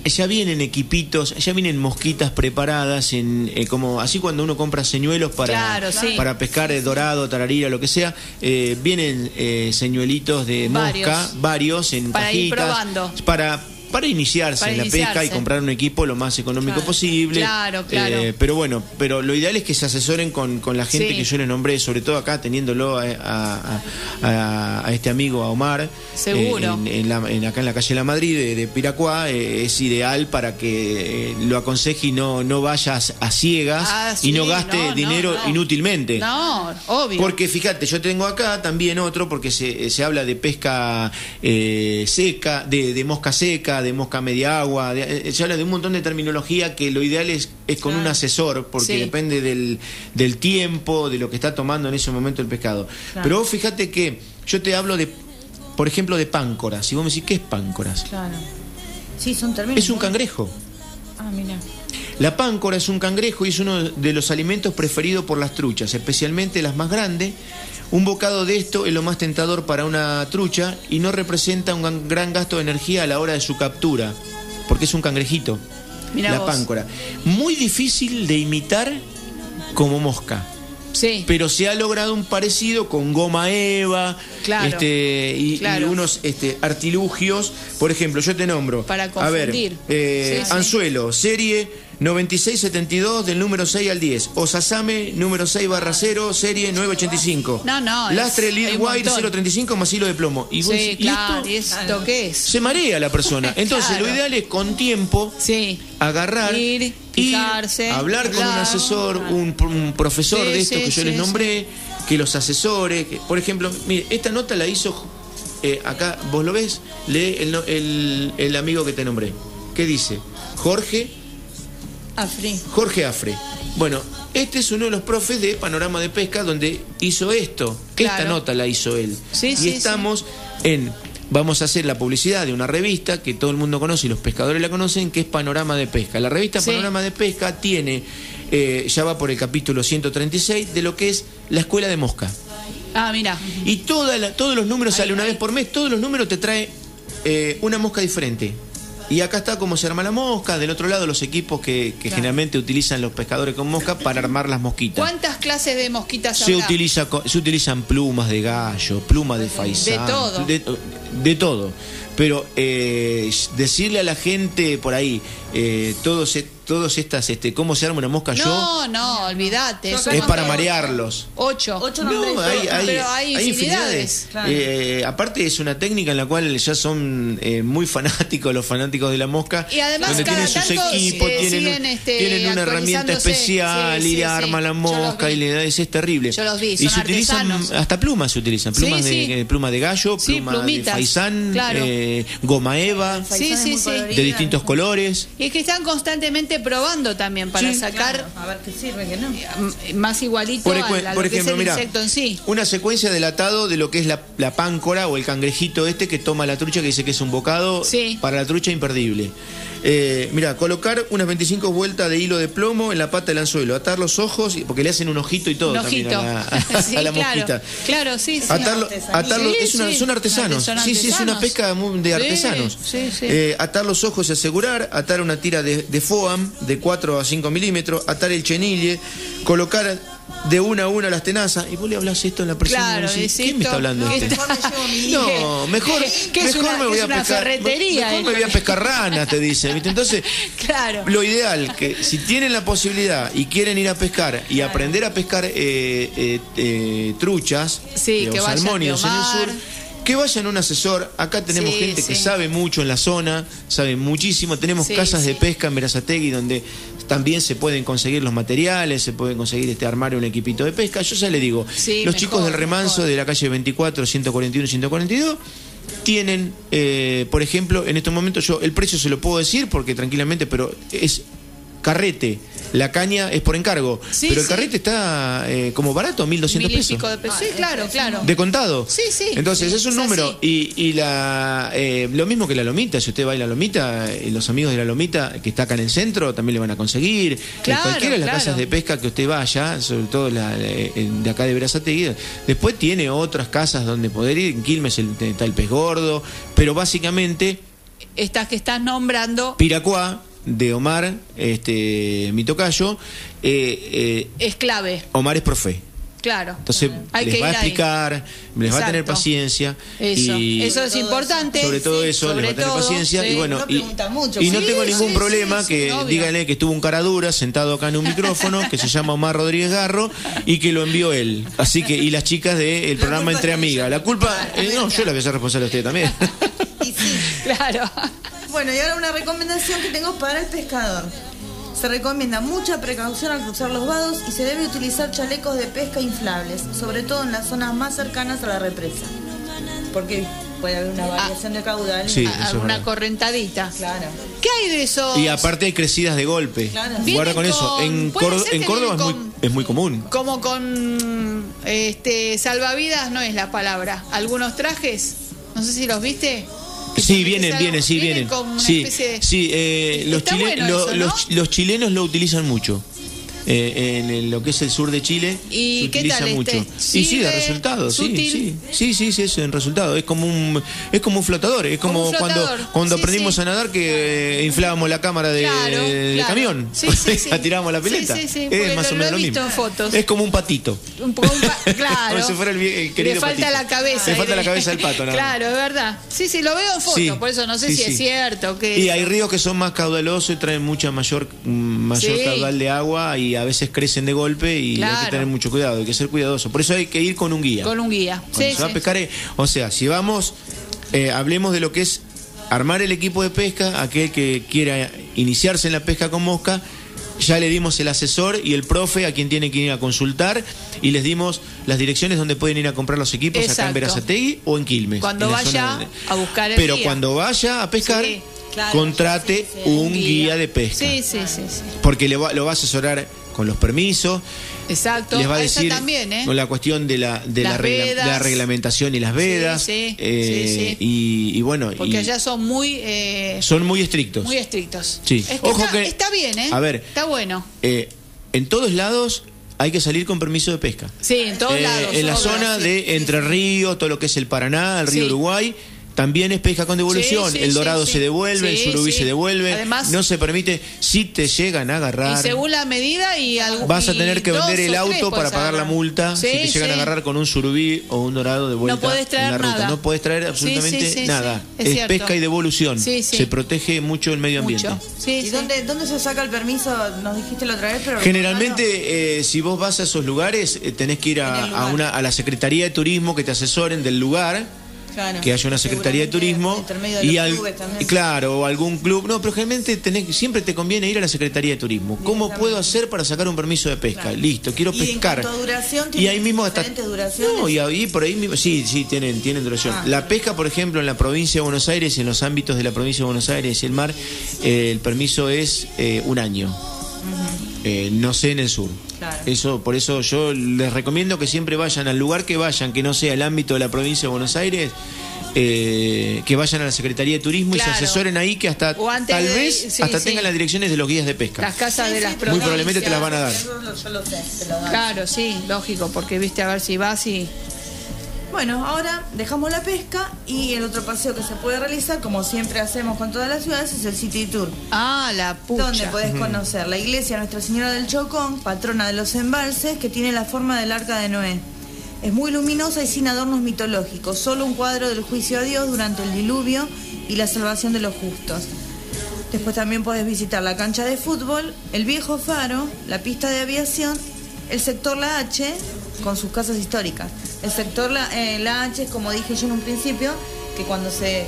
ya vienen equipitos, ya vienen mosquitas preparadas en eh, como así cuando uno compra señuelos para Claro, sí. para pescar eh, dorado, tararira, lo que sea, eh, vienen eh, señuelitos de mosca, varios en Para ir probando. para para iniciarse Para en la pesca y comprar un equipo lo más económico Claro. posible. Claro, claro. Eh, pero bueno, pero lo ideal es que se asesoren con, con la gente Sí. que yo les nombré, sobre todo acá teniéndolo a, a- a- a este amigo, a Omar. Seguro. eh, en, en la- en- acá en la calle La Madrid de, de Piracuá, eh, es ideal para que lo aconseje y no, no vayas a ciegas Ah, y no gaste no, dinero no. inútilmente. No, obvio. Porque fíjate, yo tengo acá también otro, porque se, se habla de pesca eh, seca, de, de mosca seca, de mosca media agua, de- eh, se habla de un montón de terminología que lo ideal es, es con un asesor, porque Sí. depende del, del tiempo, de lo que está tomando en ese momento el pescado. Claro. Pero vos fíjate que yo te hablo de, por ejemplo, de páncoras. Si vos me decís, ¿qué es páncoras? Claro. Sí, son términos. Es un cangrejo. Ah, mira. La páncora es un cangrejo y es uno de los alimentos preferidos por las truchas, especialmente las más grandes. Un bocado de esto es lo más tentador para una trucha y no representa un gran- gasto de energía a la hora de su captura, porque es un cangrejito, Mirá la vos. páncora. Muy difícil de imitar como mosca. Sí. Pero se ha logrado un parecido con goma eva Claro, este, y, y claro. unos este, artilugios. Por ejemplo, yo te nombro. Para A ver, confundir. eh, Sí, sí. Anzuelo, serie 9672 del número 6 al 10. Osasame, número 6 barra 0, serie 985. No, no, Lastre Lead Wire montón. 035 más hilo de plomo. Y vos Sí, ¿y claro. esto? ¿Y esto qué es? Se marea la persona. Entonces, Claro. lo ideal es con tiempo Sí. agarrar, Ir, fijarse, hablar con un asesor, un, un profesor Sí, de estos que yo les nombré, que los asesore. que- por ejemplo, mire, esta nota la hizo, eh, acá, vos lo ves, lee el, el- el amigo que te nombré. ¿Qué dice? Jorge, Afri. Jorge Afre. Bueno, este es uno de los profes de Panorama de Pesca donde hizo esto. Esta Claro. nota la hizo él. Sí, y sí, estamos en. Vamos a hacer la publicidad de una revista que todo el mundo conoce y los pescadores la conocen, que es Panorama de Pesca. La revista. Panorama de Pesca tiene, eh, ya va por el capítulo 136, de lo que es la escuela de mosca. Ah, mira. Y toda la- todos los números sale una vez por mes, todos los números te trae eh, una mosca diferente. Y acá está cómo se arma la mosca, del otro lado los equipos que, que Claro. generalmente utilizan los pescadores con mosca para armar las mosquitas. ¿Cuántas clases de mosquitas Se, habrá? utiliza, se utilizan plumas de gallo, plumas de faisán. De todo. De, de todo. Pero eh, decirle a la gente por ahí, eh, todos, e- todos estas, este, cómo se arma una mosca yo, No, no, olvídate. Yo es para marearlos. Ocho. Ocho No, nombres. hay, hay, pero hay hay infinidades. infinidades. Claro. Eh, aparte es una técnica en la cual ya son eh, muy fanáticos los fanáticos de la mosca. Y además donde cada tienen sus equipos, eh, tienen, siguen, este, tienen una herramienta especial Sí, y sí, le sí. arma la Yo los mosca y le da, es, es terrible. Yo los vi, y son se utilizan hasta plumas se utilizan, Sí, plumas sí. de eh, pluma de gallo, Sí, pluma de faisán, claro. eh, goma eva, Sí, sí, sí. de distintos colores. Y es que están constantemente probando también para Sí. sacar Claro, a ver qué sirve, que no. más igualito Por, a, ecu- a lo por que ejemplo, es el mira, insecto en sí. una secuencia del atado de lo que es la, la páncora o el cangrejito este que toma la trucha, que dice que es un bocado Sí. para la trucha imperdible. Eh, mira, colocar unas 25 vueltas de hilo de plomo en la pata del anzuelo, atar los ojos, porque le hacen un ojito y todo Un también ojito. a la, a Sí, la claro. mosquita. Claro, sí, sí. Atarlo, artesanía. atarlo- Sí, es una- sí. son artesanos. Son sí, sí, es una pesca de Sí, artesanos. sí, sí. Eh, atar los ojos y asegurar, atar una tira de, de foam de 4 a 5 milímetros, atar el chenille, colocar de una a una las tenazas. Y vos le hablas esto en la persona. Claro, ¿Quién esto- me está hablando este? Mejor me llevo mi No, mejor, mejor una- me voy a pescar. Mejor me voy a pescar ranas, te dicen. ¿viste? Entonces, Claro. lo ideal, que si tienen la posibilidad y quieren ir a pescar y aprender a pescar eh, eh, eh, truchas Sí, que o en el sur, que vayan a un asesor. Acá tenemos Sí, gente que sabe mucho en la zona, sabe muchísimo. Tenemos Sí, casas de pesca en Verazategui donde también se pueden conseguir los materiales, se pueden conseguir este armar un equipito de pesca. Yo ya le digo, Sí, los mejor, chicos del remanso mejor. de la calle 24, 141 y 142 tienen, eh, por ejemplo, en estos momentos yo el precio se lo puedo decir porque tranquilamente, pero es carrete. La caña es por encargo. Sí, pero el sí. carrete está eh, como barato, 1.200 Mil y pesos. pico de pesos. Sí, claro, claro. De contado. Sí, sí. Entonces es un Es número. así. Y, y la eh, lo mismo que la lomita. Si usted va a la lomita, eh, los amigos de la lomita que está acá en el centro también le van a conseguir. Eh, Claro, cualquiera de las claro. casas de pesca que usted vaya, sobre todo la, eh, de acá de Verazategui, después tiene otras casas donde poder ir. En Quilmes el- está el pez gordo. Pero básicamente, Estas que estás nombrando Piracuá, de Omar, este, mi tocayo, eh, eh, es clave, Omar es profe. claro. Entonces Hay les que va a ir ahí. explicar, les va a tener Exacto. paciencia. Eso, y eso es importante. sobre todo eso, sobre les va a tener todo, paciencia. sí. Y bueno, No y, pregunta mucho, y no sí, tengo ningún sí, problema sí, que obvio. díganle que estuvo un cara dura sentado acá en un micrófono, que se llama Omar Rodríguez Garro, y que lo envió él. Así que, y las chicas del programa Entre Amigas. La culpa, eh, no, yo la voy a ser responsable a usted también. Claro. Bueno, y ahora una recomendación que tengo para el pescador. Se recomienda mucha precaución al cruzar los vados y se debe utilizar chalecos de pesca inflables, sobre todo en las zonas más cercanas a la represa. Porque puede haber una variación de caudal. y- Sí, Alguna verdad. correntadita. Claro. ¿Qué hay de eso? Y aparte hay crecidas de golpe. Claro. Guarda con eso. En, Córdoba es muy, es muy común. Como con este salvavidas no es la palabra. Algunos trajes, no sé si los viste. Sí, vienen, vienen, sí, vienen Sí, de- sí eh, los, Está chile- bueno lo- eso, ¿no? los, los chilenos lo utilizan mucho. Eh, en el- lo que es el sur de Chile ¿Y se qué utiliza tal este? mucho. Y sí, da resultados, sí, sí, sí, sí, sí, es en resultado. Es como un, es como un flotador, es como, Como un cuando cuando sí, aprendimos sí. a nadar que eh, inflábamos la cámara de, Claro, de claro. camión, Sí, sí, sí. la tiramos la porque es más lo- o menos lo mismo. fotos. Es como un patito. Un poco un pa- claro. Como si fuera el, el querido Le falta patito. la cabeza. Le falta de- la cabeza del pato. Claro, es verdad. Sí, sí, lo veo en foto, Sí, por eso no sé si es cierto. Que Y hay ríos que son más caudalosos y traen mucha mayor mm, mayor caudal de agua y a veces crecen de golpe y hay que tener mucho cuidado, hay que ser cuidadoso. Por eso hay que ir con un guía. Con un guía. Cuando Sí, se va a pescar, o sea, si vamos, eh, hablemos de lo que es armar el equipo de pesca, aquel que quiera iniciarse en la pesca con mosca, ya le dimos el asesor y el profe a quien tiene que ir a consultar y les dimos las direcciones donde pueden ir a comprar los equipos acá en Exacto. Verazategui o en Quilmes. Cuando en vaya de- a buscar el Pero guía. cuando vaya a pescar, Sí, claro. contrate un guía. de pesca. Sí, sí, sí, sí. Porque le va- lo va a asesorar con los permisos, Exacto. les va a esa decir también, ¿eh? con la cuestión de la, de la, Las regla- vedas. de la reglamentación y las vedas. sí, eh, sí, sí. Y, y bueno, Porque y allá son muy eh, son muy estrictos. muy estrictos. Sí. Es que Ojo está, que- está bien, ¿eh? a ver. Está bueno. Eh, en todos lados hay que salir con permiso de pesca. Sí, en todos Eh, lados. en la zona sí. de Entre Ríos, todo lo que es el Paraná, el río Sí. Uruguay. También es pesca con devolución. Sí, sí, el dorado sí. se devuelve, Sí, el surubí sí. se devuelve. Además- no se permite. Si te llegan a agarrar, Y según la medida y algún vas a tener que vender el auto para puedes pagar la multa Sí, si te llegan sí. a agarrar con un surubí o un dorado de vuelta podés traer en la ruta. nada. No puedes traer absolutamente sí, sí, nada. sí, es pesca y devolución. Sí, sí. Se protege mucho el medio ambiente. Mucho. Sí, ¿Y sí. dónde, dónde se saca el permiso? Nos dijiste la otra vez, pero... Generalmente, eh, si vos vas a esos lugares, eh, tenés que ir a, a una, a la Secretaría de Turismo que te asesoren del lugar, Claro. que haya una Secretaría de Turismo y, al- y claro, algún club. No, pero generalmente tenés, siempre te conviene ir a la Secretaría de Turismo. ¿Cómo puedo hacer para sacar un permiso de pesca? Listo, quiero Y pescar. duración, Y ¿tiene ahí mismo hasta? No, y ahí por ahí mismo sí, sí tienen tienen duración. Ah. La pesca, por ejemplo, en la provincia de Buenos Aires, en los ámbitos de la provincia de Buenos Aires y el mar, eh, el permiso es eh, un año. Eh, no sé en el sur. Claro. Eso, por eso yo les recomiendo que siempre vayan al lugar que vayan, que no sea el ámbito de la provincia de Buenos Aires, eh, que vayan a la Secretaría de Turismo y se asesoren ahí que hasta tal de- vez sí, hasta sí. tengan las direcciones de los guías de pesca. Las casas de las Muy probablemente te las van a dar. Eso lo- yo lo sé, te lo dan. Claro, sí, lógico, porque viste a ver si vas y. Bueno, ahora dejamos la pesca y el otro paseo que se puede realizar, como siempre hacemos con todas las ciudades, es el City Tour. Ah, la pucha. Donde podés conocer la iglesia Nuestra Señora del Chocón, patrona de los embalses, que tiene la forma del arca de Noé. Es muy luminosa y sin adornos mitológicos, solo un cuadro del juicio a Dios durante el diluvio y la salvación de los justos. Después también podés visitar la cancha de fútbol, el viejo faro, la pista de aviación, el sector La H con sus casas históricas. El sector La, eh, La H es como dije yo en un principio, que cuando se,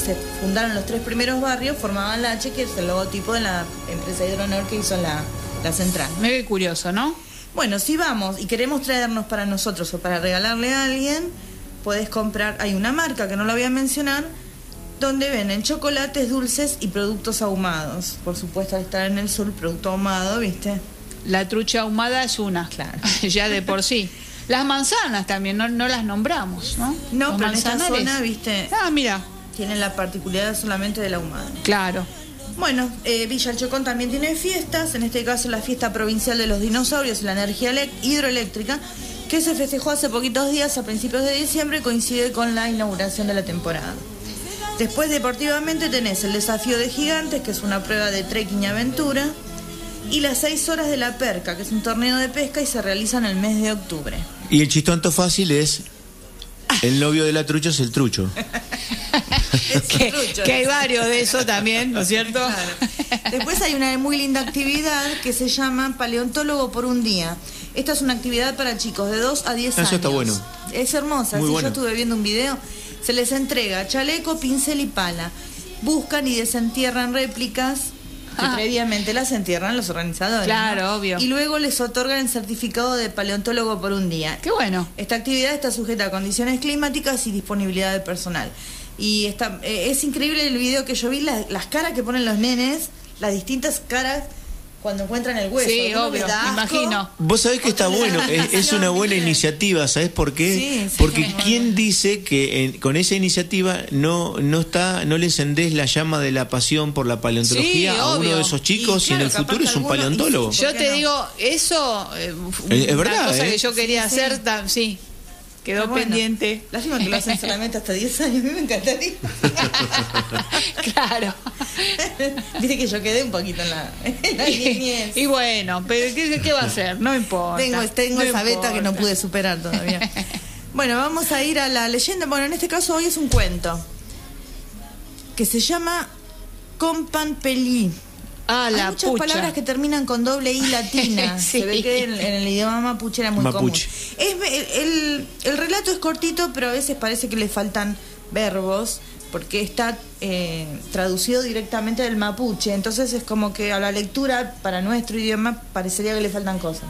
se fundaron los tres primeros barrios formaban La H, que es el logotipo de la empresa Hidronor que hizo la, la central. Medio curioso, ¿no? Bueno, si vamos y queremos traernos para nosotros o para regalarle a alguien, podés comprar, hay una marca que no la voy a mencionar, donde venden chocolates, dulces y productos ahumados. Por supuesto, al estar en el sur, producto ahumado, ¿viste? La trucha ahumada es una, Claro. ya de por sí. Las manzanas también, no, no las nombramos, ¿no? No, Los pero en esta manzanares. zona, ¿viste? Ah, mira, Tienen la particularidad solamente del ahumado. claro. Bueno, eh, Villa El Chocón también tiene fiestas, en este caso la fiesta provincial de los dinosaurios la energía hidroeléctrica, que se festejó hace poquitos días, a principios de diciembre, coincide con la inauguración de la temporada. Después, deportivamente, tenés el desafío de gigantes, que es una prueba de trekking y aventura, y las seis horas de la perca, que es un torneo de pesca y se realiza en el mes de octubre. Y el chistonto fácil es el novio de la trucha es el trucho. Que, que hay varios de eso también, ¿no es cierto? Después hay una muy linda actividad que se llama Paleontólogo por un día. Esta es una actividad para chicos de 2 a 10 Eso años. está bueno. Es hermosa. Muy sí, bueno. Yo estuve viendo un video. Se les entrega chaleco, pincel y pala. Buscan y desentierran réplicas que previamente las entierran los organizadores. Claro, ¿no? obvio. Y luego les otorgan el certificado de paleontólogo por un día. Qué bueno. Esta actividad está sujeta a condiciones climáticas y disponibilidad de personal. Y está, eh, es increíble el video que yo vi, la- las caras que ponen los nenes, las distintas caras cuando encuentran el hueso. Sí, obvio, me imagino. Vos sabés que está bueno, es, es una buena iniciativa, ¿sabés por qué? Sí, sí, Porque sí. quién dice que en- con esa iniciativa no no está no le encendés la llama de la pasión por la paleontología Sí, a uno de esos chicos y, Y en el futuro es un alguno- paleontólogo? Yo ¿Por qué te no? digo, eso eh, Es- es una verdad, cosa ¿eh? que yo quería Sí, sí. hacer, sí, quedó bueno. pendiente. Lástima que lo hacen solamente hasta 10 años, a mí me encantaría. claro. Viste que yo quedé un poquito en la, en la niñez. y bueno, pero ¿qué, qué va a hacer? No importa. Tengo, tengo no esa beta que no pude superar todavía. bueno, vamos a ir a la leyenda. Bueno, en este caso hoy es un cuento que se llama Companpelí. Ah, Hay la muchas pucha. palabras que terminan con doble I latina. Sí. Se ve que en, en el idioma mapuche era muy Mapuche. común. Es, el, el- el relato es cortito, pero a veces parece que le faltan verbos, porque está eh, traducido directamente del mapuche. Entonces es como que a la lectura, para nuestro idioma, parecería que le faltan cosas.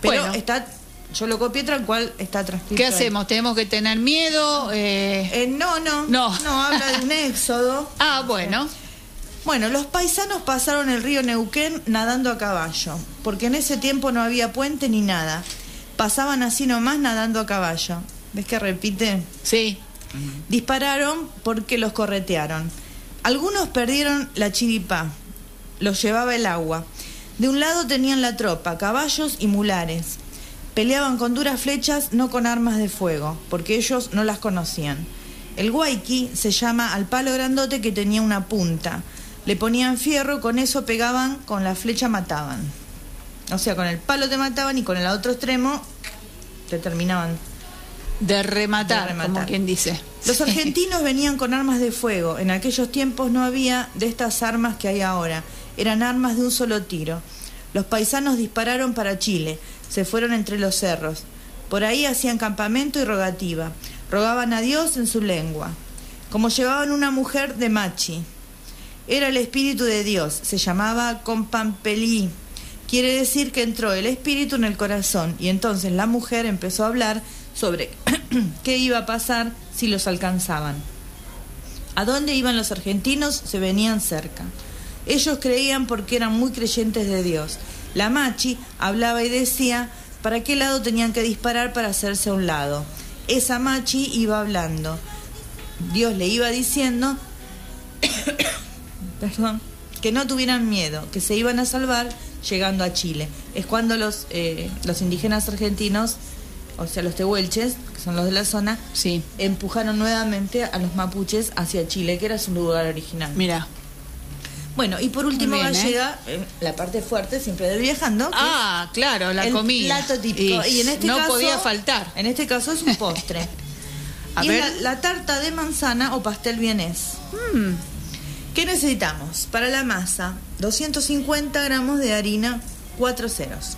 Pero Bueno. está, yo lo copié tal cual está transcrito. ¿Qué ahí. hacemos? ¿Tenemos que tener miedo? Eh, Eh, no, no, No. no, habla de un éxodo. Ah, bueno. Bueno, los paisanos pasaron el río Neuquén nadando a caballo, porque en ese tiempo no había puente ni nada. Pasaban así nomás nadando a caballo. ¿Ves que repite? Sí. Dispararon porque los corretearon. Algunos perdieron la chiripá, los llevaba el agua. De un lado tenían la tropa, caballos y mulares. Peleaban con duras flechas, no con armas de fuego, porque ellos no las conocían. El guayqui se llama al palo grandote que tenía una punta. Le ponían fierro, con eso pegaban, con la flecha mataban. O sea, con el palo te mataban y con el otro extremo te terminaban De rematar, De rematar. como quien dice. los argentinos venían con armas de fuego. En aquellos tiempos no había de estas armas que hay ahora. Eran armas de un solo tiro. Los paisanos dispararon para Chile. Se fueron entre los cerros. Por ahí hacían campamento y rogativa. Rogaban a Dios en su lengua. Como llevaban una mujer de machi. Era el espíritu de Dios. Se llamaba Compampelí. Quiere decir que entró el espíritu en el corazón. Y entonces la mujer empezó a hablar sobre qué iba a pasar si los alcanzaban. ¿A dónde iban los argentinos? Se venían cerca. Ellos creían porque eran muy creyentes de Dios. La machi hablaba y decía para qué lado tenían que disparar para hacerse a un lado. Esa machi iba hablando. Dios le iba diciendo perdón, que no tuvieran miedo, que se iban a salvar llegando a Chile. Es cuando los, eh, los indígenas argentinos, o sea, los tehuelches, que son los de la zona, Sí. empujaron nuevamente a los mapuches hacia Chile, que era su lugar original. Mira. Bueno, y por último bien, va- ¿eh? eh, la parte fuerte siempre del viajando. que Ah, claro, la el comida. plato típico. Y, en este no caso, podía faltar. En este caso es un postre. A y ver. es la, la tarta de manzana o pastel vienés. Mm, ¿Qué necesitamos? Para la masa, 250 gramos de harina, 4 ceros.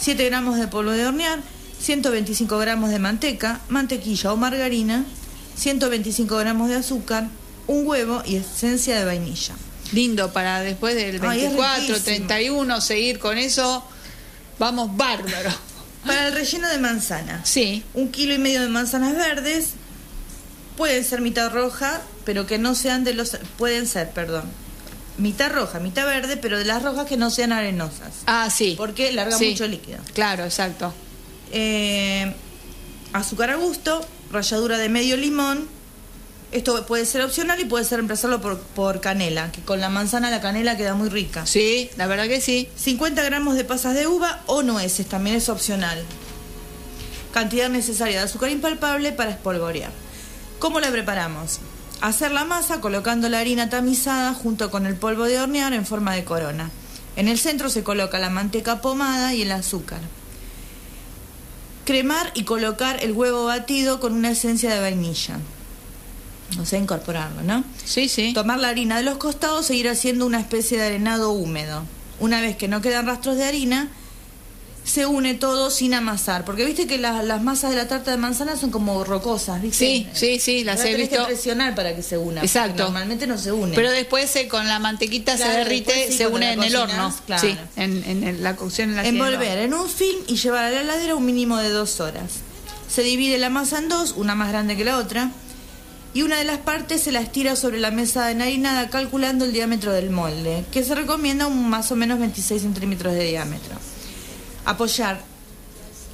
7 gramos de polvo de hornear, 125 gramos de manteca, mantequilla o margarina, 125 gramos de azúcar, un huevo y esencia de vainilla. lindo para después del Ay, es 24, riquísimo. 31, seguir con eso. Vamos bárbaro. Para el relleno de manzana, Sí. un kilo y medio de manzanas verdes, pueden ser mitad roja, pero que no sean de los... Pueden ser, perdón. Mitad roja, mitad verde, pero de las rojas que no sean arenosas. Ah, sí. Porque larga Sí. mucho líquido. Claro, exacto. Eh, azúcar a gusto, ralladura de medio limón. Esto puede ser opcional y puede ser reemplazarlo por, por canela, que con la manzana la canela queda muy rica. Sí, la verdad que sí. 50 gramos de pasas de uva o nueces, también es opcional. Cantidad necesaria de azúcar impalpable para espolvorear. ¿Cómo la preparamos? Hacer la masa colocando la harina tamizada junto con el polvo de hornear en forma de corona. En el centro se coloca la manteca pomada y el azúcar. Cremar y colocar el huevo batido con una esencia de vainilla. O sea, incorporarlo, ¿no? Sí, sí. Tomar la harina de los costados e ir haciendo una especie de arenado húmedo. Una vez que no quedan rastros de harina, se une todo sin amasar. Porque viste que la- las masas de la tarta de manzana son como rocosas, ¿viste? Sí, sí, sí, las Ahora he visto. que presionar para que se una. Exacto. Normalmente no se une. Pero después eh, con la mantequita Claro, se derrite, sí, se une en el horno. claro. Sí, en, en el- la cocción en la Envolver en un film y llevar a la heladera un mínimo de dos horas. Se divide la masa en dos, una más grande que la otra, y una de las partes se la estira sobre la mesa de enharinada calculando el diámetro del molde, que se recomienda un más o menos 26 centímetros de diámetro. Apoyar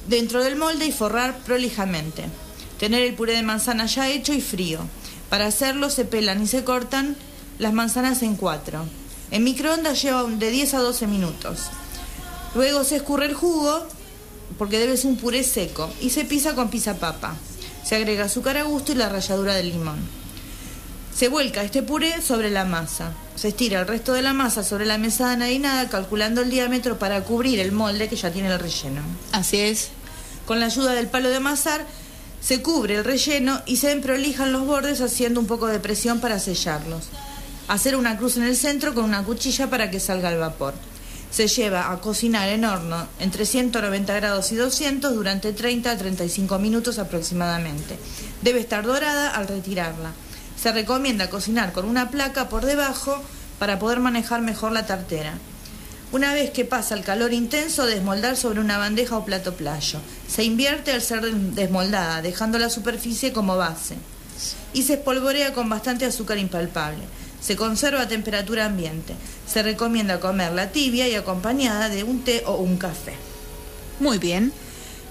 dentro del molde y forrar prolijamente. Tener el puré de manzana ya hecho y frío. Para hacerlo se pelan y se cortan las manzanas en cuatro. En microondas lleva de 10 a 12 minutos. Luego se escurre el jugo, porque debe ser un puré seco, y se pisa con pizza papa. Se agrega azúcar a gusto y la ralladura del limón. Se vuelca este puré sobre la masa. Se estira el resto de la masa sobre la mesa enharinada calculando el diámetro para cubrir el molde que ya tiene el relleno. Así es. Con la ayuda del palo de amasar se cubre el relleno y se emprolijan los bordes haciendo un poco de presión para sellarlos. Hacer una cruz en el centro con una cuchilla para que salga el vapor. Se lleva a cocinar en horno entre 190 grados y 200 durante 30 a 35 minutos aproximadamente. Debe estar dorada al retirarla. Se recomienda cocinar con una placa por debajo para poder manejar mejor la tartera. Una vez que pasa el calor intenso, desmoldar sobre una bandeja o plato playo. Se invierte al ser desmoldada, dejando la superficie como base. Y se espolvorea con bastante azúcar impalpable. Se conserva a temperatura ambiente. Se recomienda comerla tibia y acompañada de un té o un café. Muy bien.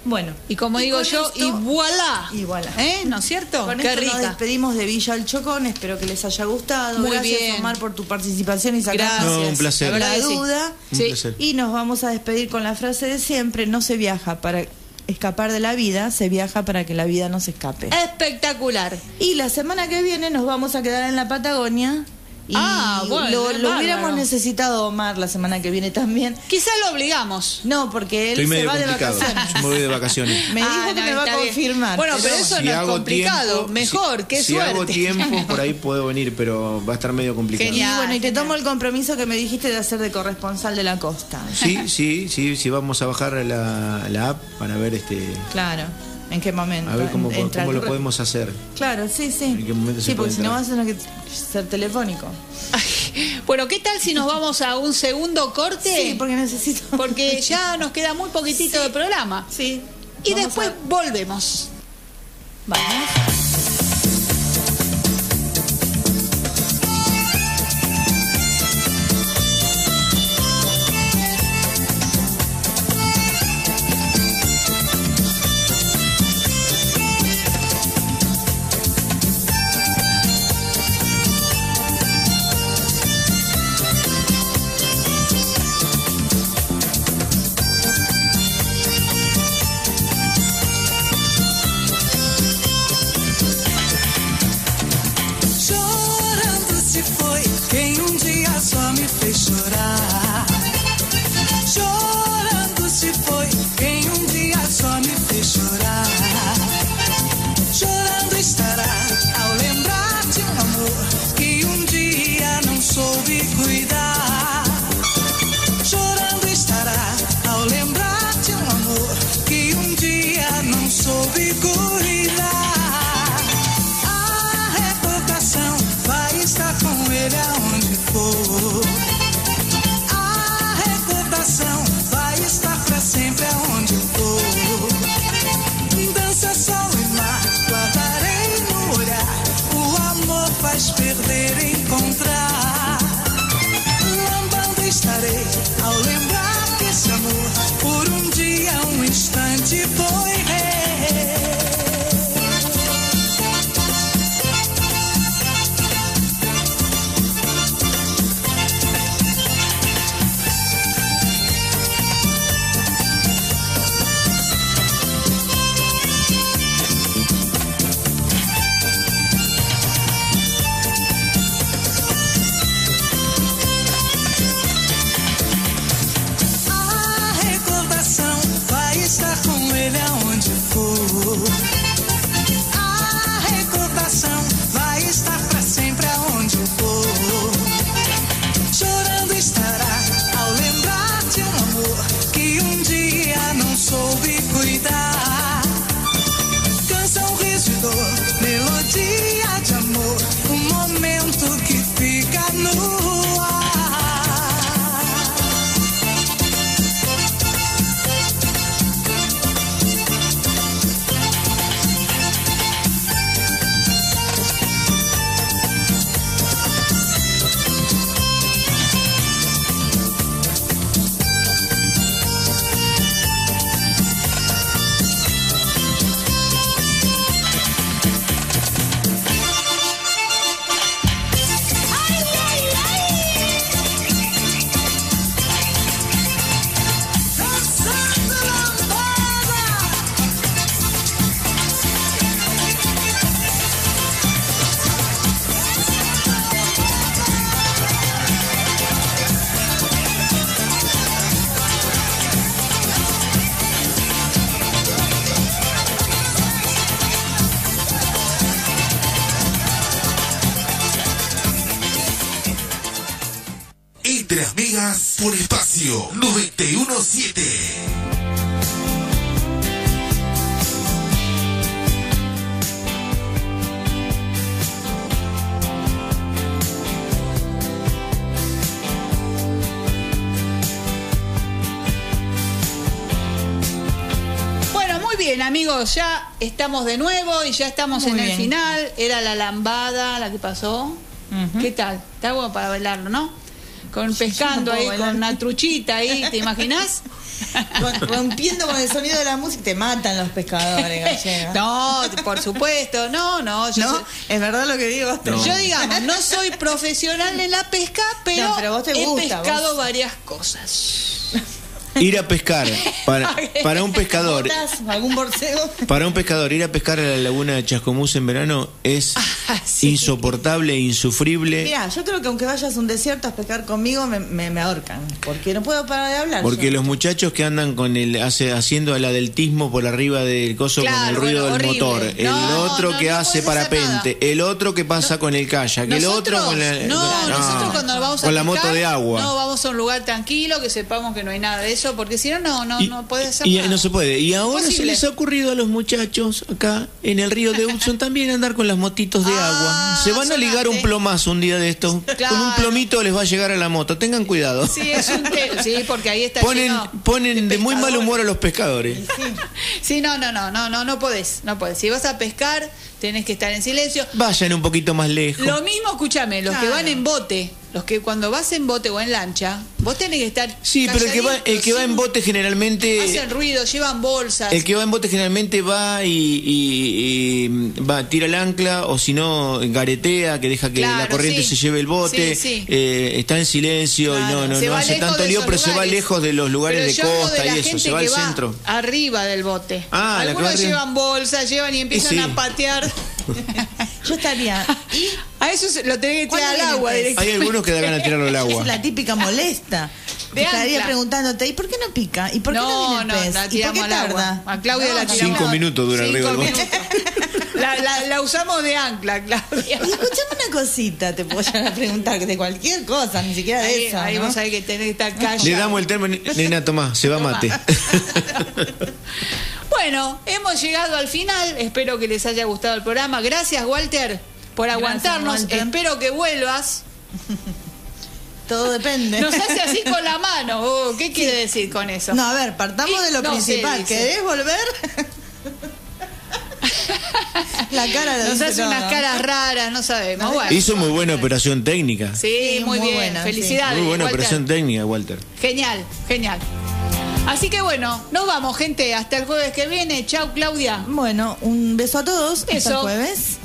Bueno. Y como digo yo, esto- y voilà. Y voilà. ¿Eh? ¿No es cierto? Con Qué esto nos rica. despedimos de Villa El Chocón. Espero que les haya gustado. Muy Gracias, bien. Omar, por tu participación y Gracias. sacarnos No, un placer. la La verdad que sí. duda. Un placer. Y nos vamos a despedir con la frase de siempre, no se viaja para escapar de la vida, se viaja para que la vida no se escape. Espectacular. Y la semana que viene nos vamos a quedar en la Patagonia. Y Ah, bueno, lo, hubiéramos necesitado Omar la semana que viene también. Quizá lo obligamos. No, porque él Estoy se medio va de complicado. vacaciones. Yo me voy de vacaciones. Me Ah, dijo que no, me va a confirmar. Bueno, pero eso no es complicado. tiempo- Mejor, si- qué si suerte. hago tiempo, por ahí puedo venir, pero va a estar medio complicado. y Genial. bueno, y te genial. tomo el compromiso que me dijiste de hacer de corresponsal de la costa. Sí, sí, sí, sí, vamos a bajar la, la app para ver este Claro. ¿En qué momento? a ver cómo, En- en cómo lo podemos hacer. Claro, sí, sí. ¿En qué momento se sí, porque puede si no vas a tener que ser telefónico. Bueno, ¿qué tal si nos vamos a un segundo corte? Sí, porque necesito. Porque ya nos queda muy poquitito de programa. Sí. Y Vamos después a- volvemos. Vamos. Chorar. Estamos de nuevo y ya estamos Muy en el final. Era la lambada la que pasó. ¿Qué tal? Está bueno para bailarlo, ¿no? Con pescando ahí, bailar. con una truchita ahí, ¿te imaginas? Rompiendo con el sonido de la música, te matan los pescadores, gallega. No, por supuesto, no, no. Yo, ¿No? soy- Es verdad lo que digo. yo, digamos, no soy profesional en la pesca, pero, No, pero vos te he gusta, pescado vos. varias cosas. Ir a pescar para, para un pescador, ¿Botas? ¿Algún borcego? para un pescador ir a pescar a la laguna de Chascomús en verano es Ah, insoportable, insufrible. Mira, yo creo que aunque vayas a un desierto a pescar conmigo, me, me, me ahorcan. Porque no puedo parar de hablar. Porque yo. los muchachos que andan con el hace, haciendo el adeltismo por arriba del coso con el ruido bueno, del horrible. motor, el No, otro no, que no hace parapente, el otro que pasa con el kayak, el otro con la, no, nosotros cuando vamos a con la pescar, moto de agua. No, vamos a un lugar tranquilo, que sepamos que no hay nada de eso, porque si no, no, no, no puedes hacer Y nada. no se puede. Y ahora se les ha ocurrido a los muchachos acá en el río de Hudson también andar con las motitos de agua. Se van a ligar un plomazo un día de estos. Con un plomito les va a llegar a la moto. Tengan cuidado. Sí, es un sí, porque ahí está Ponen, ponen de muy mal humor a los pescadores. Sí, no, no, no, no, no, no podés, no podés. Si vas a pescar, tenés que estar en silencio. Vayan un poquito más lejos. Lo mismo, escúchame, los que van en bote, los que cuando vas en bote o en lancha, vos tenés que estar Sí, pero el que va, el que va en bote generalmente. hacen ruido, llevan bolsas. El que va en bote generalmente va y, y- y va, tira el ancla o si no garetea, que deja que Claro, la corriente sí. se lleve el bote, Sí, sí. eh, está en silencio y no, no, no hace tanto lío, pero se va lejos de los lugares Pero de costa de y eso, se va al centro. Arriba del bote. Ah, Algunos llevan bolsas, llevan y empiezan a patear. Yo estaría. ¿Y A eso se- lo tenés que ¿Cuándo tirar al el agua pez? Hay directamente. algunos que da ganas de tirarlo al es agua. la típica molesta? De estaría ancla. preguntándote, ¿y por qué no pica? ¿Y por qué no, No, viene el no, pez? la ¿Y por tiramos qué al agua. tarda? A Claudia la tiramos. Cinco minutos dura Cinco arriba del minutos. La, la- la usamos de ancla, Claudia. Y escuchame una cosita, te puedo llegar a preguntar de cualquier cosa, ni siquiera de Ahí, eso. ahí ¿no? vos sabés que tenés que estar callado. Le damos el término, nena, tomá, se va mate. Bueno, hemos llegado al final. Espero que les haya gustado el programa. Gracias, Walter, por aguantarnos. Walter. Espero que vuelvas. Todo depende. Nos hace así con la mano. Oh, ¿Qué quiere decir con eso? No, a ver, partamos de lo No sé, principal. ¿Querés volver? La cara lo Nos hace unas caras raras, no sabemos. Bueno. Hizo muy buena operación técnica. Sí, Sí, muy, muy bien. buena, sí. Felicidades. Muy buena Walter. operación técnica, Walter. Genial, genial. Así que bueno, nos vamos, gente. Hasta el jueves que viene. Chau, Claudia. Bueno, un beso a todos. Hasta el jueves.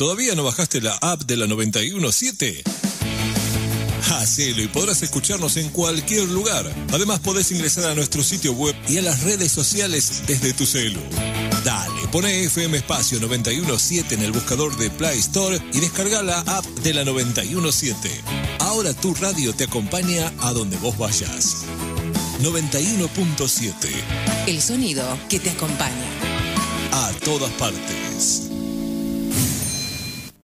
¿Todavía no bajaste la app de la 917? Hacelo y podrás escucharnos en cualquier lugar. Además podés ingresar a nuestro sitio web y a las redes sociales desde tu celu. Dale, pone FM Espacio 917 en el buscador de Play Store y descarga la app de la 917. Ahora tu radio te acompaña a donde vos vayas. 91.7. El sonido que te acompaña. A todas partes.